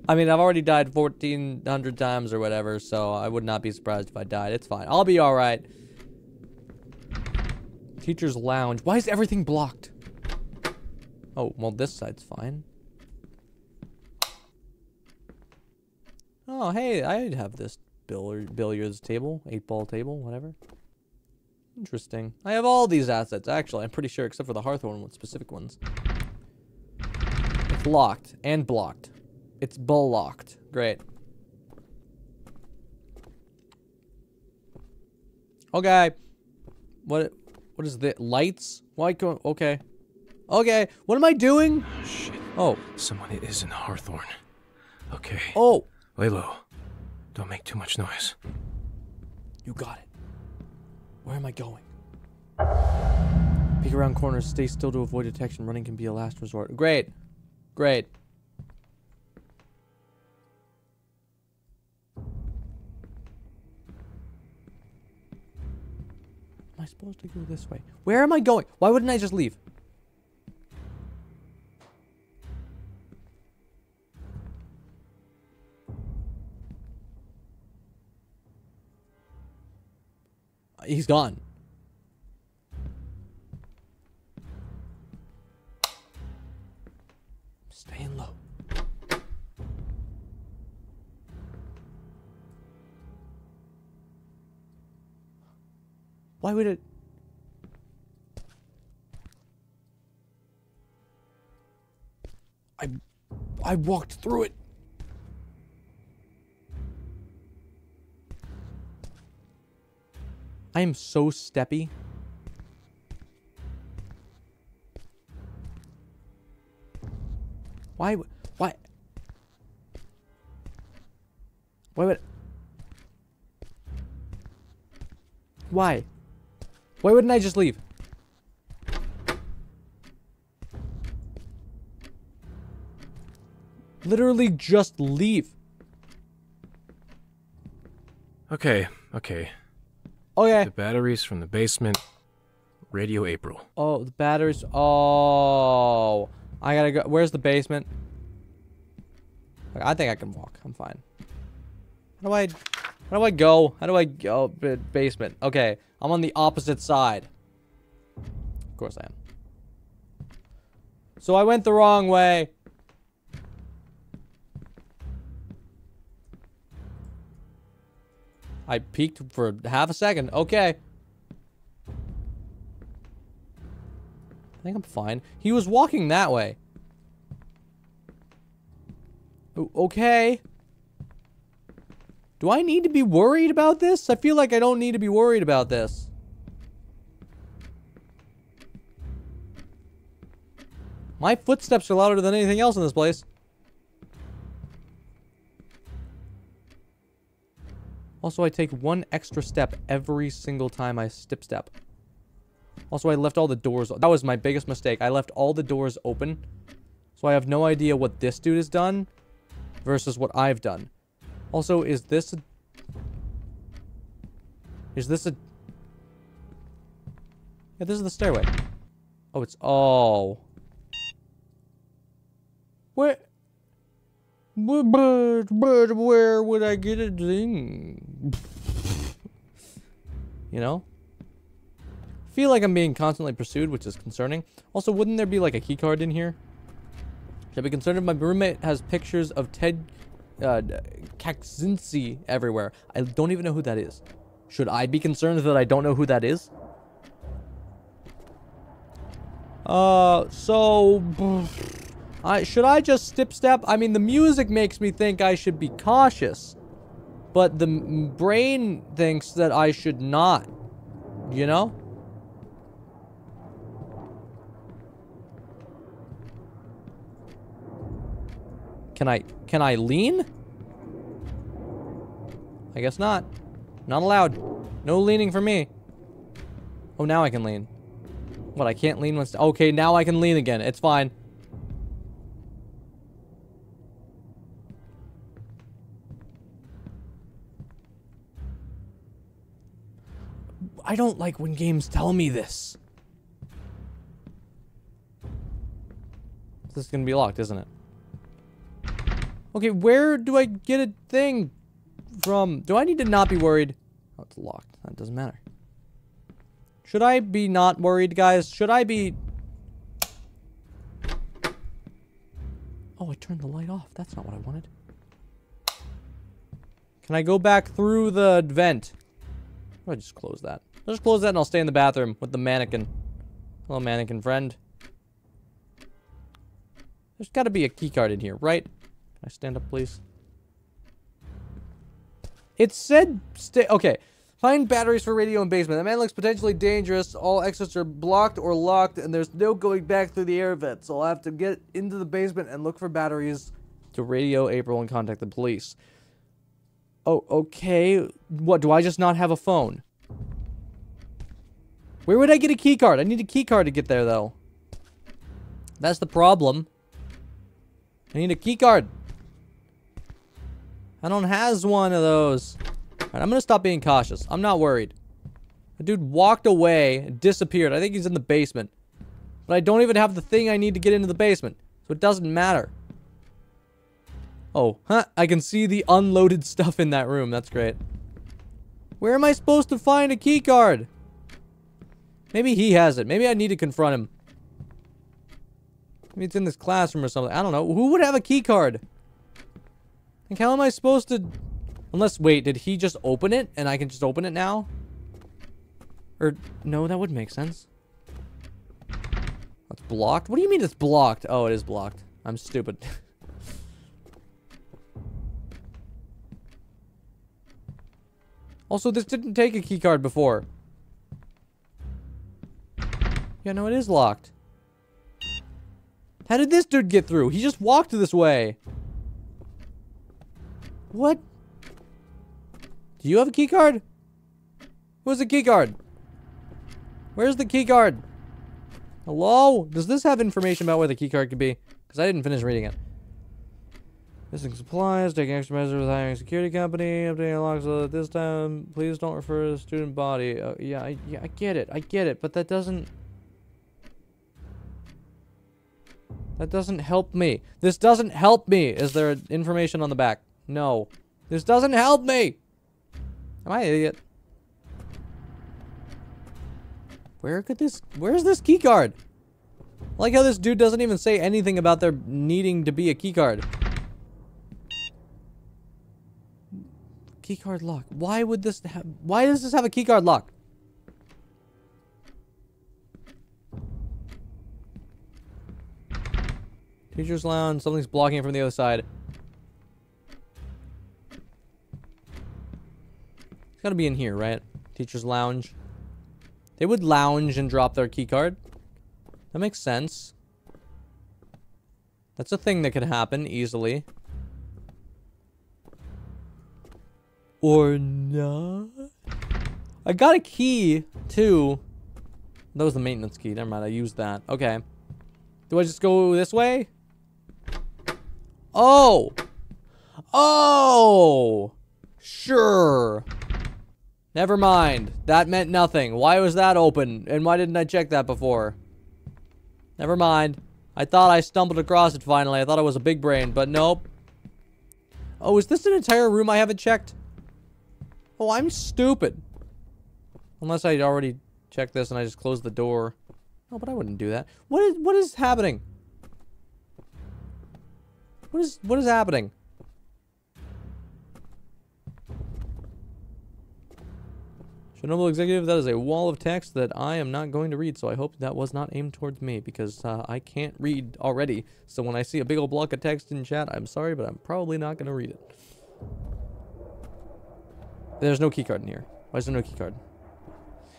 I mean, I've already died 1,400 times or whatever, so I would not be surprised if I died. It's fine. I'll be alright. Teacher's lounge. Why is everything blocked? Oh, well, this side's fine. Oh, hey, I have this billiard, billiards table, eight ball table, whatever. Interesting. I have all these assets, actually. I'm pretty sure, except for the Harthorn one, specific ones. It's locked and blocked. It's bull locked. Great. Okay. What? What is the lights? Why go? Okay. Okay. What am I doing? Shit. Oh. Someone is in Harthorn. Okay. Oh. Lay low. Don't make too much noise. You got it. Where am I going? Peek around corners. Stay still to avoid detection. Running can be a last resort. Great. Great. Supposed to go this way? Where am I going? Why wouldn't I just leave? Uh, He's gone. Why would it? I I walked through it. I am so steppy. Why? Why? Why would? Why? Why wouldn't I just leave? Literally just leave. Okay, okay. Okay. The batteries from the basement. Radio April. Oh, the batteries. Oh, I gotta go. Where's the basement? I think I can walk. I'm fine. How do I? How do I go? How do I go? Basement. Okay, I'm on the opposite side. Of course I am. So I went the wrong way. I peeked for half a second. Okay. I think I'm fine. He was walking that way. Okay. Do I need to be worried about this? I feel like I don't need to be worried about this. My footsteps are louder than anything else in this place. Also, I take one extra step every single time I step step. Also, I left all the doors. That was my biggest mistake. I left all the doors open. So I have no idea what this dude has done versus what I've done. Also, is this a... Is this a... Yeah, this is the stairway. Oh, it's... Oh. Where... But, but, where would I get a thing? You know? feel like I'm being constantly pursued, which is concerning. Also, wouldn't there be like a keycard in here? Should I be concerned if my roommate has pictures of Ted uh, Kaczynski everywhere? I don't even know who that is. Should I be concerned that I don't know who that is? Uh, so... [SIGHS] I, should I just step step? I mean, the music makes me think I should be cautious. But the brain thinks that I should not. You know? Can I, can I lean? I guess not. Not allowed. No leaning for me. Oh, now I can lean. What, I can't lean once- Okay, now I can lean again. It's fine. I don't like when games tell me this. This is gonna be locked, isn't it? Okay, where do I get a thing from? Do I need to not be worried? Oh, it's locked. That doesn't matter. Should I be not worried, guys? Should I be... Oh, I turned the light off. That's not what I wanted. Can I go back through the vent? I just close that. I'll just close that and I'll stay in the bathroom with the mannequin. Hello, mannequin friend. There's got to be a keycard in here, right? I stand up, please? It said stay. Okay. Find batteries for radio in basement. The man looks potentially dangerous. All exits are blocked or locked, and there's no going back through the air vent. So I'll have to get into the basement and look for batteries to radio April and contact the police. Oh, okay. What, do I just not have a phone? Where would I get a keycard? I need a keycard to get there, though. That's the problem. I need a keycard. I don't has one of those. I'm gonna stop being cautious. I'm not worried. The dude walked away, and disappeared. I think he's in the basement. But I don't even have the thing I need to get into the basement. So it doesn't matter. Oh, huh. I can see the unloaded [LAUGHS] stuff in that room. That's great. Where am I supposed to find a keycard? Maybe he has it. Maybe I need to confront him. Maybe it's in this classroom or something. I don't know. Who would have a keycard? Like, how am I supposed to... Unless, wait, did he just open it? And I can just open it now? Or, no, that would make sense. That's blocked? What do you mean it's blocked? Oh, it is blocked. I'm stupid. [LAUGHS] also, this didn't take a keycard before. Yeah, no, it is locked. How did this dude get through? He just walked this way. What? Do you have a key card? Who's the key card? Where's the key card? Hello? Does this have information about where the key card could be? Because I didn't finish reading it. Missing supplies, taking extra measures with hiring a security company, updating logs so at this time, please don't refer to the student body. Uh, yeah, I, yeah, I get it, I get it, but that doesn't... That doesn't help me. This doesn't help me. Is there information on the back? No. This doesn't help me! Am I an idiot? Where could this... Where's this keycard? Like how this dude doesn't even say anything about there needing to be a keycard. Keycard lock. Why would this have... Why does this have a keycard lock? Teacher's lounge. Something's blocking it from the other side. Gotta be in here, right? Teacher's lounge. They would lounge and drop their key card. That makes sense. That's a thing that could happen easily. Or not? I got a key, too. That was the maintenance key. Never mind, I used that. Okay. Do I just go this way? Oh! Oh! Sure. Never mind. That meant nothing. Why was that open? And why didn't I check that before? Never mind. I thought I stumbled across it finally. I thought I was a big brain, but nope. Oh, is this an entire room I haven't checked? Oh, I'm stupid. Unless I'd already checked this and I just closed the door. No, but I wouldn't do that. What is what is happening? What is what is happening? Chernobyl executive, that is a wall of text that I am not going to read, so I hope that was not aimed towards me because uh, I can't read already. So when I see a big old block of text in chat, I'm sorry, but I'm probably not going to read it. There's no keycard in here. Why is there no keycard?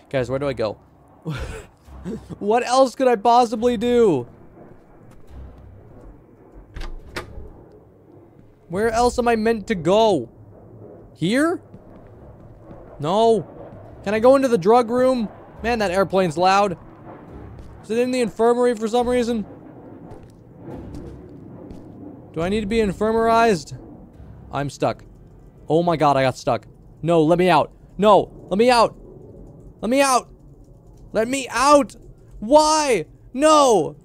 Guys, where do I go? [LAUGHS] what else could I possibly do? Where else am I meant to go? Here? No. Can I go into the drug room? Man, that airplane's loud. Is it in the infirmary for some reason? Do I need to be infirmarized? I'm stuck. Oh my god, I got stuck. No, let me out. No, let me out. Let me out. Let me out. Why? No.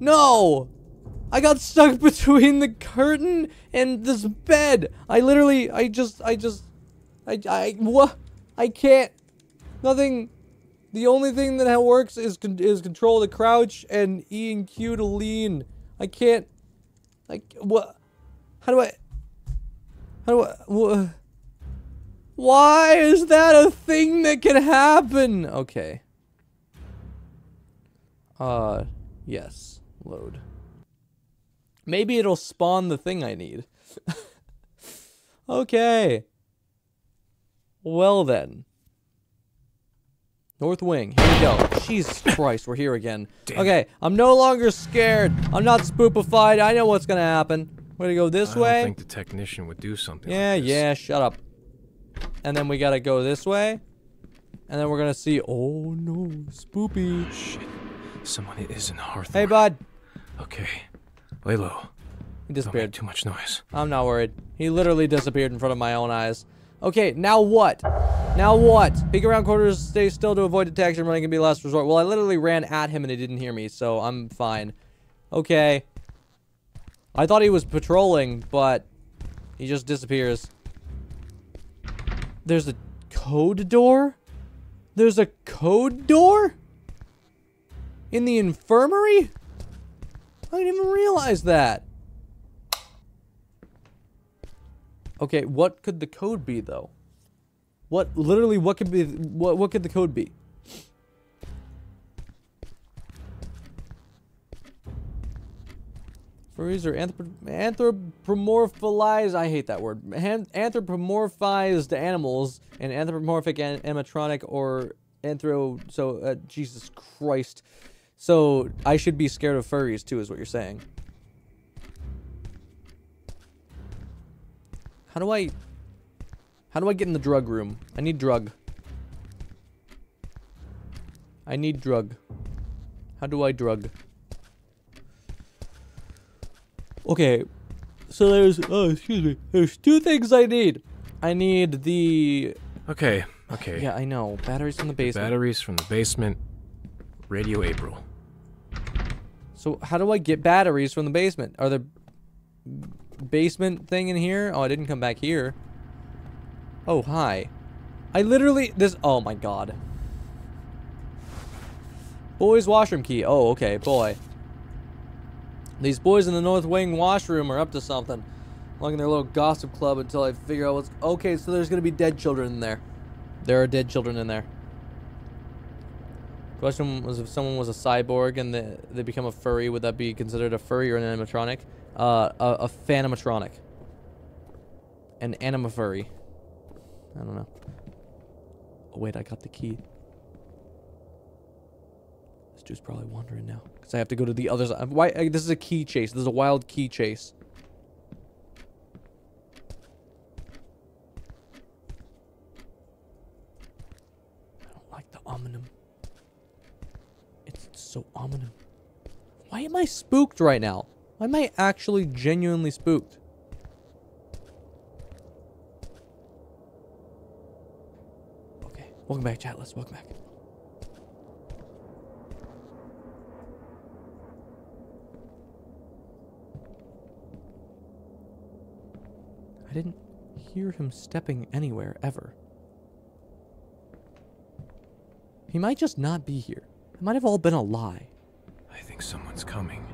No. I got stuck [LAUGHS] between the curtain and this bed. I literally, I just, I just, I, I, what? I can't. Nothing. The only thing that works is con is control to crouch and E and Q to lean. I can't. Like what? How do I? How do I? What? Why is that a thing that can happen? Okay. Uh, yes. Load. Maybe it'll spawn the thing I need. [LAUGHS] okay. Well then. North Wing. Here we go. Jesus [LAUGHS] Christ, we're here again. Damn. Okay, I'm no longer scared. I'm not spoopified. I know what's gonna happen. We're gonna go this I way. don't think the technician would do something Yeah, like yeah, shut up. And then we gotta go this way. And then we're gonna see. Oh no, spoopy. Shit. Someone is in Harthorn. Hey, bud. Okay. Lay low. He disappeared. too much noise. I'm not worried. He literally disappeared in front of my own eyes. Okay, now what? Now what? Peek around corners, stay still to avoid detection. Running can be last resort. Well, I literally ran at him and he didn't hear me, so I'm fine. Okay. I thought he was patrolling, but he just disappears. There's a code door? There's a code door? In the infirmary? I didn't even realize that. Okay, what could the code be though? What literally what could be what what could the code be? Furries are anthrop. I hate that word. Anthropomorphized animals, and anthropomorphic an animatronic or anthro. So uh, Jesus Christ. So I should be scared of furries too, is what you're saying. How do I... How do I get in the drug room? I need drug. I need drug. How do I drug? Okay. So there's... Oh, excuse me. There's two things I need. I need the... Okay, okay. Yeah, I know. Batteries from the basement. Batteries from the basement. Radio April. So how do I get batteries from the basement? Are there basement thing in here? Oh, I didn't come back here. Oh, hi. I literally this oh my god. Boys washroom key. Oh, okay, boy. These boys in the North Wing washroom are up to something. Like in their little gossip club until I figure out what's okay, so there's gonna be dead children in there. There are dead children in there. Question was if someone was a cyborg and they, they become a furry, would that be considered a furry or an animatronic? Uh, a, a phanomatronic. An anima furry. I don't know. Oh wait, I got the key. This dude's probably wandering now. Because I have to go to the other side. Why? uh, This is a key chase. This is a wild key chase. I don't like the ominum. It's so ominous. Why am I spooked right now? Am I actually genuinely spooked? Okay, welcome back, chat. Let's welcome back. I didn't hear him stepping anywhere ever. He might just not be here. It might have all been a lie. I think someone's coming.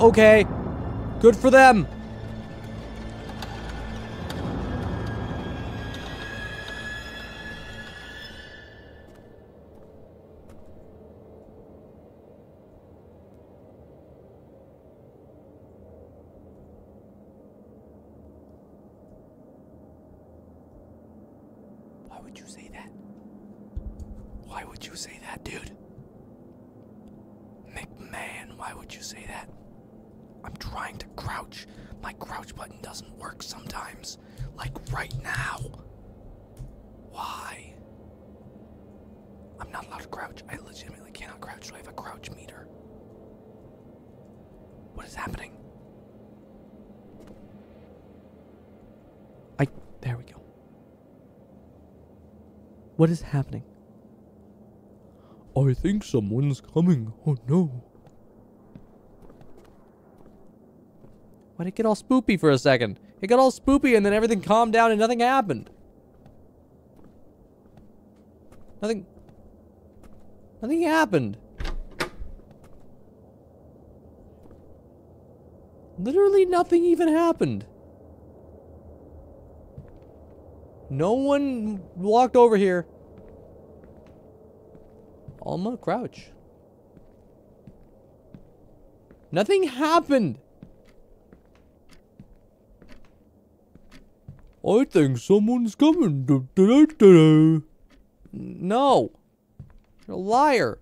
Okay. Good for them. What is happening? I think someone's coming. Oh no. Why'd it get all spoopy for a second? It got all spoopy and then everything calmed down and nothing happened. Nothing. Nothing happened. Literally nothing even happened. No one walked over here. Alma, crouch. Nothing happened. I think someone's coming. Da, da, da. No. You're a liar.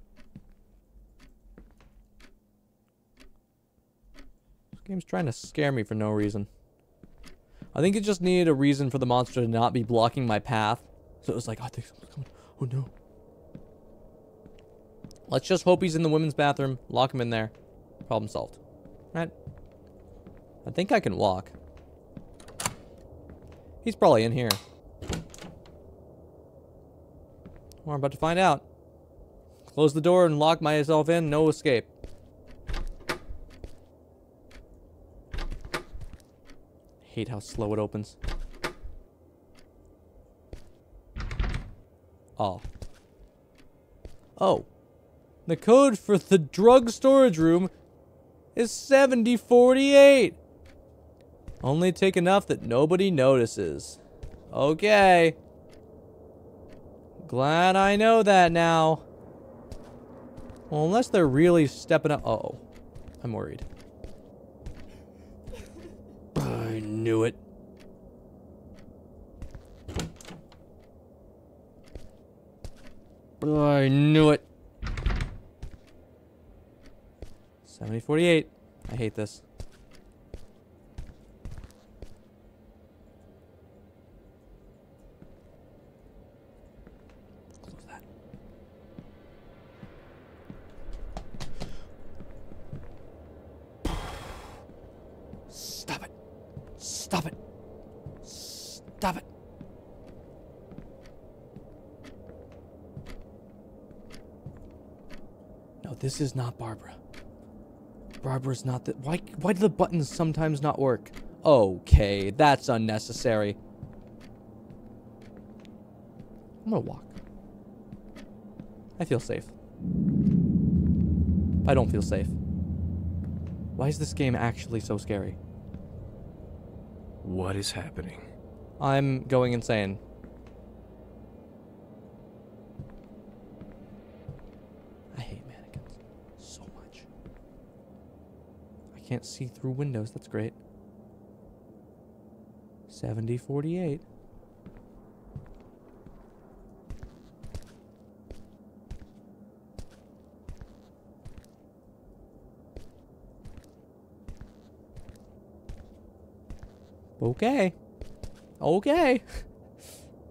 This game's trying to scare me for no reason. I think it just needed a reason for the monster to not be blocking my path. So it was like, oh, I think someone's coming. Oh no. Let's just hope he's in the women's bathroom. Lock him in there. Problem solved. Right? I think I can walk. He's probably in here. Well, I'm about to find out. Close the door and lock myself in. No escape. Hate how slow it opens. Oh. Oh. The code for the drug storage room is 7048. Only take enough that nobody notices. Okay. Glad I know that now. Well, unless they're really stepping up. Uh oh. I'm worried. Knew it. I knew it. 7048. I hate this. Close that. Stop it. Stop it. Stop it. No, this is not Barbara. Barbara's not the. Why? Why do the buttons sometimes not work? Okay, that's unnecessary. I'm gonna walk. I feel safe. I don't feel safe. Why is this game actually so scary? What is happening? I'm going insane. I hate mannequins so much. I can't see through windows. That's great. 7048. Okay. Okay. [LAUGHS]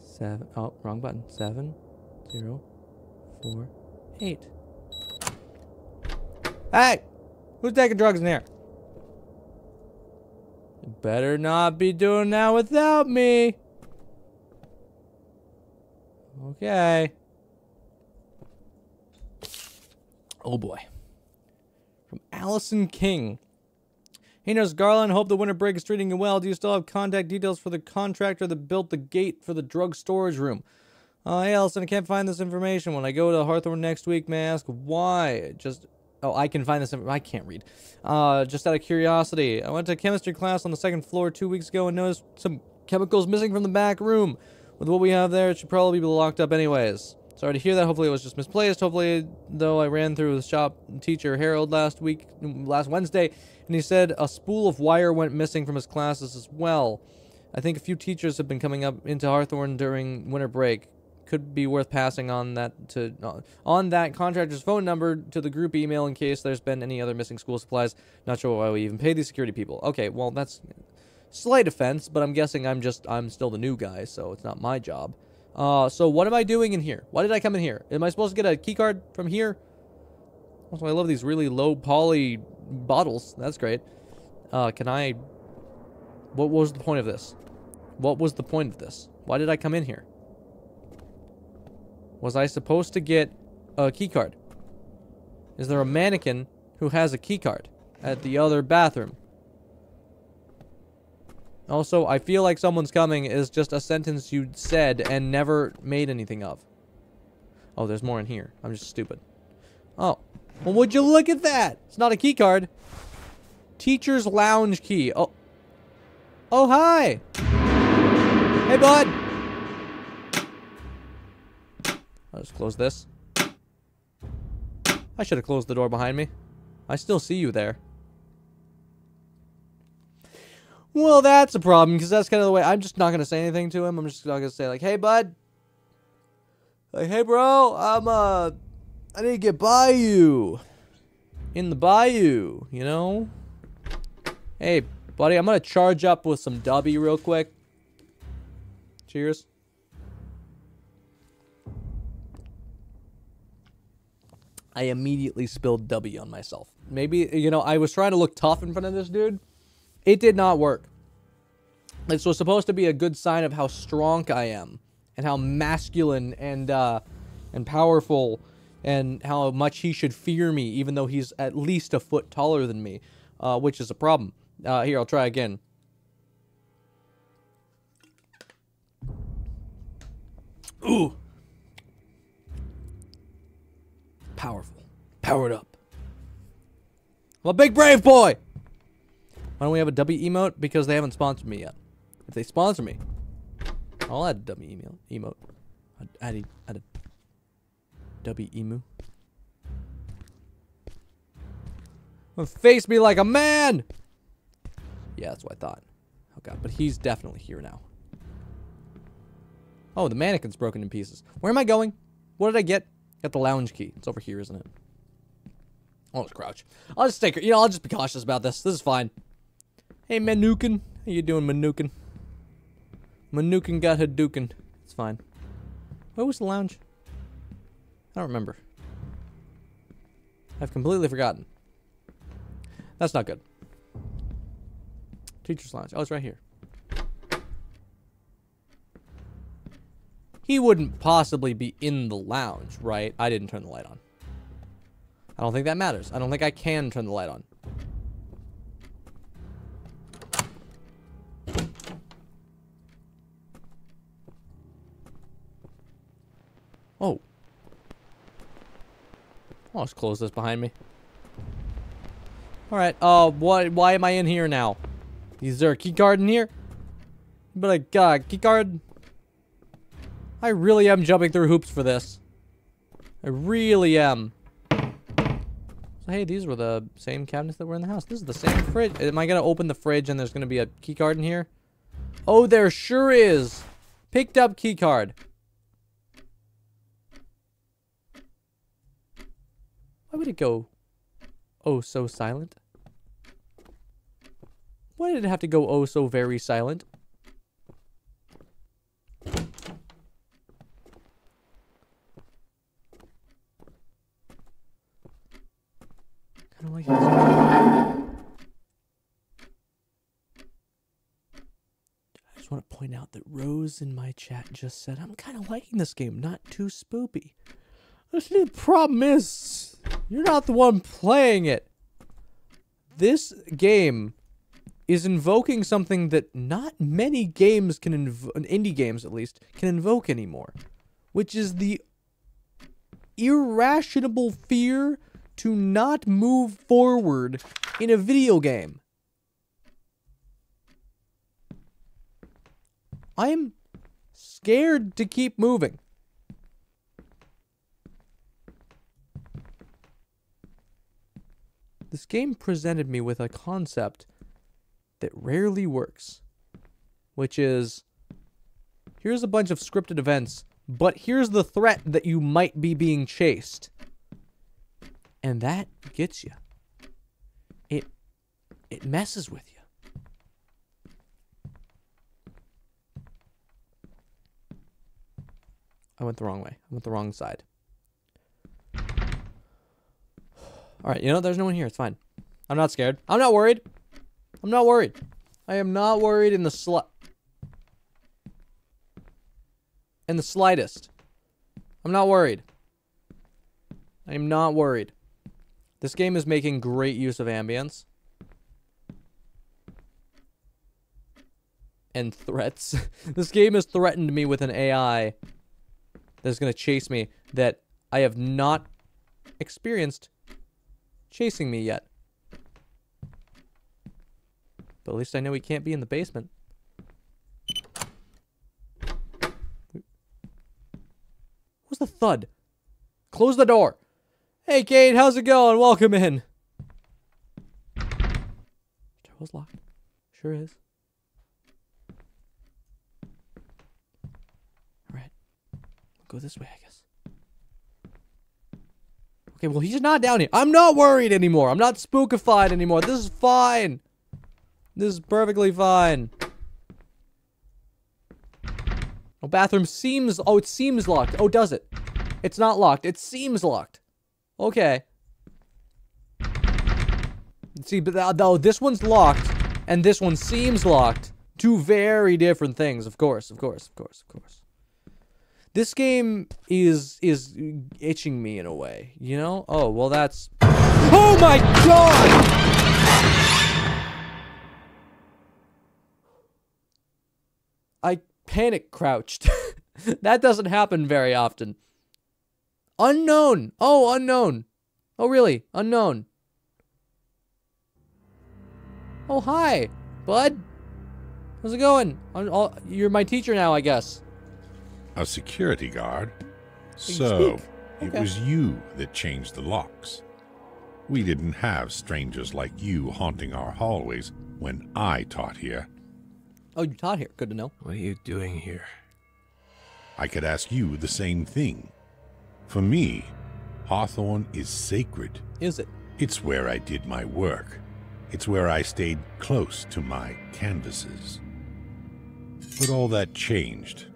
Seven. Oh, wrong button. Seven, zero, four, eight. Hey! Who's taking drugs in here? Better not be doing that without me. Okay. Oh boy. From Allison King. Hey, Nurse Garland, hope the winter break is treating you well. Do you still have contact details for the contractor that built the gate for the drug storage room? Uh, hey, Allison, I can't find this information. When I go to Harthorn next week, may I ask why? Just, oh, I can find this. I can't read. Uh, just out of curiosity, I went to chemistry class on the second floor two weeks ago and noticed some chemicals missing from the back room. With what we have there, it should probably be locked up anyways. Sorry to hear that. Hopefully it was just misplaced. Hopefully, though, I ran through the shop teacher Harold last week, last Wednesday, and he said a spool of wire went missing from his classes as well. I think a few teachers have been coming up into Harthorn during winter break. Could be worth passing on that to uh, on that contractor's phone number to the group email in case there's been any other missing school supplies. Not sure why we even pay these security people. Okay, well that's slight offense, but I'm guessing I'm just I'm still the new guy, so it's not my job. Uh, so what am I doing in here? Why did I come in here? Am I supposed to get a key card from here? Also, I love these really low poly bottles. That's great. Uh, can I? What was the point of this? What was the point of this? Why did I come in here? Was I supposed to get a keycard? Is there a mannequin who has a keycard at the other bathroom? Also, I feel like someone's coming is just a sentence you said and never made anything of. Oh, there's more in here. I'm just stupid. Oh. Well, would you look at that? It's not a key card. Teacher's lounge key. Oh. Oh, hi. Hey, bud. I'll just close this. I should have closed the door behind me. I still see you there. Well, that's a problem because that's kind of the way. I'm just not gonna say anything to him. I'm just not gonna say like, "Hey, bud." Like, "Hey, bro, I'm uh, I need to get by you in the bayou, you know." Hey, buddy, I'm gonna charge up with some dubby real quick. Cheers. I immediately spilled W on myself. Maybe you know I was trying to look tough in front of this dude. It did not work. This was supposed to be a good sign of how strong I am and how masculine and uh, and powerful and how much he should fear me, even though he's at least a foot taller than me, uh, which is a problem. Uh, here, I'll try again. Ooh. Powerful. Powered up. I'm a big brave boy! Why don't we have a W emote? Because they haven't sponsored me yet. If they sponsor me, I'll add a W email emote. I'd add a, add a W emu. Face me like a man! Yeah, that's what I thought. Oh god, but he's definitely here now. Oh, the mannequin's broken in pieces. Where am I going? What did I get? Got the lounge key. It's over here, isn't it? Oh, it's crouch. I'll just take You know, I'll just be cautious about this. This is fine. Hey, Manukin. How you doing, Manukin? Manukin got Hadouken. It's fine. Where was the lounge? I don't remember. I've completely forgotten. That's not good. Teacher's lounge. Oh, it's right here. He wouldn't possibly be in the lounge, right? I didn't turn the light on. I don't think that matters. I don't think I can turn the light on. Oh. I'll just close this behind me. Alright, uh, what, why am I in here now? Is there a key card in here? But I got a key card. I really am jumping through hoops for this. I really am. So, hey, these were the same cabinets that were in the house. This is the same fridge. Am I going to open the fridge and there's going to be a key card in here? Oh, there sure is. Picked up key card. Why would it go oh so silent? Why did it have to go oh so very silent? Kind of like this. I just want to point out that Rose in my chat just said, I'm kind of liking this game, not too spoopy. The problem is, you're not the one playing it. This game is invoking something that not many games can invo- indie games at least can invoke anymore, which is the irrational fear to not move forward in a video game. I am scared to keep moving. This game presented me with a concept that rarely works, which is here's a bunch of scripted events, but here's the threat that you might be being chased. And that gets you. It it messes with you. I went the wrong way. I went the wrong side. All right, you know, there's no one here. It's fine. I'm not scared. I'm not worried. I'm not worried. I am not worried in the sli- in the slightest. I'm not worried. I am not worried. This game is making great use of ambience. And threats. [LAUGHS] this game has threatened me with an AI that's going to chase me that I have not experienced chasing me yet. But at least I know he can't be in the basement. What's the thud? Close the door. Hey, Kate, how's it going? Welcome in. Door was locked. Sure is. Alright. Go this way, I guess. Okay, well, he's not down here. I'm not worried anymore. I'm not spookified anymore. This is fine. This is perfectly fine. Oh, bathroom seems... Oh, it seems locked. Oh, does it? It's not locked. It seems locked. Okay. See, but uh, though this one's locked, and this one seems locked. Two very different things, of course, of course, of course, of course. This game is is itching me in a way, you know? Oh, well that's Oh my god! I panic crouched. [LAUGHS] that doesn't happen very often. Unknown. Oh, unknown. Oh, really? Unknown. Oh, hi, bud. How's it going? I'm, all, you're my teacher now, I guess. A security guard? So, speak. it Okay. was you that changed the locks. We didn't have strangers like you haunting our hallways when I taught here. Oh, you taught here. Good to know. What are you doing here? I could ask you the same thing. For me, Harthorn is sacred. Is it? It's where I did my work. It's where I stayed close to my canvases. But all that changed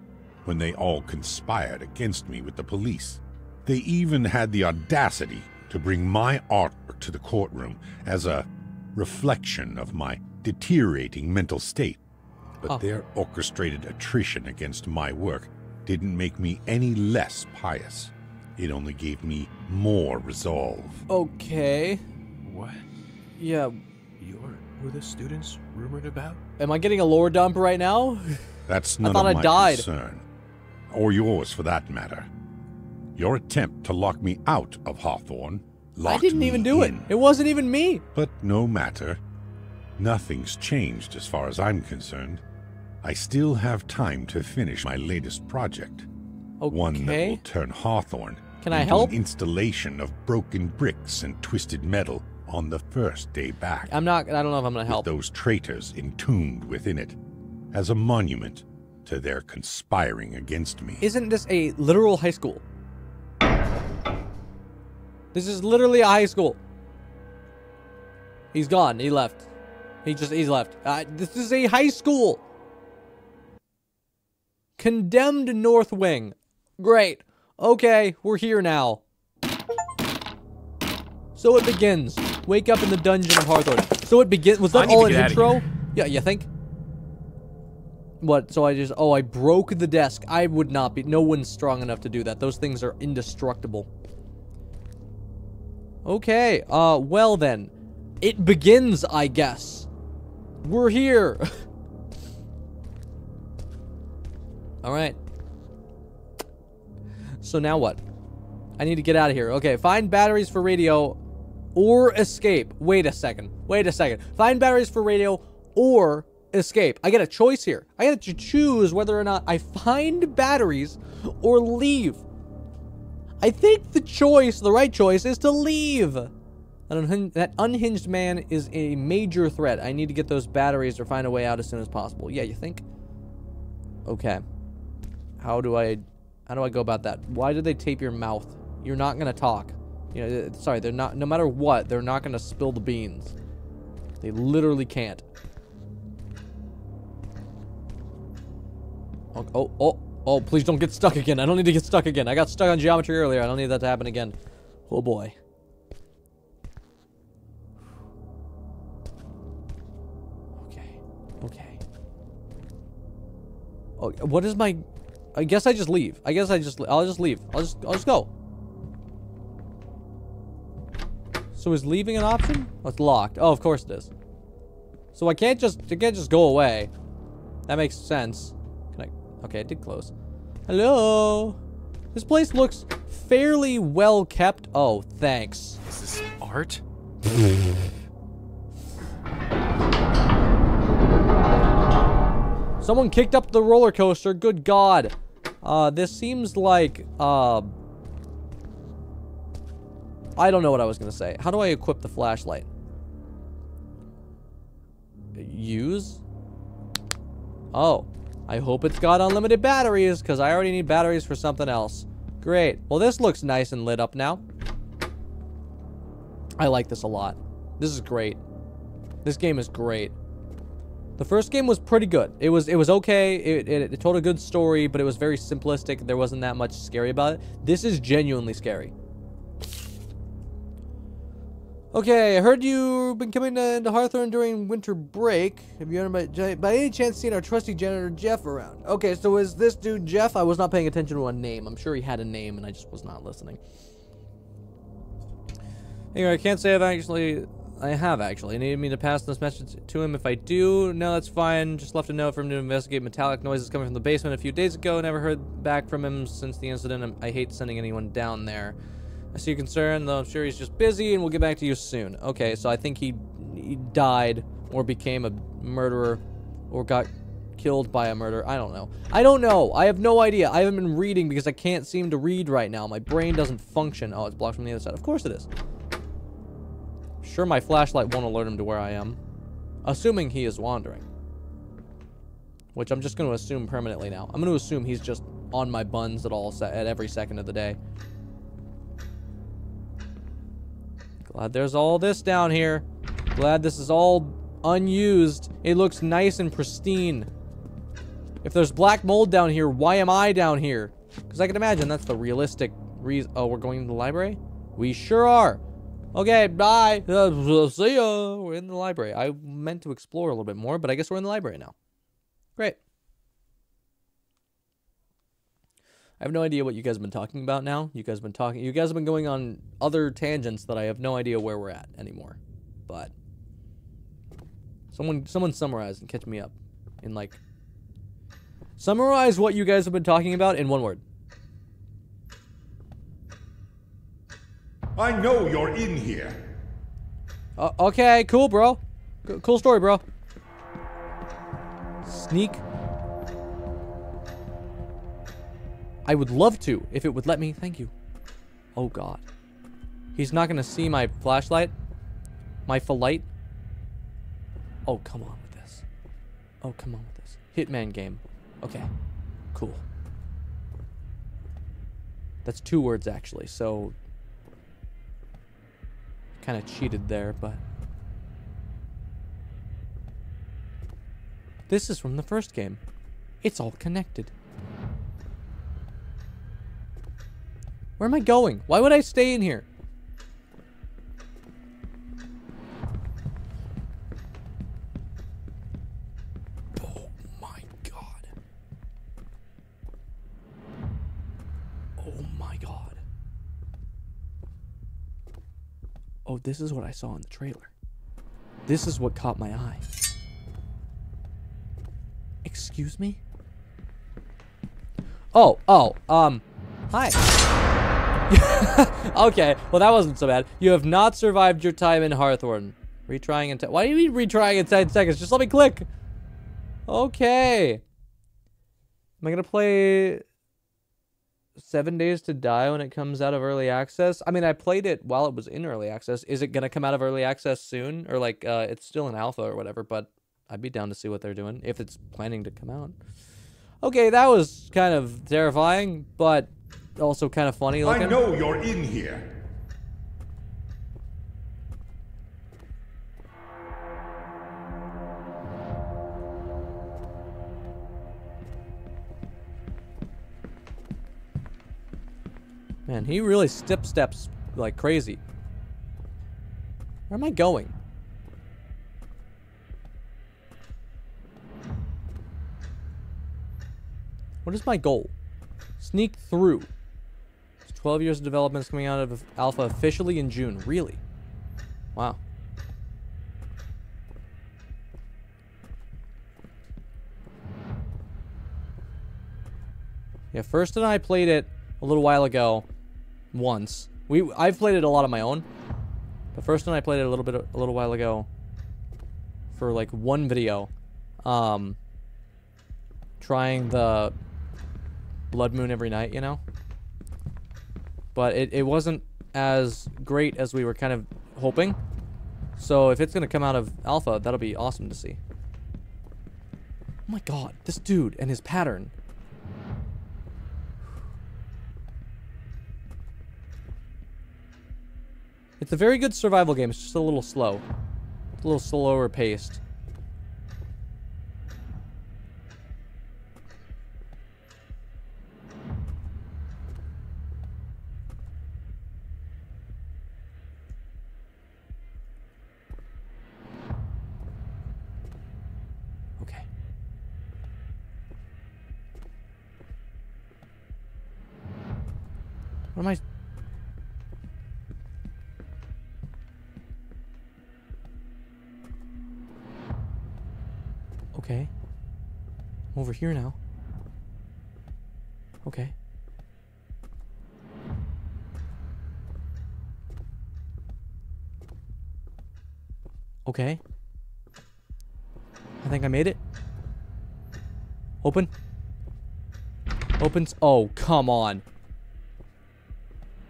when they all conspired against me with the police. They even had the audacity to bring my artwork to the courtroom as a reflection of my deteriorating mental state. But Oh. their orchestrated attrition against my work didn't make me any less pious. It only gave me more resolve. Okay. What? Yeah. You're who the students rumored about? Am I getting a lore dump right now? That's none thought of I my died. concern. Or yours, for that matter. Your attempt to lock me out of Harthorn I didn't me even do it. in. It wasn't even me. But no matter. Nothing's changed as far as I'm concerned. I still have time to finish my latest project. One that will turn Harthorn Can I help? installation of broken bricks and twisted metal on the first day back. I'm not. I don't know if I'm gonna help. those traitors entombed within it as a monument to their conspiring against me. Isn't this a literal high school? This is literally a high school. He's gone. He left. He just he's left. Uh, this is a high school. Condemned North Wing. Great. Okay, we're here now. So it begins. Wake up in the dungeon of Harthorn. So it begins. Was that all an intro? Yeah, you think? What? So I just oh I broke the desk. I would not be. No one's strong enough to do that. Those things are indestructible. Okay. Uh. Well then, it begins. I guess. We're here. [LAUGHS] All right. So now what? I need to get out of here. Okay, find batteries for radio or escape. Wait a second. Wait a second. Find batteries for radio or escape. I get a choice here. I get to choose whether or not I find batteries or leave. I think the choice, the right choice, is to leave. That, unhinged, that unhinged man is a major threat. I need to get those batteries or find a way out as soon as possible. Yeah, you think? Okay. How do I, how do I go about that? Why did they tape your mouth? You're not gonna talk. You know, uh, sorry, they're not. No matter what, they're not gonna spill the beans. They literally can't. Oh, oh, oh, oh, please don't get stuck again. I don't need to get stuck again. I got stuck on geometry earlier. I don't need that to happen again. Oh boy. Okay. Okay. Oh, what is my... I guess I just leave. I guess I just... I'll just leave. I'll just... I'll just go. So is leaving an option? Oh, it's locked. Oh, of course it is. So I can't just... I can't just go away. That makes sense. Can I... Okay, it did close. Hello? This place looks fairly well kept. Oh, thanks. Is this art? Someone kicked up the roller coaster. Good God. Uh, this seems like, uh... I don't know what I was to say. How do I equip the flashlight? Use? Oh. I hope it's got unlimited batteries, because I already need batteries for something else. Great. Well, this looks nice and lit up now. I like this a lot. This is great. This game is great. The first game was pretty good. It was it was okay. It, it, it, told a good story, but it was very simplistic. There wasn't that much scary about it. This is genuinely scary. Okay, I heard you've been coming to, to during winter break. Have you ever by, by any chance seen our trusty janitor Jeff around? Okay, so is this dude Jeff? I was not paying attention to a name. I'm sure he had a name, and I just was not listening. Anyway, I can't say I've actually I have actually. Needed me to pass this message to him. If I do, no, that's fine. Just left a note for him to investigate metallic noises coming from the basement a few days ago. Never heard back from him since the incident. I hate sending anyone down there. I see your concern, though I'm sure he's just busy, and we'll get back to you soon. Okay, so I think he, he died or became a murderer or got killed by a murderer. I don't know. I don't know. I have no idea. I haven't been reading because I can't seem to read right now. My brain doesn't function. Oh, it's blocked from the other side. Of course it is. Sure, my flashlight won't alert him to where I am. Assuming he is wandering. Which I'm just going to assume permanently now. I'm going to assume he's just on my buns at all at every second of the day. Glad there's all this down here. Glad this is all unused. It looks nice and pristine. If there's black mold down here, why am I down here? Because I can imagine that's the realistic reason. Oh, we're going to the library? We sure are. Okay, bye. Uh, see ya. We're in the library. I meant to explore a little bit more, but I guess we're in the library now. Great. I have no idea what you guys have been talking about now. You guys have been talking. You guys have been going on other tangents that I have no idea where we're at anymore. But someone, someone summarize and catch me up in like. Summarize what you guys have been talking about in one word. I know you're in here. Uh, okay, cool, bro. C cool story, bro. Sneak. I would love to, if it would let me. Thank you. Oh, God. He's not going to see my flashlight? My light? Oh, come on with this. Oh, come on with this. Hitman game. Okay. Cool. That's two words, actually, so Kind of cheated there, but... This is from the first game. It's all connected. Where am I going? Why would I stay in here? Oh, this is what I saw in the trailer. This is what caught my eye. Excuse me? Oh, oh, um, hi. [LAUGHS] okay, well that wasn't so bad. You have not survived your time in Harthorn. Retrying in 10. Why do you mean retrying in 10 seconds? Just let me click. Okay. Am I gonna play Seven Days to Die when it comes out of early access? I mean, I played it while it was in early access. Is it gonna come out of early access soon, or like uh, it's still in alpha or whatever? But I'd be down to see what they're doing if it's planning to come out. Okay, that was kind of terrifying, but also kind of funny looking. I know you're in here. Man, he really step steps like crazy. Where am I going? What is my goal? Sneak through. It's 12 years of development is coming out of alpha officially in June. Really? Wow. Yeah, first and I played it a little while ago once. We I've played it a lot on my own. But first one I played it a little bit a little while ago for like one video. Um trying the Blood Moon every night, you know? But it, it wasn't as great as we were kind of hoping. So if it's going to come out of alpha, that'll be awesome to see. Oh my god, this dude and his pattern. It's a very good survival game, it's just a little slow. A little slower paced. Okay. What am I... I'm over here now. Okay. Okay. I think I made it. Open. Opens. Oh, come on.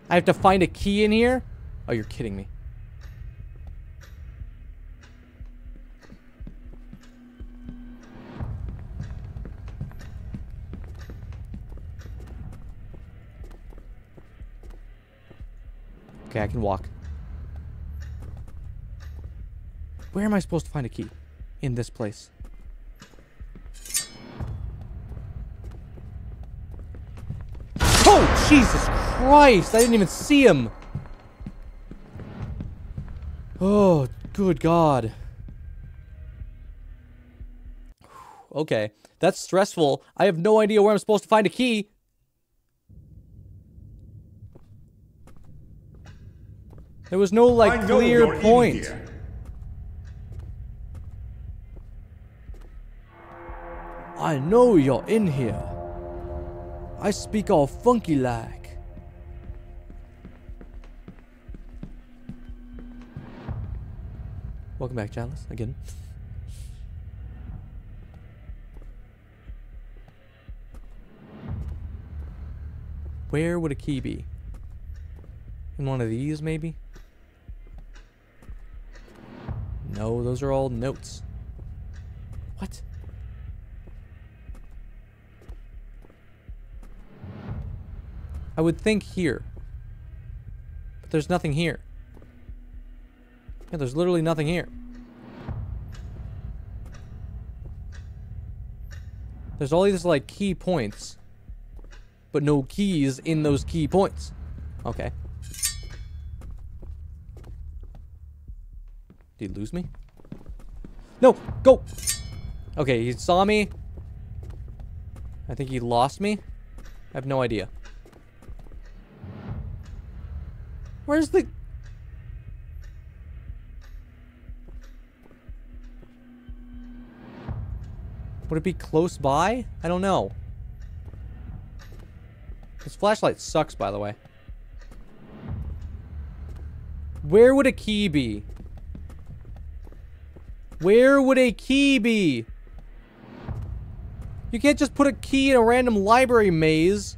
I have to find a key in here? Oh, you're kidding me. Okay, I can walk. Where am I supposed to find a key? In this place. Oh, Jesus Christ! I didn't even see him! Oh, good God. Okay, that's stressful. I have no idea where I'm supposed to find a key. There was no, like, clear point. I know you're in here. I speak all funky like. Welcome back, Chalice, again. Where would a key be? In one of these, maybe? No, those are all notes. What? I would think here. But there's nothing here. Yeah, there's literally nothing here. There's all these, like, key points. But no keys in those key points. Okay. Did he lose me? No! Go! Okay, he saw me. I think he lost me. I have no idea. Where's the... Would it be close by? I don't know. This flashlight sucks, by the way. Where would a key be? Where would a key be? You can't just put a key in a random library maze.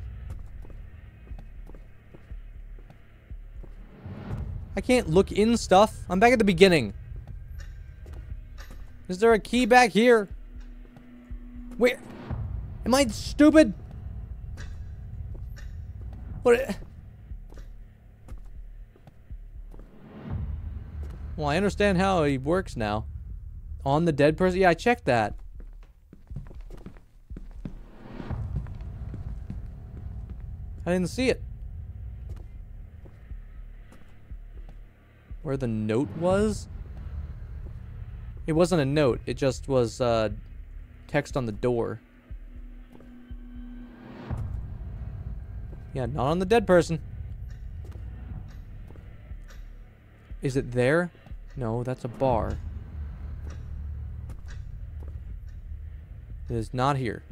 I can't look in stuff. I'm back at the beginning. Is there a key back here? Where? Am I stupid? What? Well, I understand how he works now. On the dead person? Yeah, I checked that. I didn't see it. Where the note was? It wasn't a note. It just was uh, text on the door. Yeah, not on the dead person. Is it there? No, that's a bar. It is not here.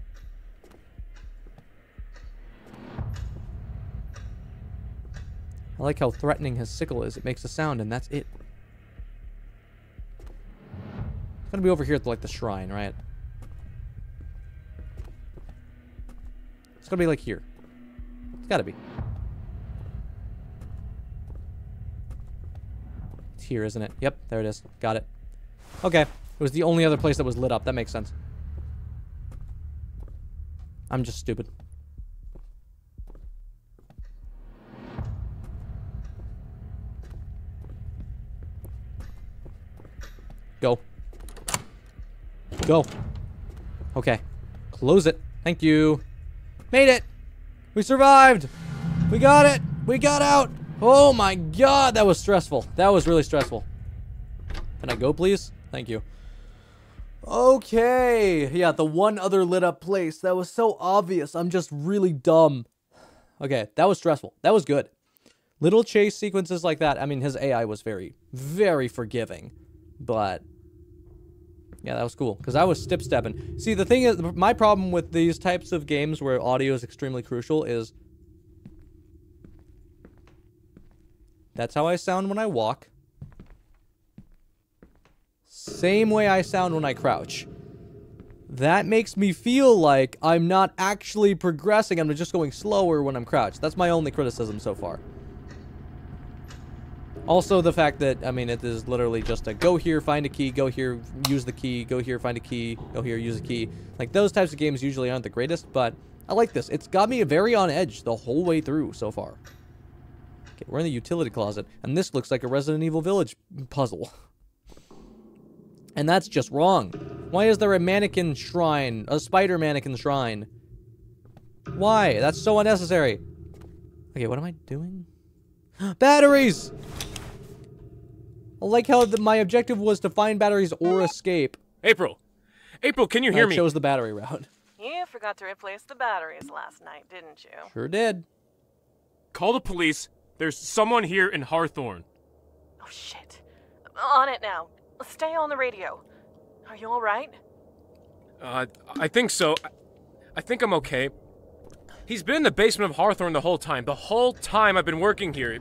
I like how threatening his sickle is. It makes a sound, and that's it. It's gonna be over here at the, like the shrine, right? It's gonna be like here. It's gotta be. It's here, isn't it? Yep, there it is. Got it. Okay. It was the only other place that was lit up. That makes sense. I'm just stupid. Go. Go. Okay. Close it. Thank you. Made it! We survived! We got it! We got out! Oh my god, that was stressful. That was really stressful. Can I go, please? Thank you. Okay. Yeah, the one other lit up place. That was so obvious. I'm just really dumb. Okay, that was stressful. That was good. Little chase sequences like that. I mean, his AI was very, very forgiving. But yeah, that was cool because I was step stepping. See, the thing is, my problem with these types of games where audio is extremely crucial is that's how I sound when I walk. Same way I sound when I crouch. That makes me feel like I'm not actually progressing. I'm just going slower when I'm crouched. That's my only criticism so far. Also, the fact that, I mean, it is literally just a go here, find a key, go here, use the key, go here, find a key, go here, use a key. Like, those types of games usually aren't the greatest, but I like this. It's got me very on edge the whole way through so far. Okay, we're in the utility closet, and this looks like a Resident Evil Village puzzle. [LAUGHS] And that's just wrong. Why is there a mannequin shrine? A spider mannequin shrine? Why? That's so unnecessary. Okay, what am I doing? [GASPS] Batteries! I like how the, my objective was to find batteries or escape. April! April, can you hear I me? chose the battery route. You forgot to replace the batteries last night, didn't you? Sure did. Call the police. There's someone here in Harthorn. Oh, shit. On it now. Stay on the radio. Are you alright? Uh, I think so. I, I think I'm okay. He's been in the basement of Harthorn the whole time. The whole time I've been working here.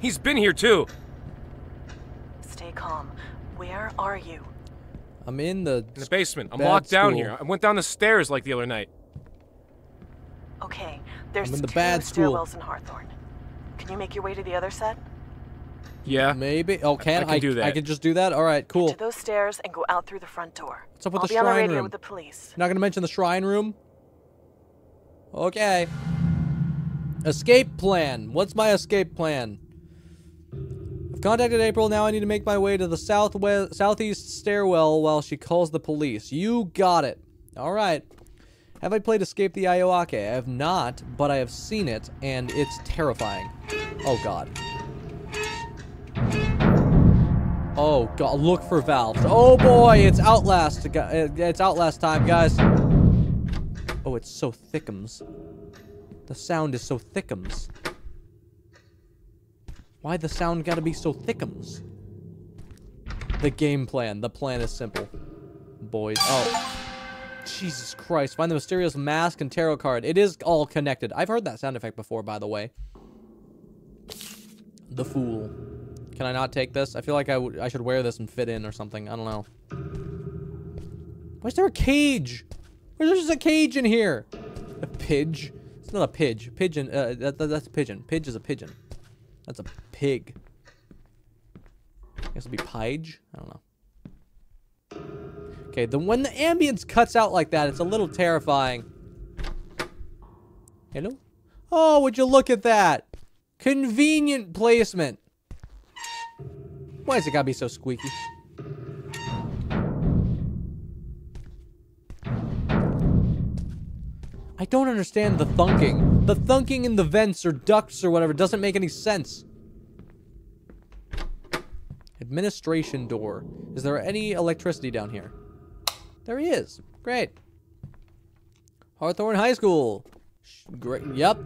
He's been here too. Stay calm. Where are you? I'm in the... In the basement. I'm Bad locked down here. I went down the stairs like the other night. Okay, there's I'm in the two bad school. stairwells in Harthorn. Can you make your way to the other set? Yeah. Maybe. Oh, can I can do that? I can just do that? All right, cool. To those stairs and go out through the front door. What's up with I'll the be on the shrine radio room? with the police. Not gonna mention the shrine room? Okay. Escape plan. What's my escape plan? I've contacted April. Now I need to make my way to the southwest, southeast stairwell while she calls the police. You got it. All right. Have I played Escape the Ioake? I have not, but I have seen it, and it's terrifying. Oh, God. Oh, God. Look for valves. Oh, boy. It's Outlast. uh, It's Outlast time, guys. Oh, it's so thickums. The sound is so thickums. Why the sound gotta be so thickums? The game plan. The plan is simple. Boys. Oh. Jesus Christ. Find the mysterious mask and tarot card. It is all connected. I've heard that sound effect before, by the way. The Fool. Can I not take this? I feel like I, would I should wear this and fit in or something. I don't know. Why is there a cage? Where's just a cage in here? A pidge? It's not a pidge. Pigeon. Uh, that, that, that's a pigeon. Pidge is a pigeon. That's a pig. I guess it'd be pige. I don't know. Okay, then when the ambience cuts out like that, it's a little terrifying. Hello? Oh, would you look at that? Convenient placement. Why is it gotta be so squeaky? I don't understand the thunking. The thunking in the vents or ducts or whatever doesn't make any sense. Administration door. Is there any electricity down here? There he is. Great. Harthorn High School. Great. Yep.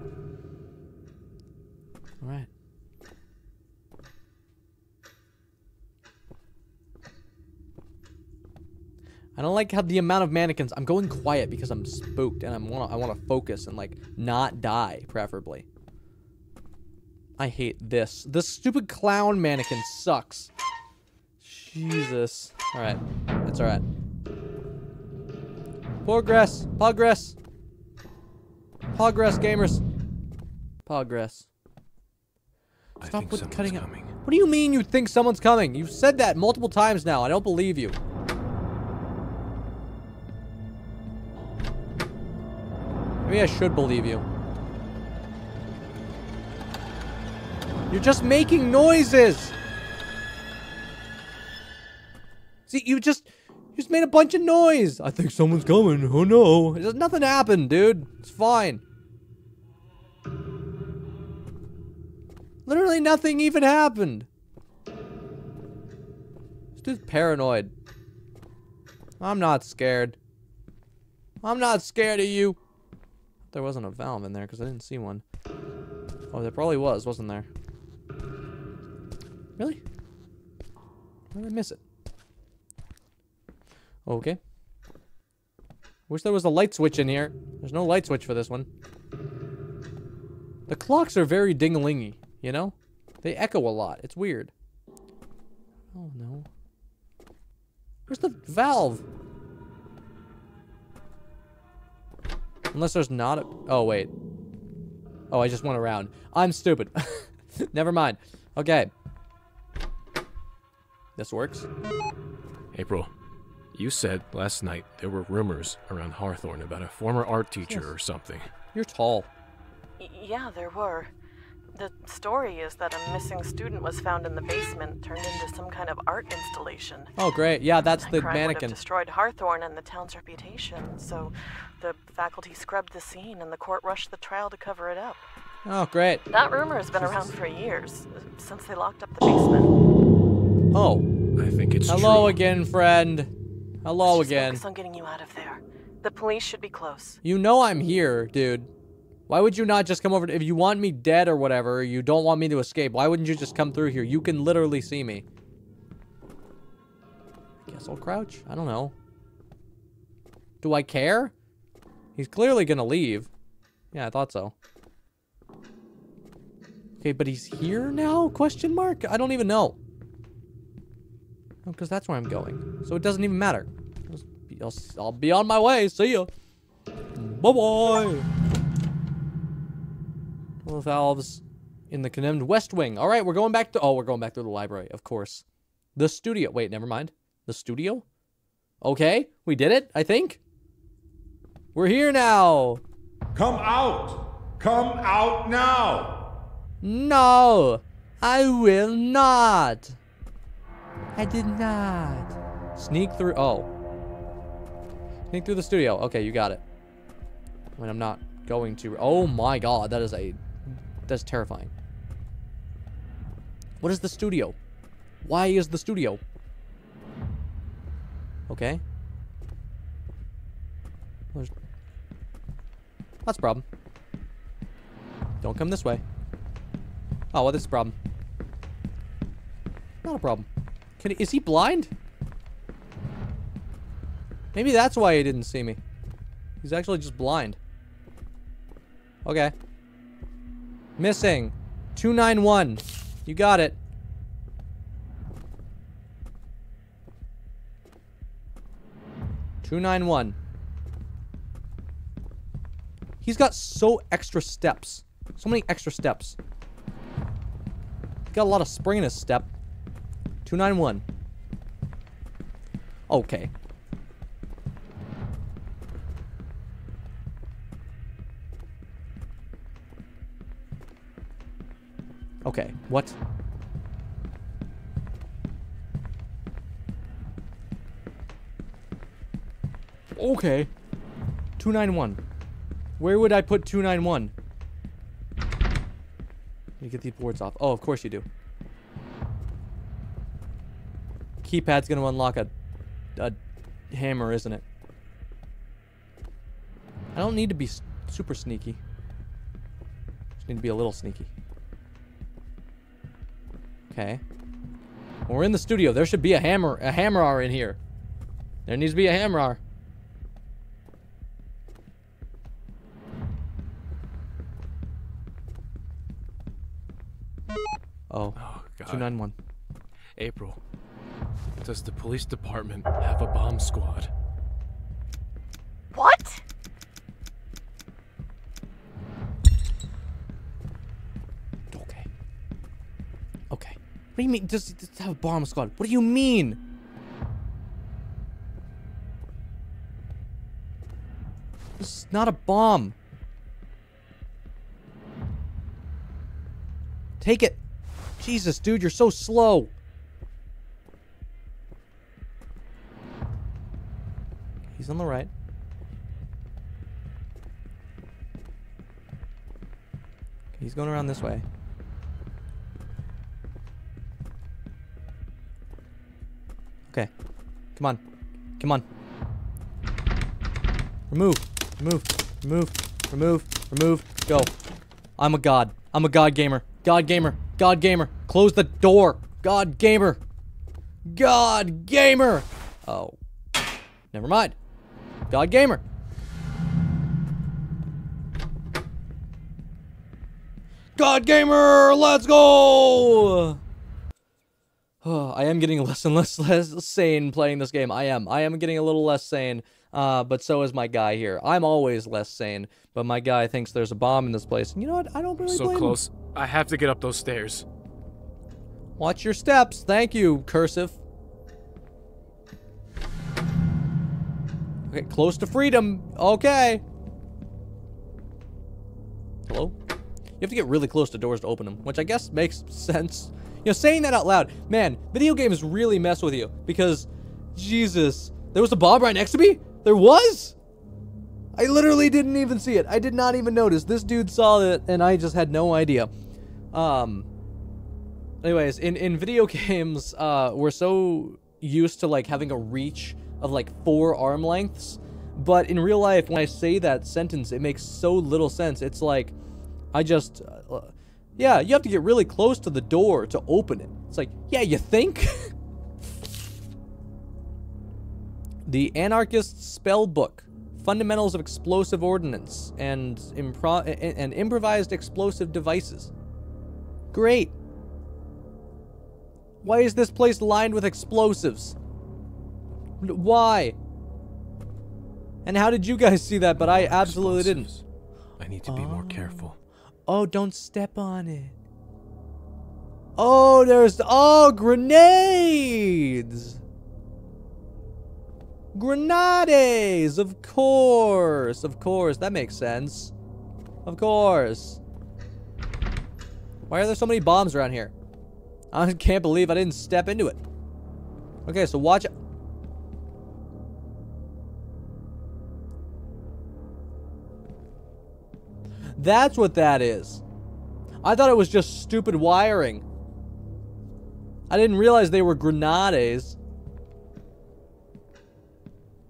All right. I don't like how the amount of mannequins. I'm going quiet because I'm spooked and I'm wanna I want to focus and like not die, preferably. I hate this. This stupid clown mannequin sucks. Jesus. All right, it's all right. Progress, progress, progress, gamers. Progress. Stop with cutting coming. What do you mean you think someone's coming? You've said that multiple times now. I don't believe you. Maybe I should believe you. You're just making noises. See, you just you just made a bunch of noise. I think someone's coming. Oh no. There's nothing happened, dude. It's fine. Literally nothing even happened. This dude's paranoid. I'm not scared. I'm not scared of you. There wasn't a valve in there because I didn't see one. Oh, there probably was, wasn't there? Really? Where did I miss it? Okay. Wish there was a light switch in here. There's no light switch for this one. The clocks are very ding-a-lingy, you know? They echo a lot. It's weird. Oh, no. Where's the valve? Unless there's not a... Oh, wait. Oh, I just went around. I'm stupid. [LAUGHS] Never mind. Okay. This works. April, you said last night there were rumors around Harthorn about a former art teacher Yes. or something. You're tall. Y- yeah, there were. The story is that a missing student was found in the basement, turned into some kind of art installation. Oh, great. Yeah, that's That the crime would mannequin. have destroyed Harthorn and the town's reputation, so the faculty scrubbed the scene and the court rushed the trial to cover it up. Oh, great. That rumor has been around for years, uh, since they locked up the basement. Oh. I think it's Hello true. again, friend. Hello Let's just again. Focus on getting you out of there. The police should be close. You know I'm here, dude. Why would you not just come over? If you want me dead or whatever, you don't want me to escape, why wouldn't you just come through here? You can literally see me. I Guess I'll crouch? I don't know. Do I care? He's clearly gonna leave. Yeah, I thought so. Okay, but he's here now? Question mark? I don't even know. Because that's where I'm going. So it doesn't even matter. I'll, be- I'll, I'll be on my way. See ya. Bye-bye. Valves in the condemned West Wing. All right, we're going back to... Oh, we're going back to the library, of course. The studio. Wait, never mind. The studio? Okay, we did it, I think. We're here now. Come out! Come out now! No, I will not. I did not. Sneak through. Oh. Sneak through the studio. Okay, you got it. When I'm not going to. Oh my god, that is a. That's terrifying. What is the studio? Why is the studio? Okay. There's... That's a problem. Don't come this way. Oh, well, this is a problem. Not a problem. Can he, is he blind? Maybe that's why he didn't see me. He's actually just blind. Okay. Missing. 291. You got it. Two nine one. He's got so extra steps. So many extra steps. He's got a lot of spring in his step. 291. Okay. Okay, what? Okay. 291. Where would I put 291? Let me get these boards off. Oh, of course you do. Keypad's gonna unlock a, a hammer, isn't it? I don't need to be super sneaky. Just need to be a little sneaky. Okay. When we're in the studio. There should be a hammer, a hammer in here. There needs to be a hammer. Oh, Oh, God. 291. April, does the police department have a bomb squad? What? Okay. Okay. What do you mean? Does does have a bomb squad? What do you mean? This is not a bomb. Take it. Jesus, dude, you're so slow. He's on the right. He's going around this way. Okay. Come on. Come on. Remove. Remove. Remove. Remove. Remove. Go. I'm a god. I'm a god gamer. God gamer. God gamer. Close the door. God gamer. God gamer. Oh. Never mind. God gamer. God gamer. Let's go. [SIGHS] I am getting [LAUGHS] less and less less sane playing this game. I am. I am getting a little less sane. Uh, but so is my guy here. I'm always less sane, but my guy thinks there's a bomb in this place. And you know what? I don't really So blame him. close. I have to get up those stairs. Watch your steps. Thank you, cursive. Okay, close to freedom. Okay. Hello? You have to get really close to doors to open them, which I guess makes [LAUGHS] sense. You know, saying that out loud, man, video games really mess with you because, Jesus, there was a bomb right next to me? There was? I literally didn't even see it. I did not even notice. This dude saw it and I just had no idea. Um, anyways, in, in video [LAUGHS] games, uh, we're so used to like having a reach of like four arm lengths. But in real life, when I say that sentence, it makes so little sense. It's like, I just, yeah, you have to get really close to the door to open it. It's like, yeah, you think? [LAUGHS] the Anarchist Spell Book, Fundamentals of Explosive Ordnance, and, impro- and and Improvised Explosive Devices. Great. Why is this place lined with explosives? Why? And how did you guys see that? But I absolutely didn't. I need to be more um, careful. Oh, don't step on it. Oh, there's oh grenades. Grenades, of course, of course. That makes sense. Of course. Why are there so many bombs around here? I [LAUGHS] can't believe I didn't step into it. Okay, so watch That's what that is. I thought it was just stupid wiring. I didn't realize they were grenades.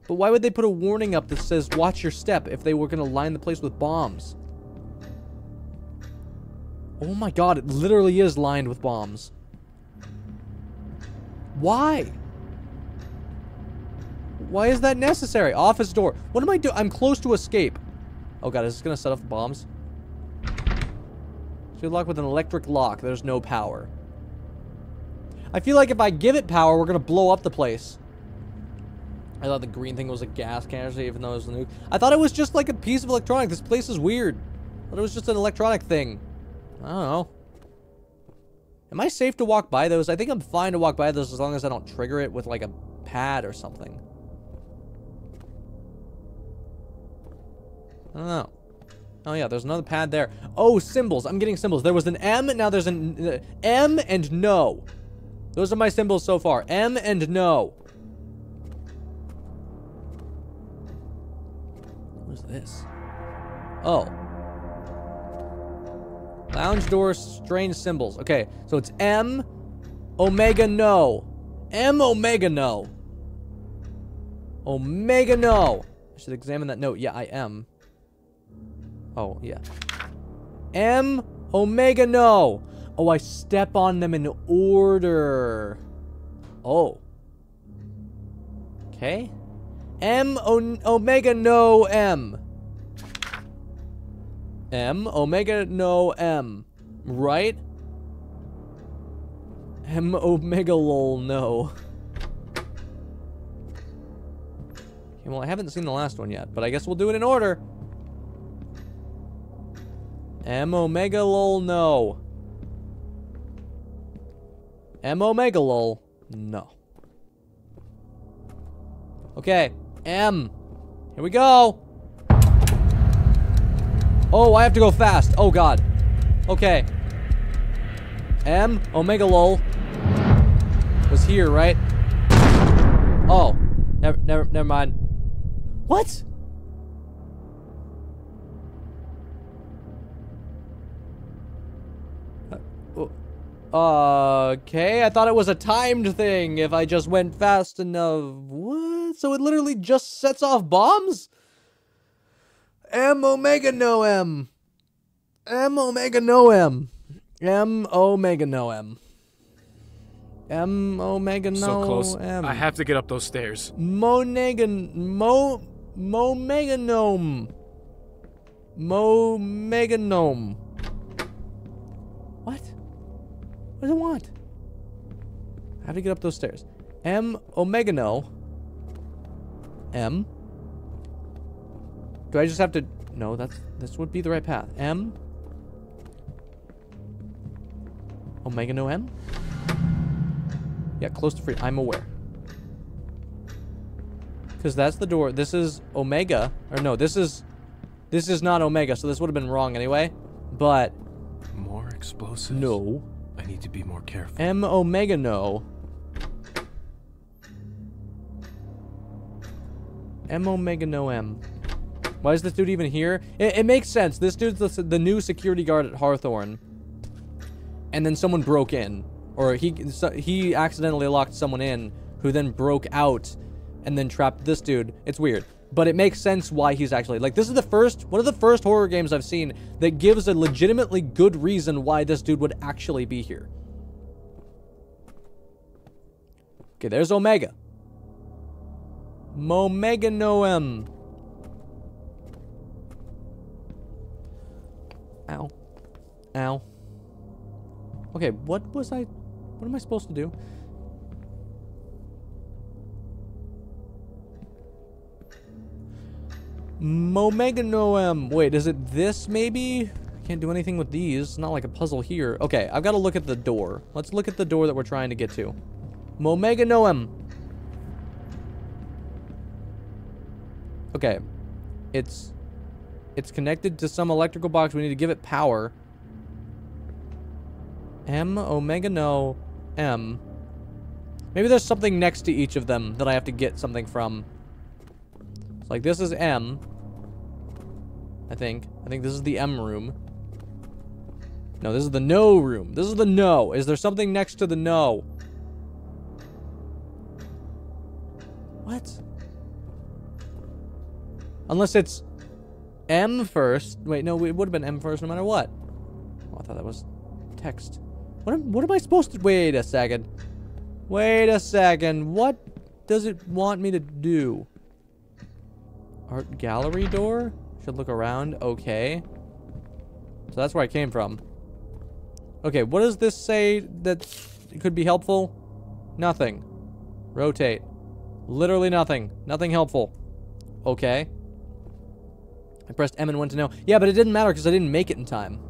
But why would they put a warning up that says watch your step if they were going to line the place with bombs? Oh my god, it literally is lined with bombs. Why? Why is that necessary? Office door. What am I doing? I'm close to escape. Oh god, is this gonna set off bombs? Should lock with an electric lock. There's no power. I feel like if I give it power, we're gonna blow up the place. I thought the green thing was a gas canister, even though it was a nuke. I thought it was just like a piece of electronic. This place is weird. I thought it was just an electronic thing. I don't know. Am I safe to walk by those? I think I'm fine to walk by those as long as I don't trigger it with like a pad or something. I don't know. Oh yeah, there's another pad there. Oh, symbols. I'm getting symbols. There was an M, now there's an uh, M and no. Those are my symbols so far. M and no. What's this? Oh. Lounge door, strange symbols. Okay, so it's M, Omega no. M, Omega no. Omega no. I should examine that note. Yeah, I am. Oh, yeah. M, Omega no. Oh, I step on them in order. Oh. Okay. M, o Omega no M. M, Omega no M. Right? M, Omega lol no. Okay, well, I haven't seen the last one yet, but I guess we'll do it in order. M Omega lol no. M Omega lol no. Okay, M. Here we go. Oh, I have to go fast. Oh god. Okay. M Omega lol was here, right? Oh, never, never, never mind. What? Okay, I thought it was a timed thing if I just went fast enough. What? So it literally just sets off bombs? M Omega no M. M Omega no M. M Omega no M. M Omega no so close. M. I have to get up those stairs. Monegan Mo Mo Meganome. What does it want? I have to get up those stairs. M Omega No. M. Do I just have to No, that's this would be the right path. M Omega No M? Yeah, close to free. I'm aware. Because that's the door. This is Omega. Or no, this is... This is not Omega, so this would have been wrong anyway. But, More explosives. no. I need to be more careful. M Omega no. M Omega no M. Why is this dude even here? It, it makes sense. This dude's the, the new security guard at Harthorn. And then someone broke in. Or he so, he accidentally locked someone in who then broke out and then trapped this dude. It's weird. But it makes sense why he's actually like this is the first one of the first horror games I've seen that gives a legitimately good reason why this dude would actually be here. Okay, there's Omega. Momega Noem. Ow. Ow. Okay, what was I... What am I supposed to do? Momega Noem. Wait, is it this maybe? I can't do anything with these. It's not like a puzzle here. Okay, I've got to look at the door. Let's look at the door that we're trying to get to. Momega Noem. Okay. It's it's connected to some electrical box. We need to give it power. M Omega no M. Maybe there's something next to each of them that I have to get something from. It's like this is M. I think. I think this is the M room. No, this is the no room. This is the no. Is there something next to the no? What? Unless it's M first. Wait, no, it would have been M first no matter what. Oh, I thought that was text. What am, what am I supposed to... Wait a second. Wait a second. What does it want me to do? Art gallery door? Should look around. Okay. So that's where I came from. Okay, what does this say that could be helpful? Nothing. Rotate. Literally nothing. Nothing helpful. Okay. I pressed M and went to no. Yeah, but it didn't matter because I didn't make it in time.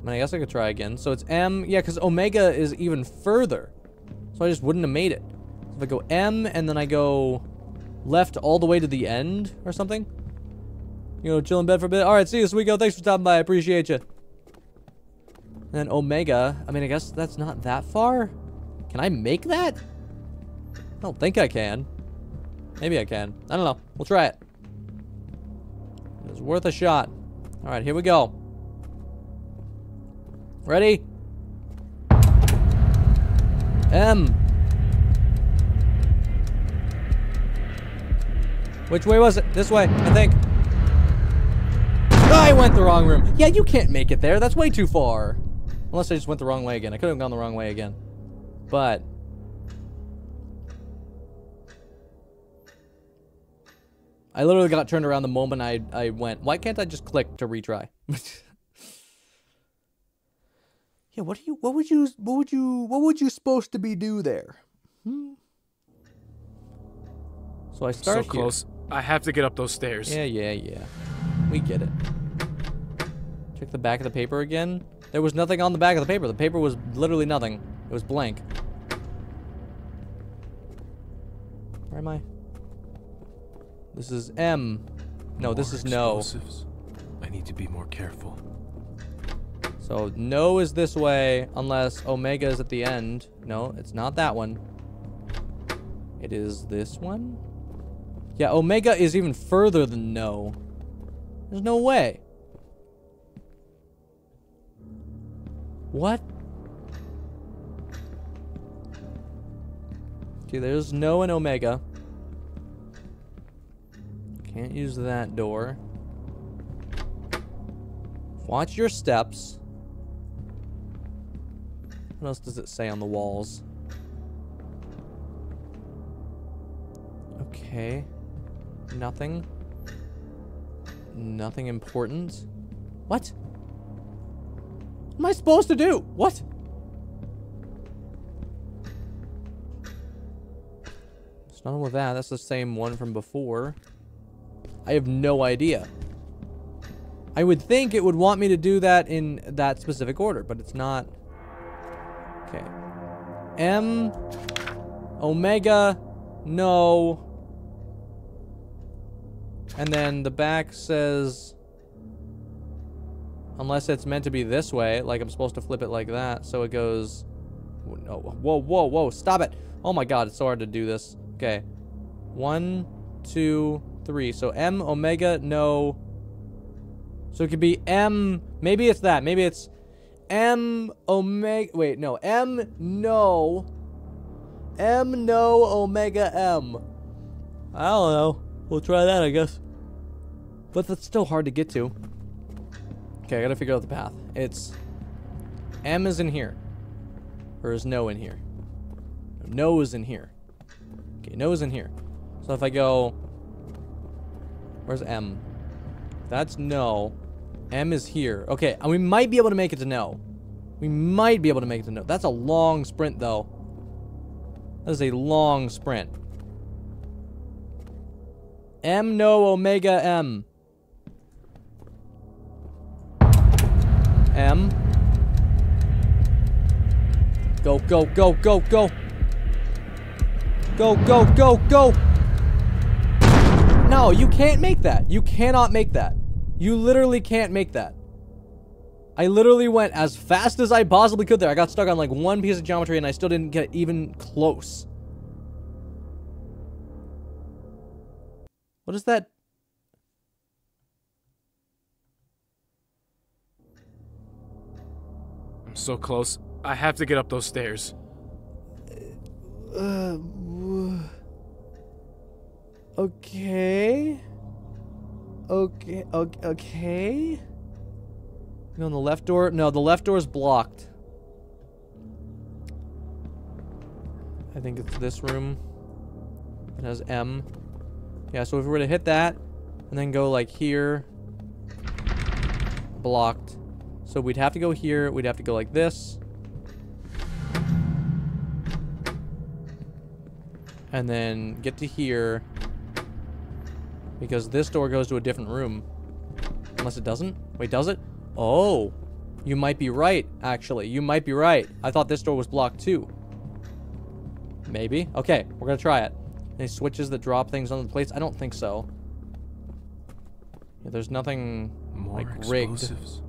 I mean, I guess I could try again. So it's M. Yeah, because Omega is even further. So I just wouldn't have made it. So if I go M and then I go left all the way to the end or something. You know, chill in bed for a bit. All right, see you weekend. Thanks for stopping by. I appreciate you. And then Omega. I mean, I guess that's not that far. Can I make that? I don't think I can. Maybe I can. I don't know. We'll try it. It's worth a shot. All right, here we go. Ready? M. Which way was it? This way, I think. I went the wrong room. Yeah, you can't make it there. That's way too far. Unless I just went the wrong way again. I could have gone the wrong way again. But... I literally got turned around the moment I, I went. Why can't I just click to retry? [LAUGHS] yeah, what do you what would you what would you what would you supposed to be do there? Hmm. So I start so close. I have to get up those stairs. Yeah, yeah, yeah. We get it. Check the back of the paper again. There was nothing on the back of the paper. The paper was literally nothing. It was blank. Where am I? This is M. No, More this is no. explosives. I need to be more careful. So no is this way unless Omega is at the end. No, it's not that one. It is this one? Yeah, Omega is even further than no. There's no way. What? Okay, there's no and Omega. Can't use that door. Watch your steps. What else does it say on the walls? Okay. Nothing. Nothing important. What? What am I supposed to do? What? It's nothing with that. That's the same one from before. I have no idea. I would think it would want me to do that in that specific order, but it's not. Okay. M. Omega. No. And then the back says... Unless it's meant to be this way, like I'm supposed to flip it like that, so it goes... Whoa, whoa, whoa, stop it! Oh my god, it's so hard to do this. Okay. One, two, three. So M, Omega, no. So it could be M, maybe it's that, maybe it's M, Omega, wait, no, M, no. M, no, Omega, M. I don't know. We'll try that, I guess. But that's still hard to get to. Okay, I gotta figure out the path. It's M is in here. Or is no in here? No is in here. Okay, no is in here. So if I go... Where's M? That's no. M is here. Okay, and we might be able to make it to no. We might be able to make it to no. That's a long sprint, though. That is a long sprint. M, no, Omega, M. M. Go, go, go, go, go. Go, go, go, go. No, you can't make that. You cannot make that. You literally can't make that. I literally went as fast as I possibly could there. I got stuck on like one piece of geometry and I still didn't get even close. What is that? I'm so close. I have to get up those stairs. Uh, okay. Okay. Okay. Okay. Go on the left door. No, the left door is blocked. I think it's this room. It has M. Yeah, so if we were to hit that, and then go like here, blocked. So we'd have to go here, we'd have to go like this. And then get to here. Because this door goes to a different room. Unless it doesn't? Wait, does it? Oh. You might be right, actually. You might be right. I thought this door was blocked too. Maybe. Okay, we're gonna try it. Any switches that drop things on the plates? I don't think so. Yeah, there's nothing More like rigged. explosives.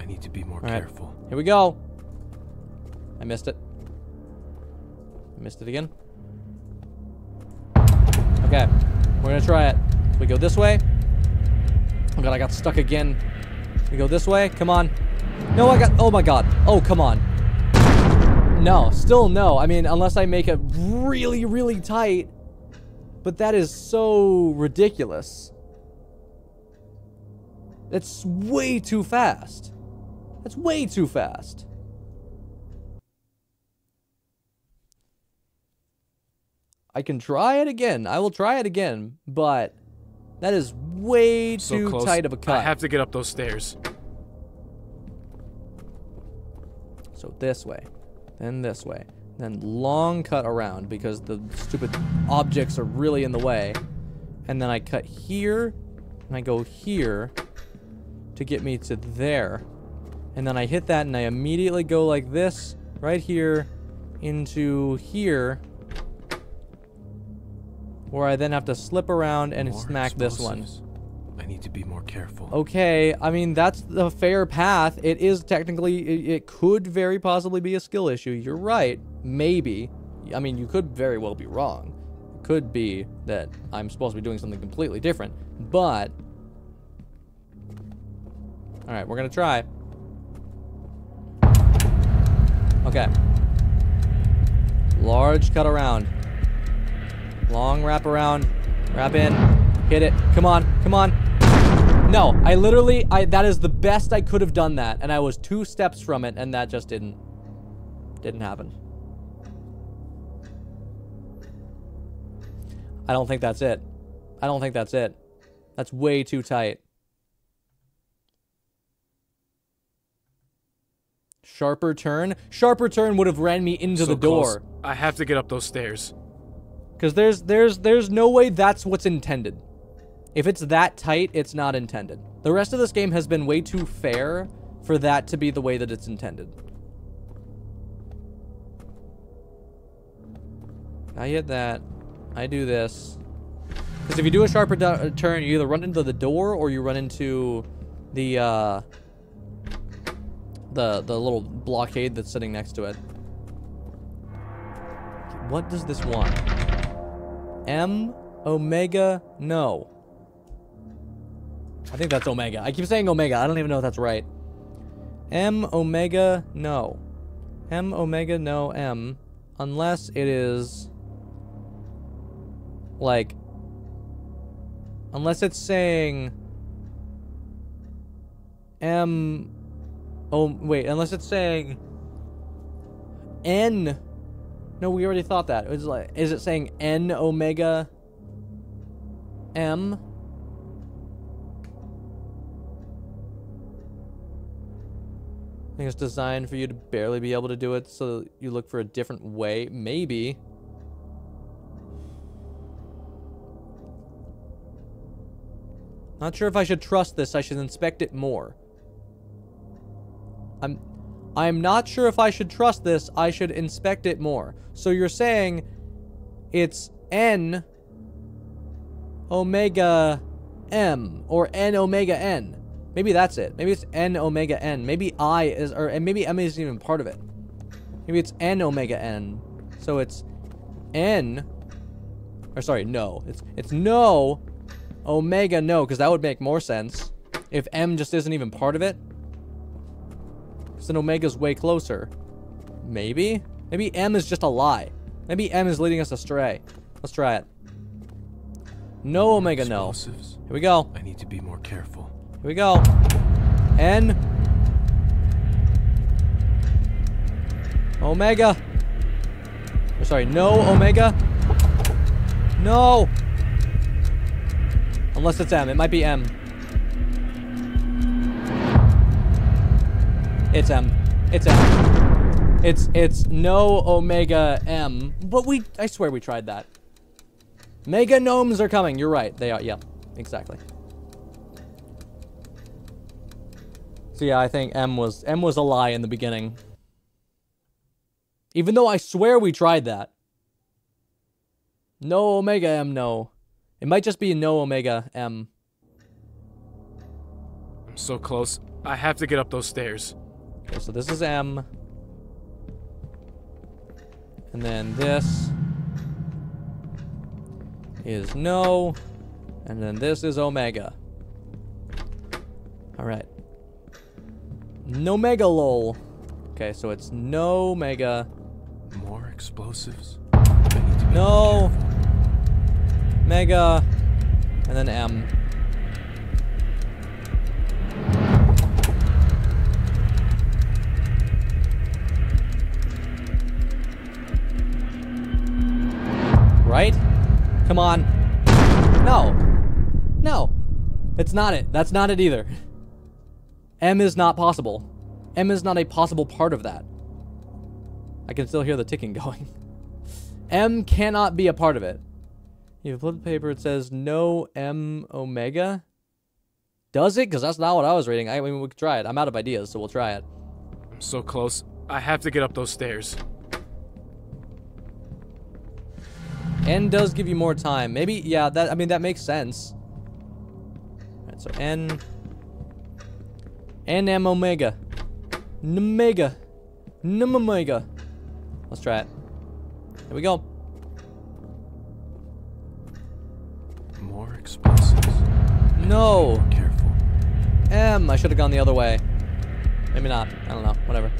I need to be more right. careful. Here we go. I missed it. I missed it again. Okay, we're gonna try it. We go this way. Oh god, I got stuck again. We go this way. Come on. No, I got. Oh my god. Oh, come on. No, still no. I mean, unless I make it really, really tight. But that is so ridiculous. That's way too fast. That's way too fast. I can try it again. I will try it again, but that is way So too close. tight of a cut. I have to get up those stairs. So this way, then this way, then long cut around because the stupid objects are really in the way. And then I cut here, and I go here to get me to there. And then I hit that and I immediately go like this, right here, into here. Where I then have to slip around and More smack this one. I need to be more careful. Okay, I mean that's the fair path. It is technically it, it could very possibly be a skill issue. You're right. Maybe. I mean, you could very well be wrong. It could be that I'm supposed to be doing something completely different. But All right, we're to try. Okay. Large cut around. Long wrap around. Wrap in. Hit it. Come on. Come on. No, I literally, I that is the best I could have done that, and I was two steps from it, and that just didn't, didn't happen. I don't think that's it. I don't think that's it. That's way too tight. Sharper turn? Sharper turn would have ran me into So the door. close. I have to get up those stairs. Because there's there's there's no way that's what's intended. If it's that tight, it's not intended. The rest of this game has been way too fair for that to be the way that it's intended. I hit that. I do this. Because if you do a sharper uh, turn, you either run into the door or you run into the uh, the the little blockade that's sitting next to it. What does this want? M Omega no. I think that's Omega. I keep saying Omega. I don't even know if that's right. M Omega no. M Omega no M unless it is like unless it's saying M Oh wait, unless it's saying N no, we already thought that. It was like, is it saying N omega M? I think it's designed for you to barely be able to do it, so you look for a different way. Maybe. Not sure if I should trust this. I should inspect it more. I'm I'm not sure if I should trust this. I should inspect it more. So you're saying it's N omega M or N omega N. Maybe that's it. Maybe it's N omega N. Maybe I is or and maybe M isn't even part of it. Maybe it's N omega N. So it's N or sorry, no. It's it's no omega no because that would make more sense if M just isn't even part of it. Because then Omega's way closer. Maybe? Maybe M is just a lie. Maybe M is leading us astray. Let's try it. No Omega, no. Here we go. I need to be more careful. Here we go. N. Omega. Or sorry, no Omega. No. Unless it's M. It might be M. It's M. It's M. It's it's no Omega M. But we I swear we tried that. Mega gnomes are coming. You're right. They are. Yeah. Exactly. So yeah, I think M was M was a lie in the beginning. Even though I swear we tried that. No Omega M, no. It might just be no Omega M. I'm so close. I have to get up those stairs. Okay, so this is M. And then this is no. And then this is Omega. Alright. No Mega lol. Okay, so it's no Mega. More explosives. No. Mega. And then M. Right? Come on. No. No. It's not it. That's not it either. [LAUGHS] M is not possible. M is not a possible part of that. I can still hear the ticking [LAUGHS] going. M cannot be a part of it. You flip the paper, it says no M Omega. Does it? Because that's not what I was reading. I mean, we could try it. I'm out of ideas, so we'll try it. I'm so close. I have to get up those stairs. N does give you more time. Maybe, yeah, that, I mean, that makes sense. Alright, so N. N M Omega. Nomega. Num Omega. Let's try it. Here we go. More explosives. No. More careful. M. I should have gone the other way. Maybe not. I don't know. Whatever.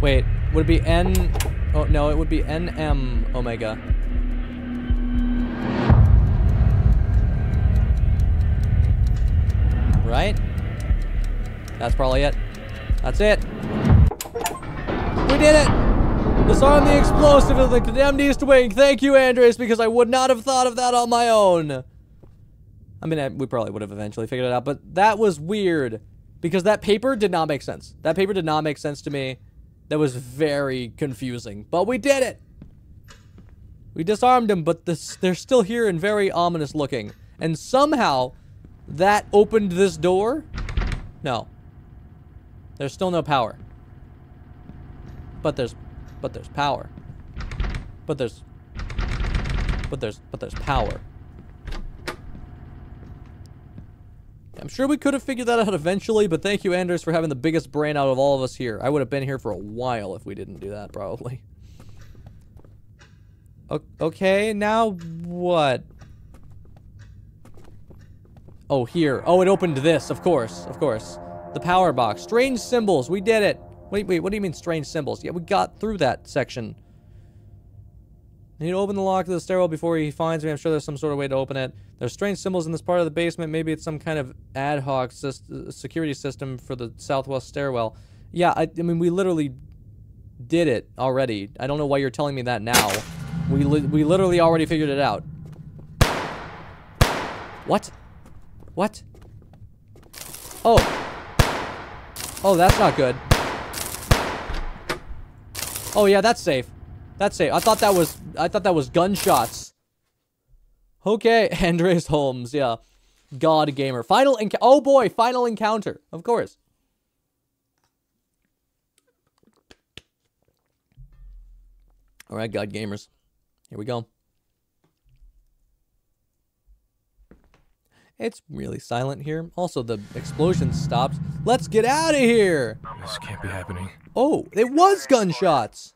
Wait. Would it be N? Oh, no. It would be NM Omega. Right? That's probably it. That's it. We did it! Disarm the explosive of the condemned east wing. Thank you, Andres, because I would not have thought of that on my own. I mean, I, we probably would have eventually figured it out, but that was weird. Because that paper did not make sense. That paper did not make sense to me. That was very confusing. But we did it! We disarmed them, but this, they're still here and very ominous looking. And somehow, that opened this door? No. There's still no power. But there's but there's power. But there's but there's but there's power. I'm sure we could have figured that out eventually, but thank you, Anders, for having the biggest brain out of all of us here. I would have been here for a while if we didn't do that, probably. O okay, now what? Oh, here. Oh, it opened this, of course, of course. The power box. Strange symbols. We did it. Wait, wait, what do you mean strange symbols? Yeah, we got through that section. I need to open the lock to the stairwell before he finds me. I'm sure there's some sort of way to open it. There's strange symbols in this part of the basement. Maybe it's some kind of ad hoc uh, security system for the southwest stairwell. Yeah, I, I mean, we literally did it already. I don't know why you're telling me that now. We, li we literally already figured it out. What? What? Oh. Oh, that's not good. Oh yeah, that's safe. That's safe. I thought that was I thought that was gunshots. Okay, [LAUGHS] Andres Holmes, yeah. God gamer. Final encounter. Oh boy, final encounter. Of course. All right, God gamers. Here we go. It's really silent here. Also, the explosion stopped. Let's get out of here! This can't be happening. Oh, it was gunshots!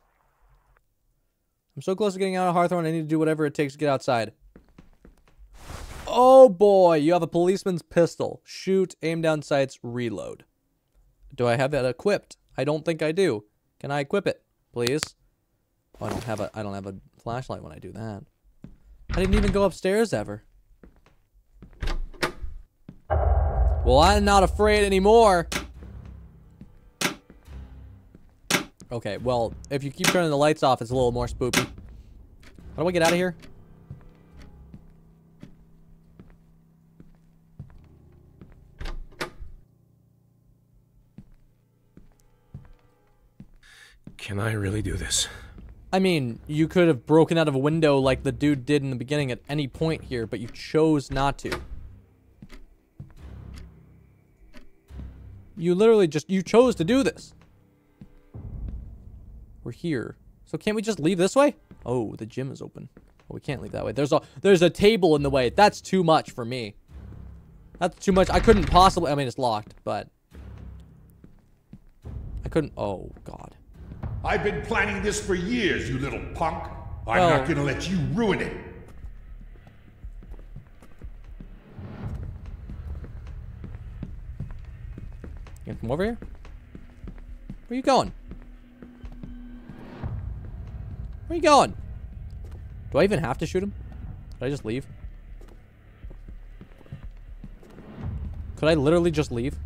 I'm so close to getting out of Harthorn, I need to do whatever it takes to get outside. Oh boy, you have a policeman's pistol. Shoot, aim down sights, reload. Do I have that equipped? I don't think I do. Can I equip it, please? Oh, I don't have a I don't have a flashlight when I do that. I didn't even go upstairs ever. Well, I'm not afraid anymore. Okay, well, if you keep turning the lights off, it's a little more spooky. How do I get out of here? Can I really do this? I mean, you could have broken out of a window like the dude did in the beginning at any point here, but you chose not to. You literally just, you chose to do this. We're here. So can't we just leave this way? Oh, the gym is open. Oh, we can't leave that way. There's a, there's a table in the way. That's too much for me. That's too much. I couldn't possibly, I mean, it's locked, but I couldn't, oh, God. I've been planning this for years, you little punk. I'm Well- not gonna let you ruin it. You gonna come over here? Where you going? Where you going? Do I even have to shoot him? Could I just leave? Could I literally just leave?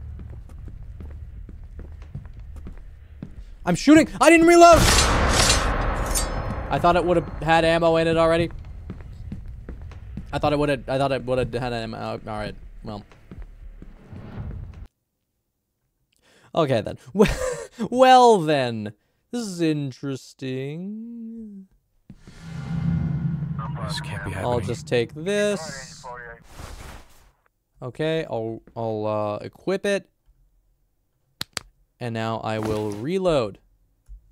I'm shooting! I didn't reload! I thought it would have had ammo in it already. I thought it would have. I thought it would have had ammo. All right. Well. Okay then. [LAUGHS] Well then. This is interesting. This can't be happening. I'll just take this. Okay, I'll I'll uh, equip it. And now I will reload.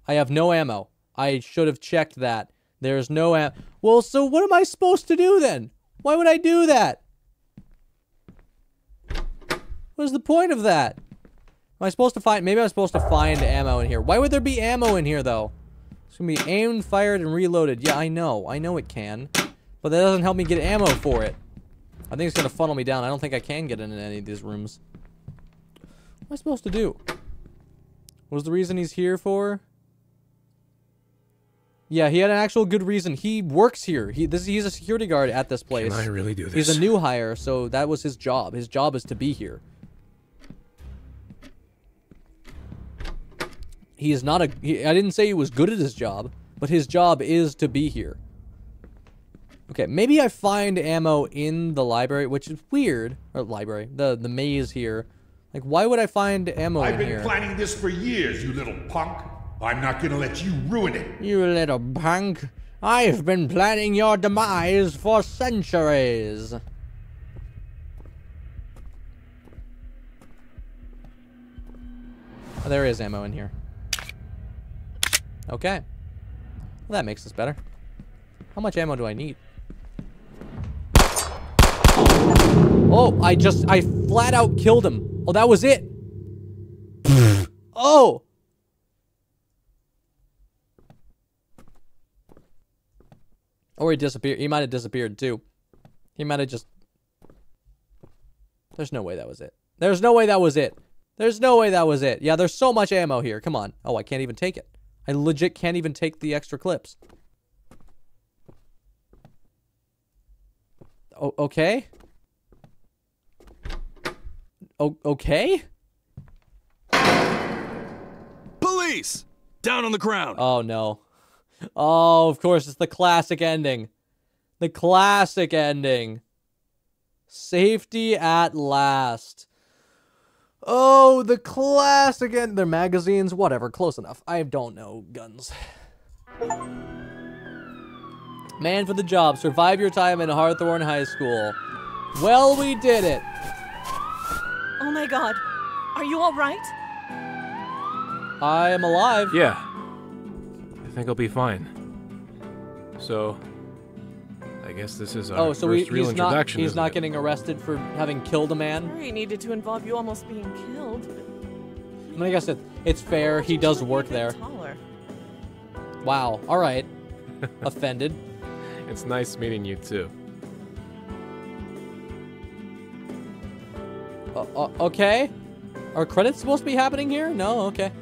I have no ammo. I should have checked that. There's no am- Well, so what am I supposed to do then? Why would I do that? What is the point of that? Am I supposed to find- maybe I'm supposed to find ammo in here. Why would there be ammo in here though? It's gonna be aimed, fired, and reloaded. Yeah, I know. I know it can. But that doesn't help me get ammo for it. I think it's gonna funnel me down. I don't think I can get into any of these rooms. What am I supposed to do? What was the reason he's here for? Yeah, he had an actual good reason. He works here. He this he's a security guard at this place. Can I really do this? He's a new hire, so that was his job. His job is to be here. He is not a. He, I didn't say he was good at his job, but his job is to be here. Okay, maybe I find ammo in the library, which is weird. Or library, the the maze here. Like, why would I find ammo I've been here? planning this for years, you little punk. I'm not gonna let you ruin it. You little punk. I've been planning your demise for centuries. Oh, there is ammo in here. Okay. Well, that makes this better. How much ammo do I need? Oh, I just, I flat out killed him. Oh, that was it. oh. Or he disappeared. He might have disappeared too. He might have just. There's no way that was it. There's no way that was it. There's no way that was it. Yeah, there's so much ammo here. Come on. Oh, I can't even take it. I legit can't even take the extra clips. O- okay. O- okay. Police! Down on the ground! Oh no. Oh, of course, it's the classic ending. The classic ending. Safety at last. Oh, the class again. They're magazines, whatever, close enough. I don't know guns. Man for the job. Survive your time in Harthorn High School. Well, we did it. Oh my god. Are you alright? I am alive. Yeah. I think I'll be fine. So, I guess this is our Oh, so first he, real he's not introduction. he's isn't it? getting arrested for having killed a man. Sorry it needed to involve you almost being killed. I mean, I guess it, it's fair. He does work there. Taller. Wow. All right. [LAUGHS] Offended. It's nice meeting you too. Uh, uh, okay. Are credits supposed to be happening here? No. Okay.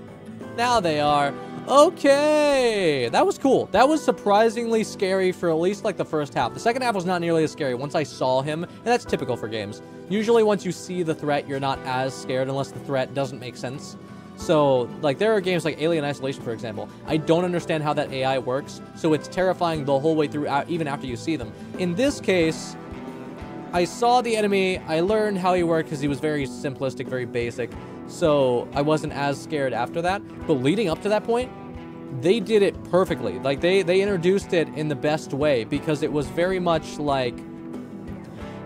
Now they are. Okay. That was cool. That was surprisingly scary for at least like the first half. The second half was not nearly as scary once I saw him, and that's typical for games. Usually once you see the threat, you're not as scared unless the threat doesn't make sense. So, like, there are games like Alien Isolation, for example. I don't understand how that AI works, so it's terrifying the whole way through, even after you see them. In this case, I saw the enemy, I learned how he worked because he was very simplistic, very basic, so I wasn't as scared after that. But leading up to that point, they did it perfectly. Like, they, they introduced it in the best way because it was very much like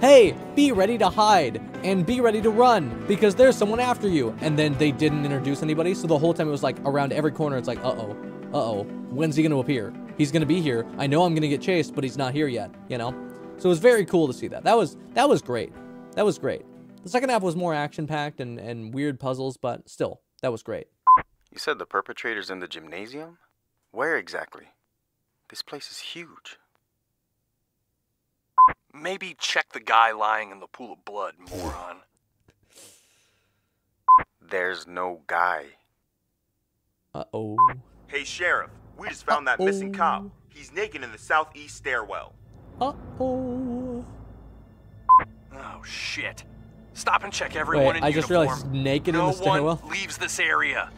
hey, be ready to hide and be ready to run because there's someone after you. And then they didn't introduce anybody. So the whole time it was like around every corner, it's like, uh oh, uh oh, when's he going to appear? He's going to be here. I know I'm going to get chased, but he's not here yet, you know? So it was very cool to see that. That was, that was great. That was great. The second half was more action packed and, and weird puzzles, but still, that was great. You said the perpetrator's in the gymnasium? Where exactly? This place is huge. Maybe check the guy lying in the pool of blood, moron. There's no guy. Uh oh. Hey, Sheriff, we just found that missing cop. He's naked in the southeast stairwell. Uh oh. Oh, shit. Stop and check everyone Wait, in I uniform. just realized naked no in the stairwell. one leaves this area.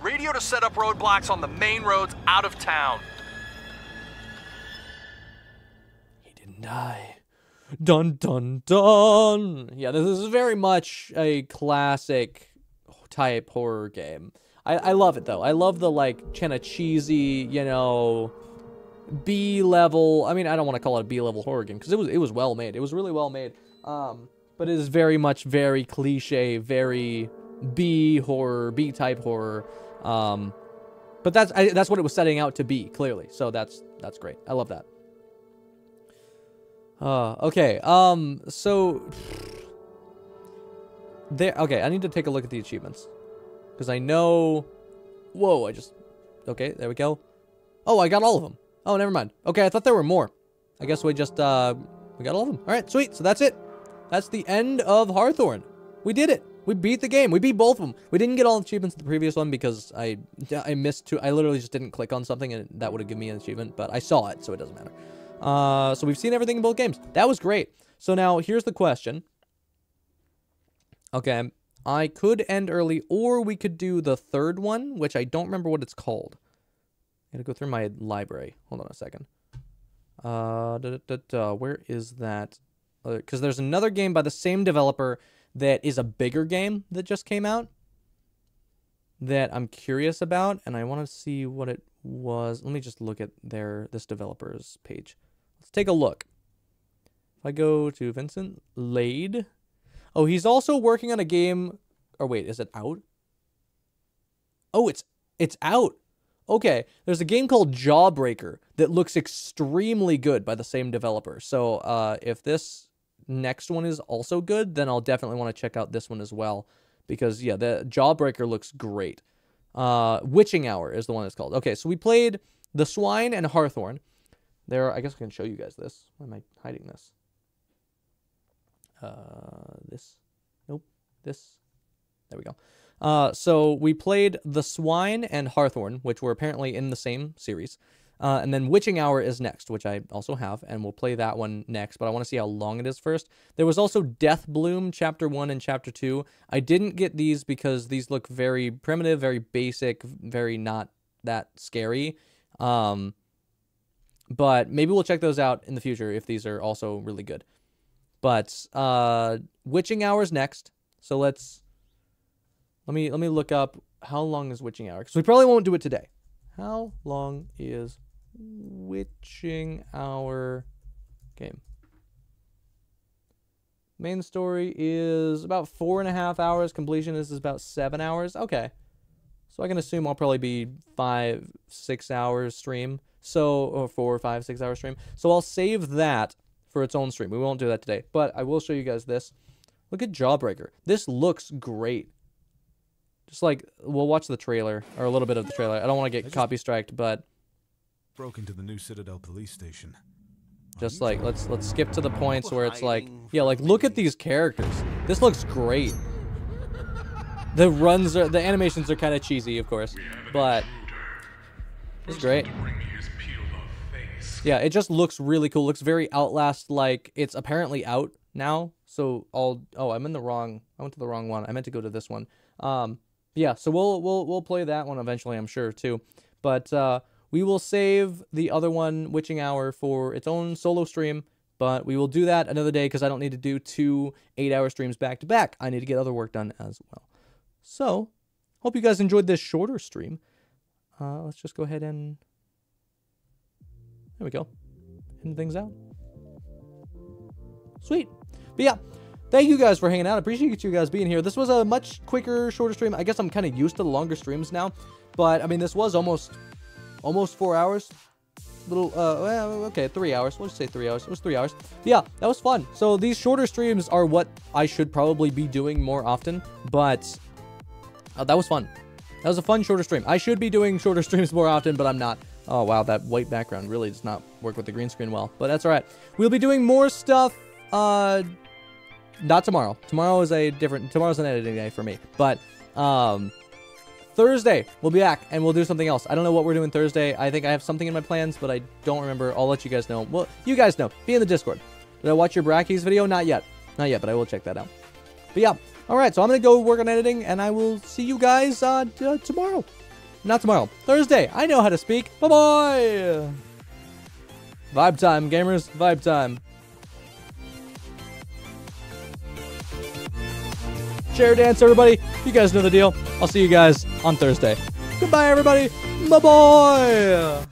Radio to set up roadblocks on the main roads out of town. He didn't die. Dun dun dun. Yeah, this is very much a classic type horror game. I, I love it though. I love the like kind of cheesy, you know, B level. I mean, I don't want to call it a B level horror game because it was it was well made. It was really well made. Um, but it is very much very cliche, very B horror, B type horror. Um, but that's I, that's what it was setting out to be clearly. So that's that's great. I love that. Uh, okay. Um, so there. Okay, I need to take a look at the achievements because I know. Whoa! I just. Okay, there we go. Oh, I got all of them. Oh, never mind. Okay, I thought there were more. I guess we just uh, we got all of them. All right, sweet. So that's it. That's the end of Harthorn. We did it. We beat the game. We beat both of them. We didn't get all achievements the previous one because I I missed two. I literally just didn't click on something and that would have given me an achievement, but I saw it, so it doesn't matter. Uh, so we've seen everything in both games. That was great. So now here's the question. Okay, I could end early, or we could do the third one, which I don't remember what it's called. I gotta go through my library. Hold on a second. Uh, da, da, da, where is that? Because uh, there's another game by the same developer that is a bigger game that just came out that I'm curious about, and I want to see what it was. Let me just look at their this developer's page. Let's take a look. If I go to Vincent Lade, oh, he's also working on a game. Or wait, is it out? Oh, it's it's out. Okay, there's a game called Jawbreaker that looks extremely good by the same developer. So uh, if this next one is also good, then I'll definitely want to check out this one as well. Because, yeah, the Jawbreaker looks great. Uh, Witching Hour is the one that's called. Okay, so we played The Swine and Harthorn. There, I guess I can show you guys this. Why am I hiding this? Uh, this. Nope. This. There we go. Uh, so we played The Swine and Harthorn, which were apparently in the same series. Uh, and then Witching Hour is next, which I also have, and we'll play that one next, but I want to see how long it is first. There was also Death Bloom, Chapter 1 and Chapter 2. I didn't get these because these look very primitive, very basic, very not that scary. Um, but maybe we'll check those out in the future if these are also really good. But uh, Witching Hour is next, so let's let me let me look up how long is Witching Hour because we probably won't do it today. How long is Witching Hour game? Main story is about four and a half hours. Completion is about seven hours. Okay. So I can assume I'll probably be five, six hours stream. So, or four, five, six hour stream. So I'll save that for its own stream. We won't do that today, but I will show you guys this. Look at Jawbreaker. This looks great. Just like we'll watch the trailer or a little bit of the trailer. I don't want to get copy striked, but broke into the new Citadel police station. Just like let's let's skip to the points where it's like, yeah, like look at these characters. This looks great. [LAUGHS] The runs are the animations are kind of cheesy, of course, but it's great. Yeah, it just looks really cool. looks very Outlast like. It's apparently out now. So I'll oh, I'm in the wrong. I went to the wrong one. I meant to go to this one. Um yeah, so we'll we'll we'll play that one eventually, I'm sure too. But uh, we will save the other one, Witching Hour, for its own solo stream. But we will do that another day because I don't need to do two eight-hour streams back to back. I need to get other work done as well. So, hope you guys enjoyed this shorter stream. Uh, let's just go ahead and there we go, end things out. Sweet. But yeah, thank you guys for hanging out. I appreciate you guys being here. This was a much quicker, shorter stream. I guess I'm kind of used to the longer streams now, but I mean, this was almost, almost four hours. Little, uh, okay, three hours. We'll just say three hours. It was three hours. Yeah, that was fun. So these shorter streams are what I should probably be doing more often, but uh, that was fun. That was a fun shorter stream. I should be doing shorter [LAUGHS] streams more often, but I'm not. Oh, wow, that white background really does not work with the green screen well, but that's all right. We'll be doing more stuff, uh, not tomorrow. Tomorrow is a different, tomorrow's an editing day for me, but, um, Thursday, we'll be back and we'll do something else. I don't know what we're doing Thursday. I think I have something in my plans, but I don't remember. I'll let you guys know. Well, you guys know. Be in the Discord. Did I watch your Brackeys video? Not yet. Not yet, but I will check that out. But yeah. All right, so I'm going to go work on editing and I will see you guys uh, t- tomorrow. Not tomorrow. Thursday. I know how to speak. Bye-bye. Vibe time, gamers. Vibe time. Share dance, everybody. You guys know the deal. I'll see you guys on Thursday. Goodbye, everybody. Bye bye.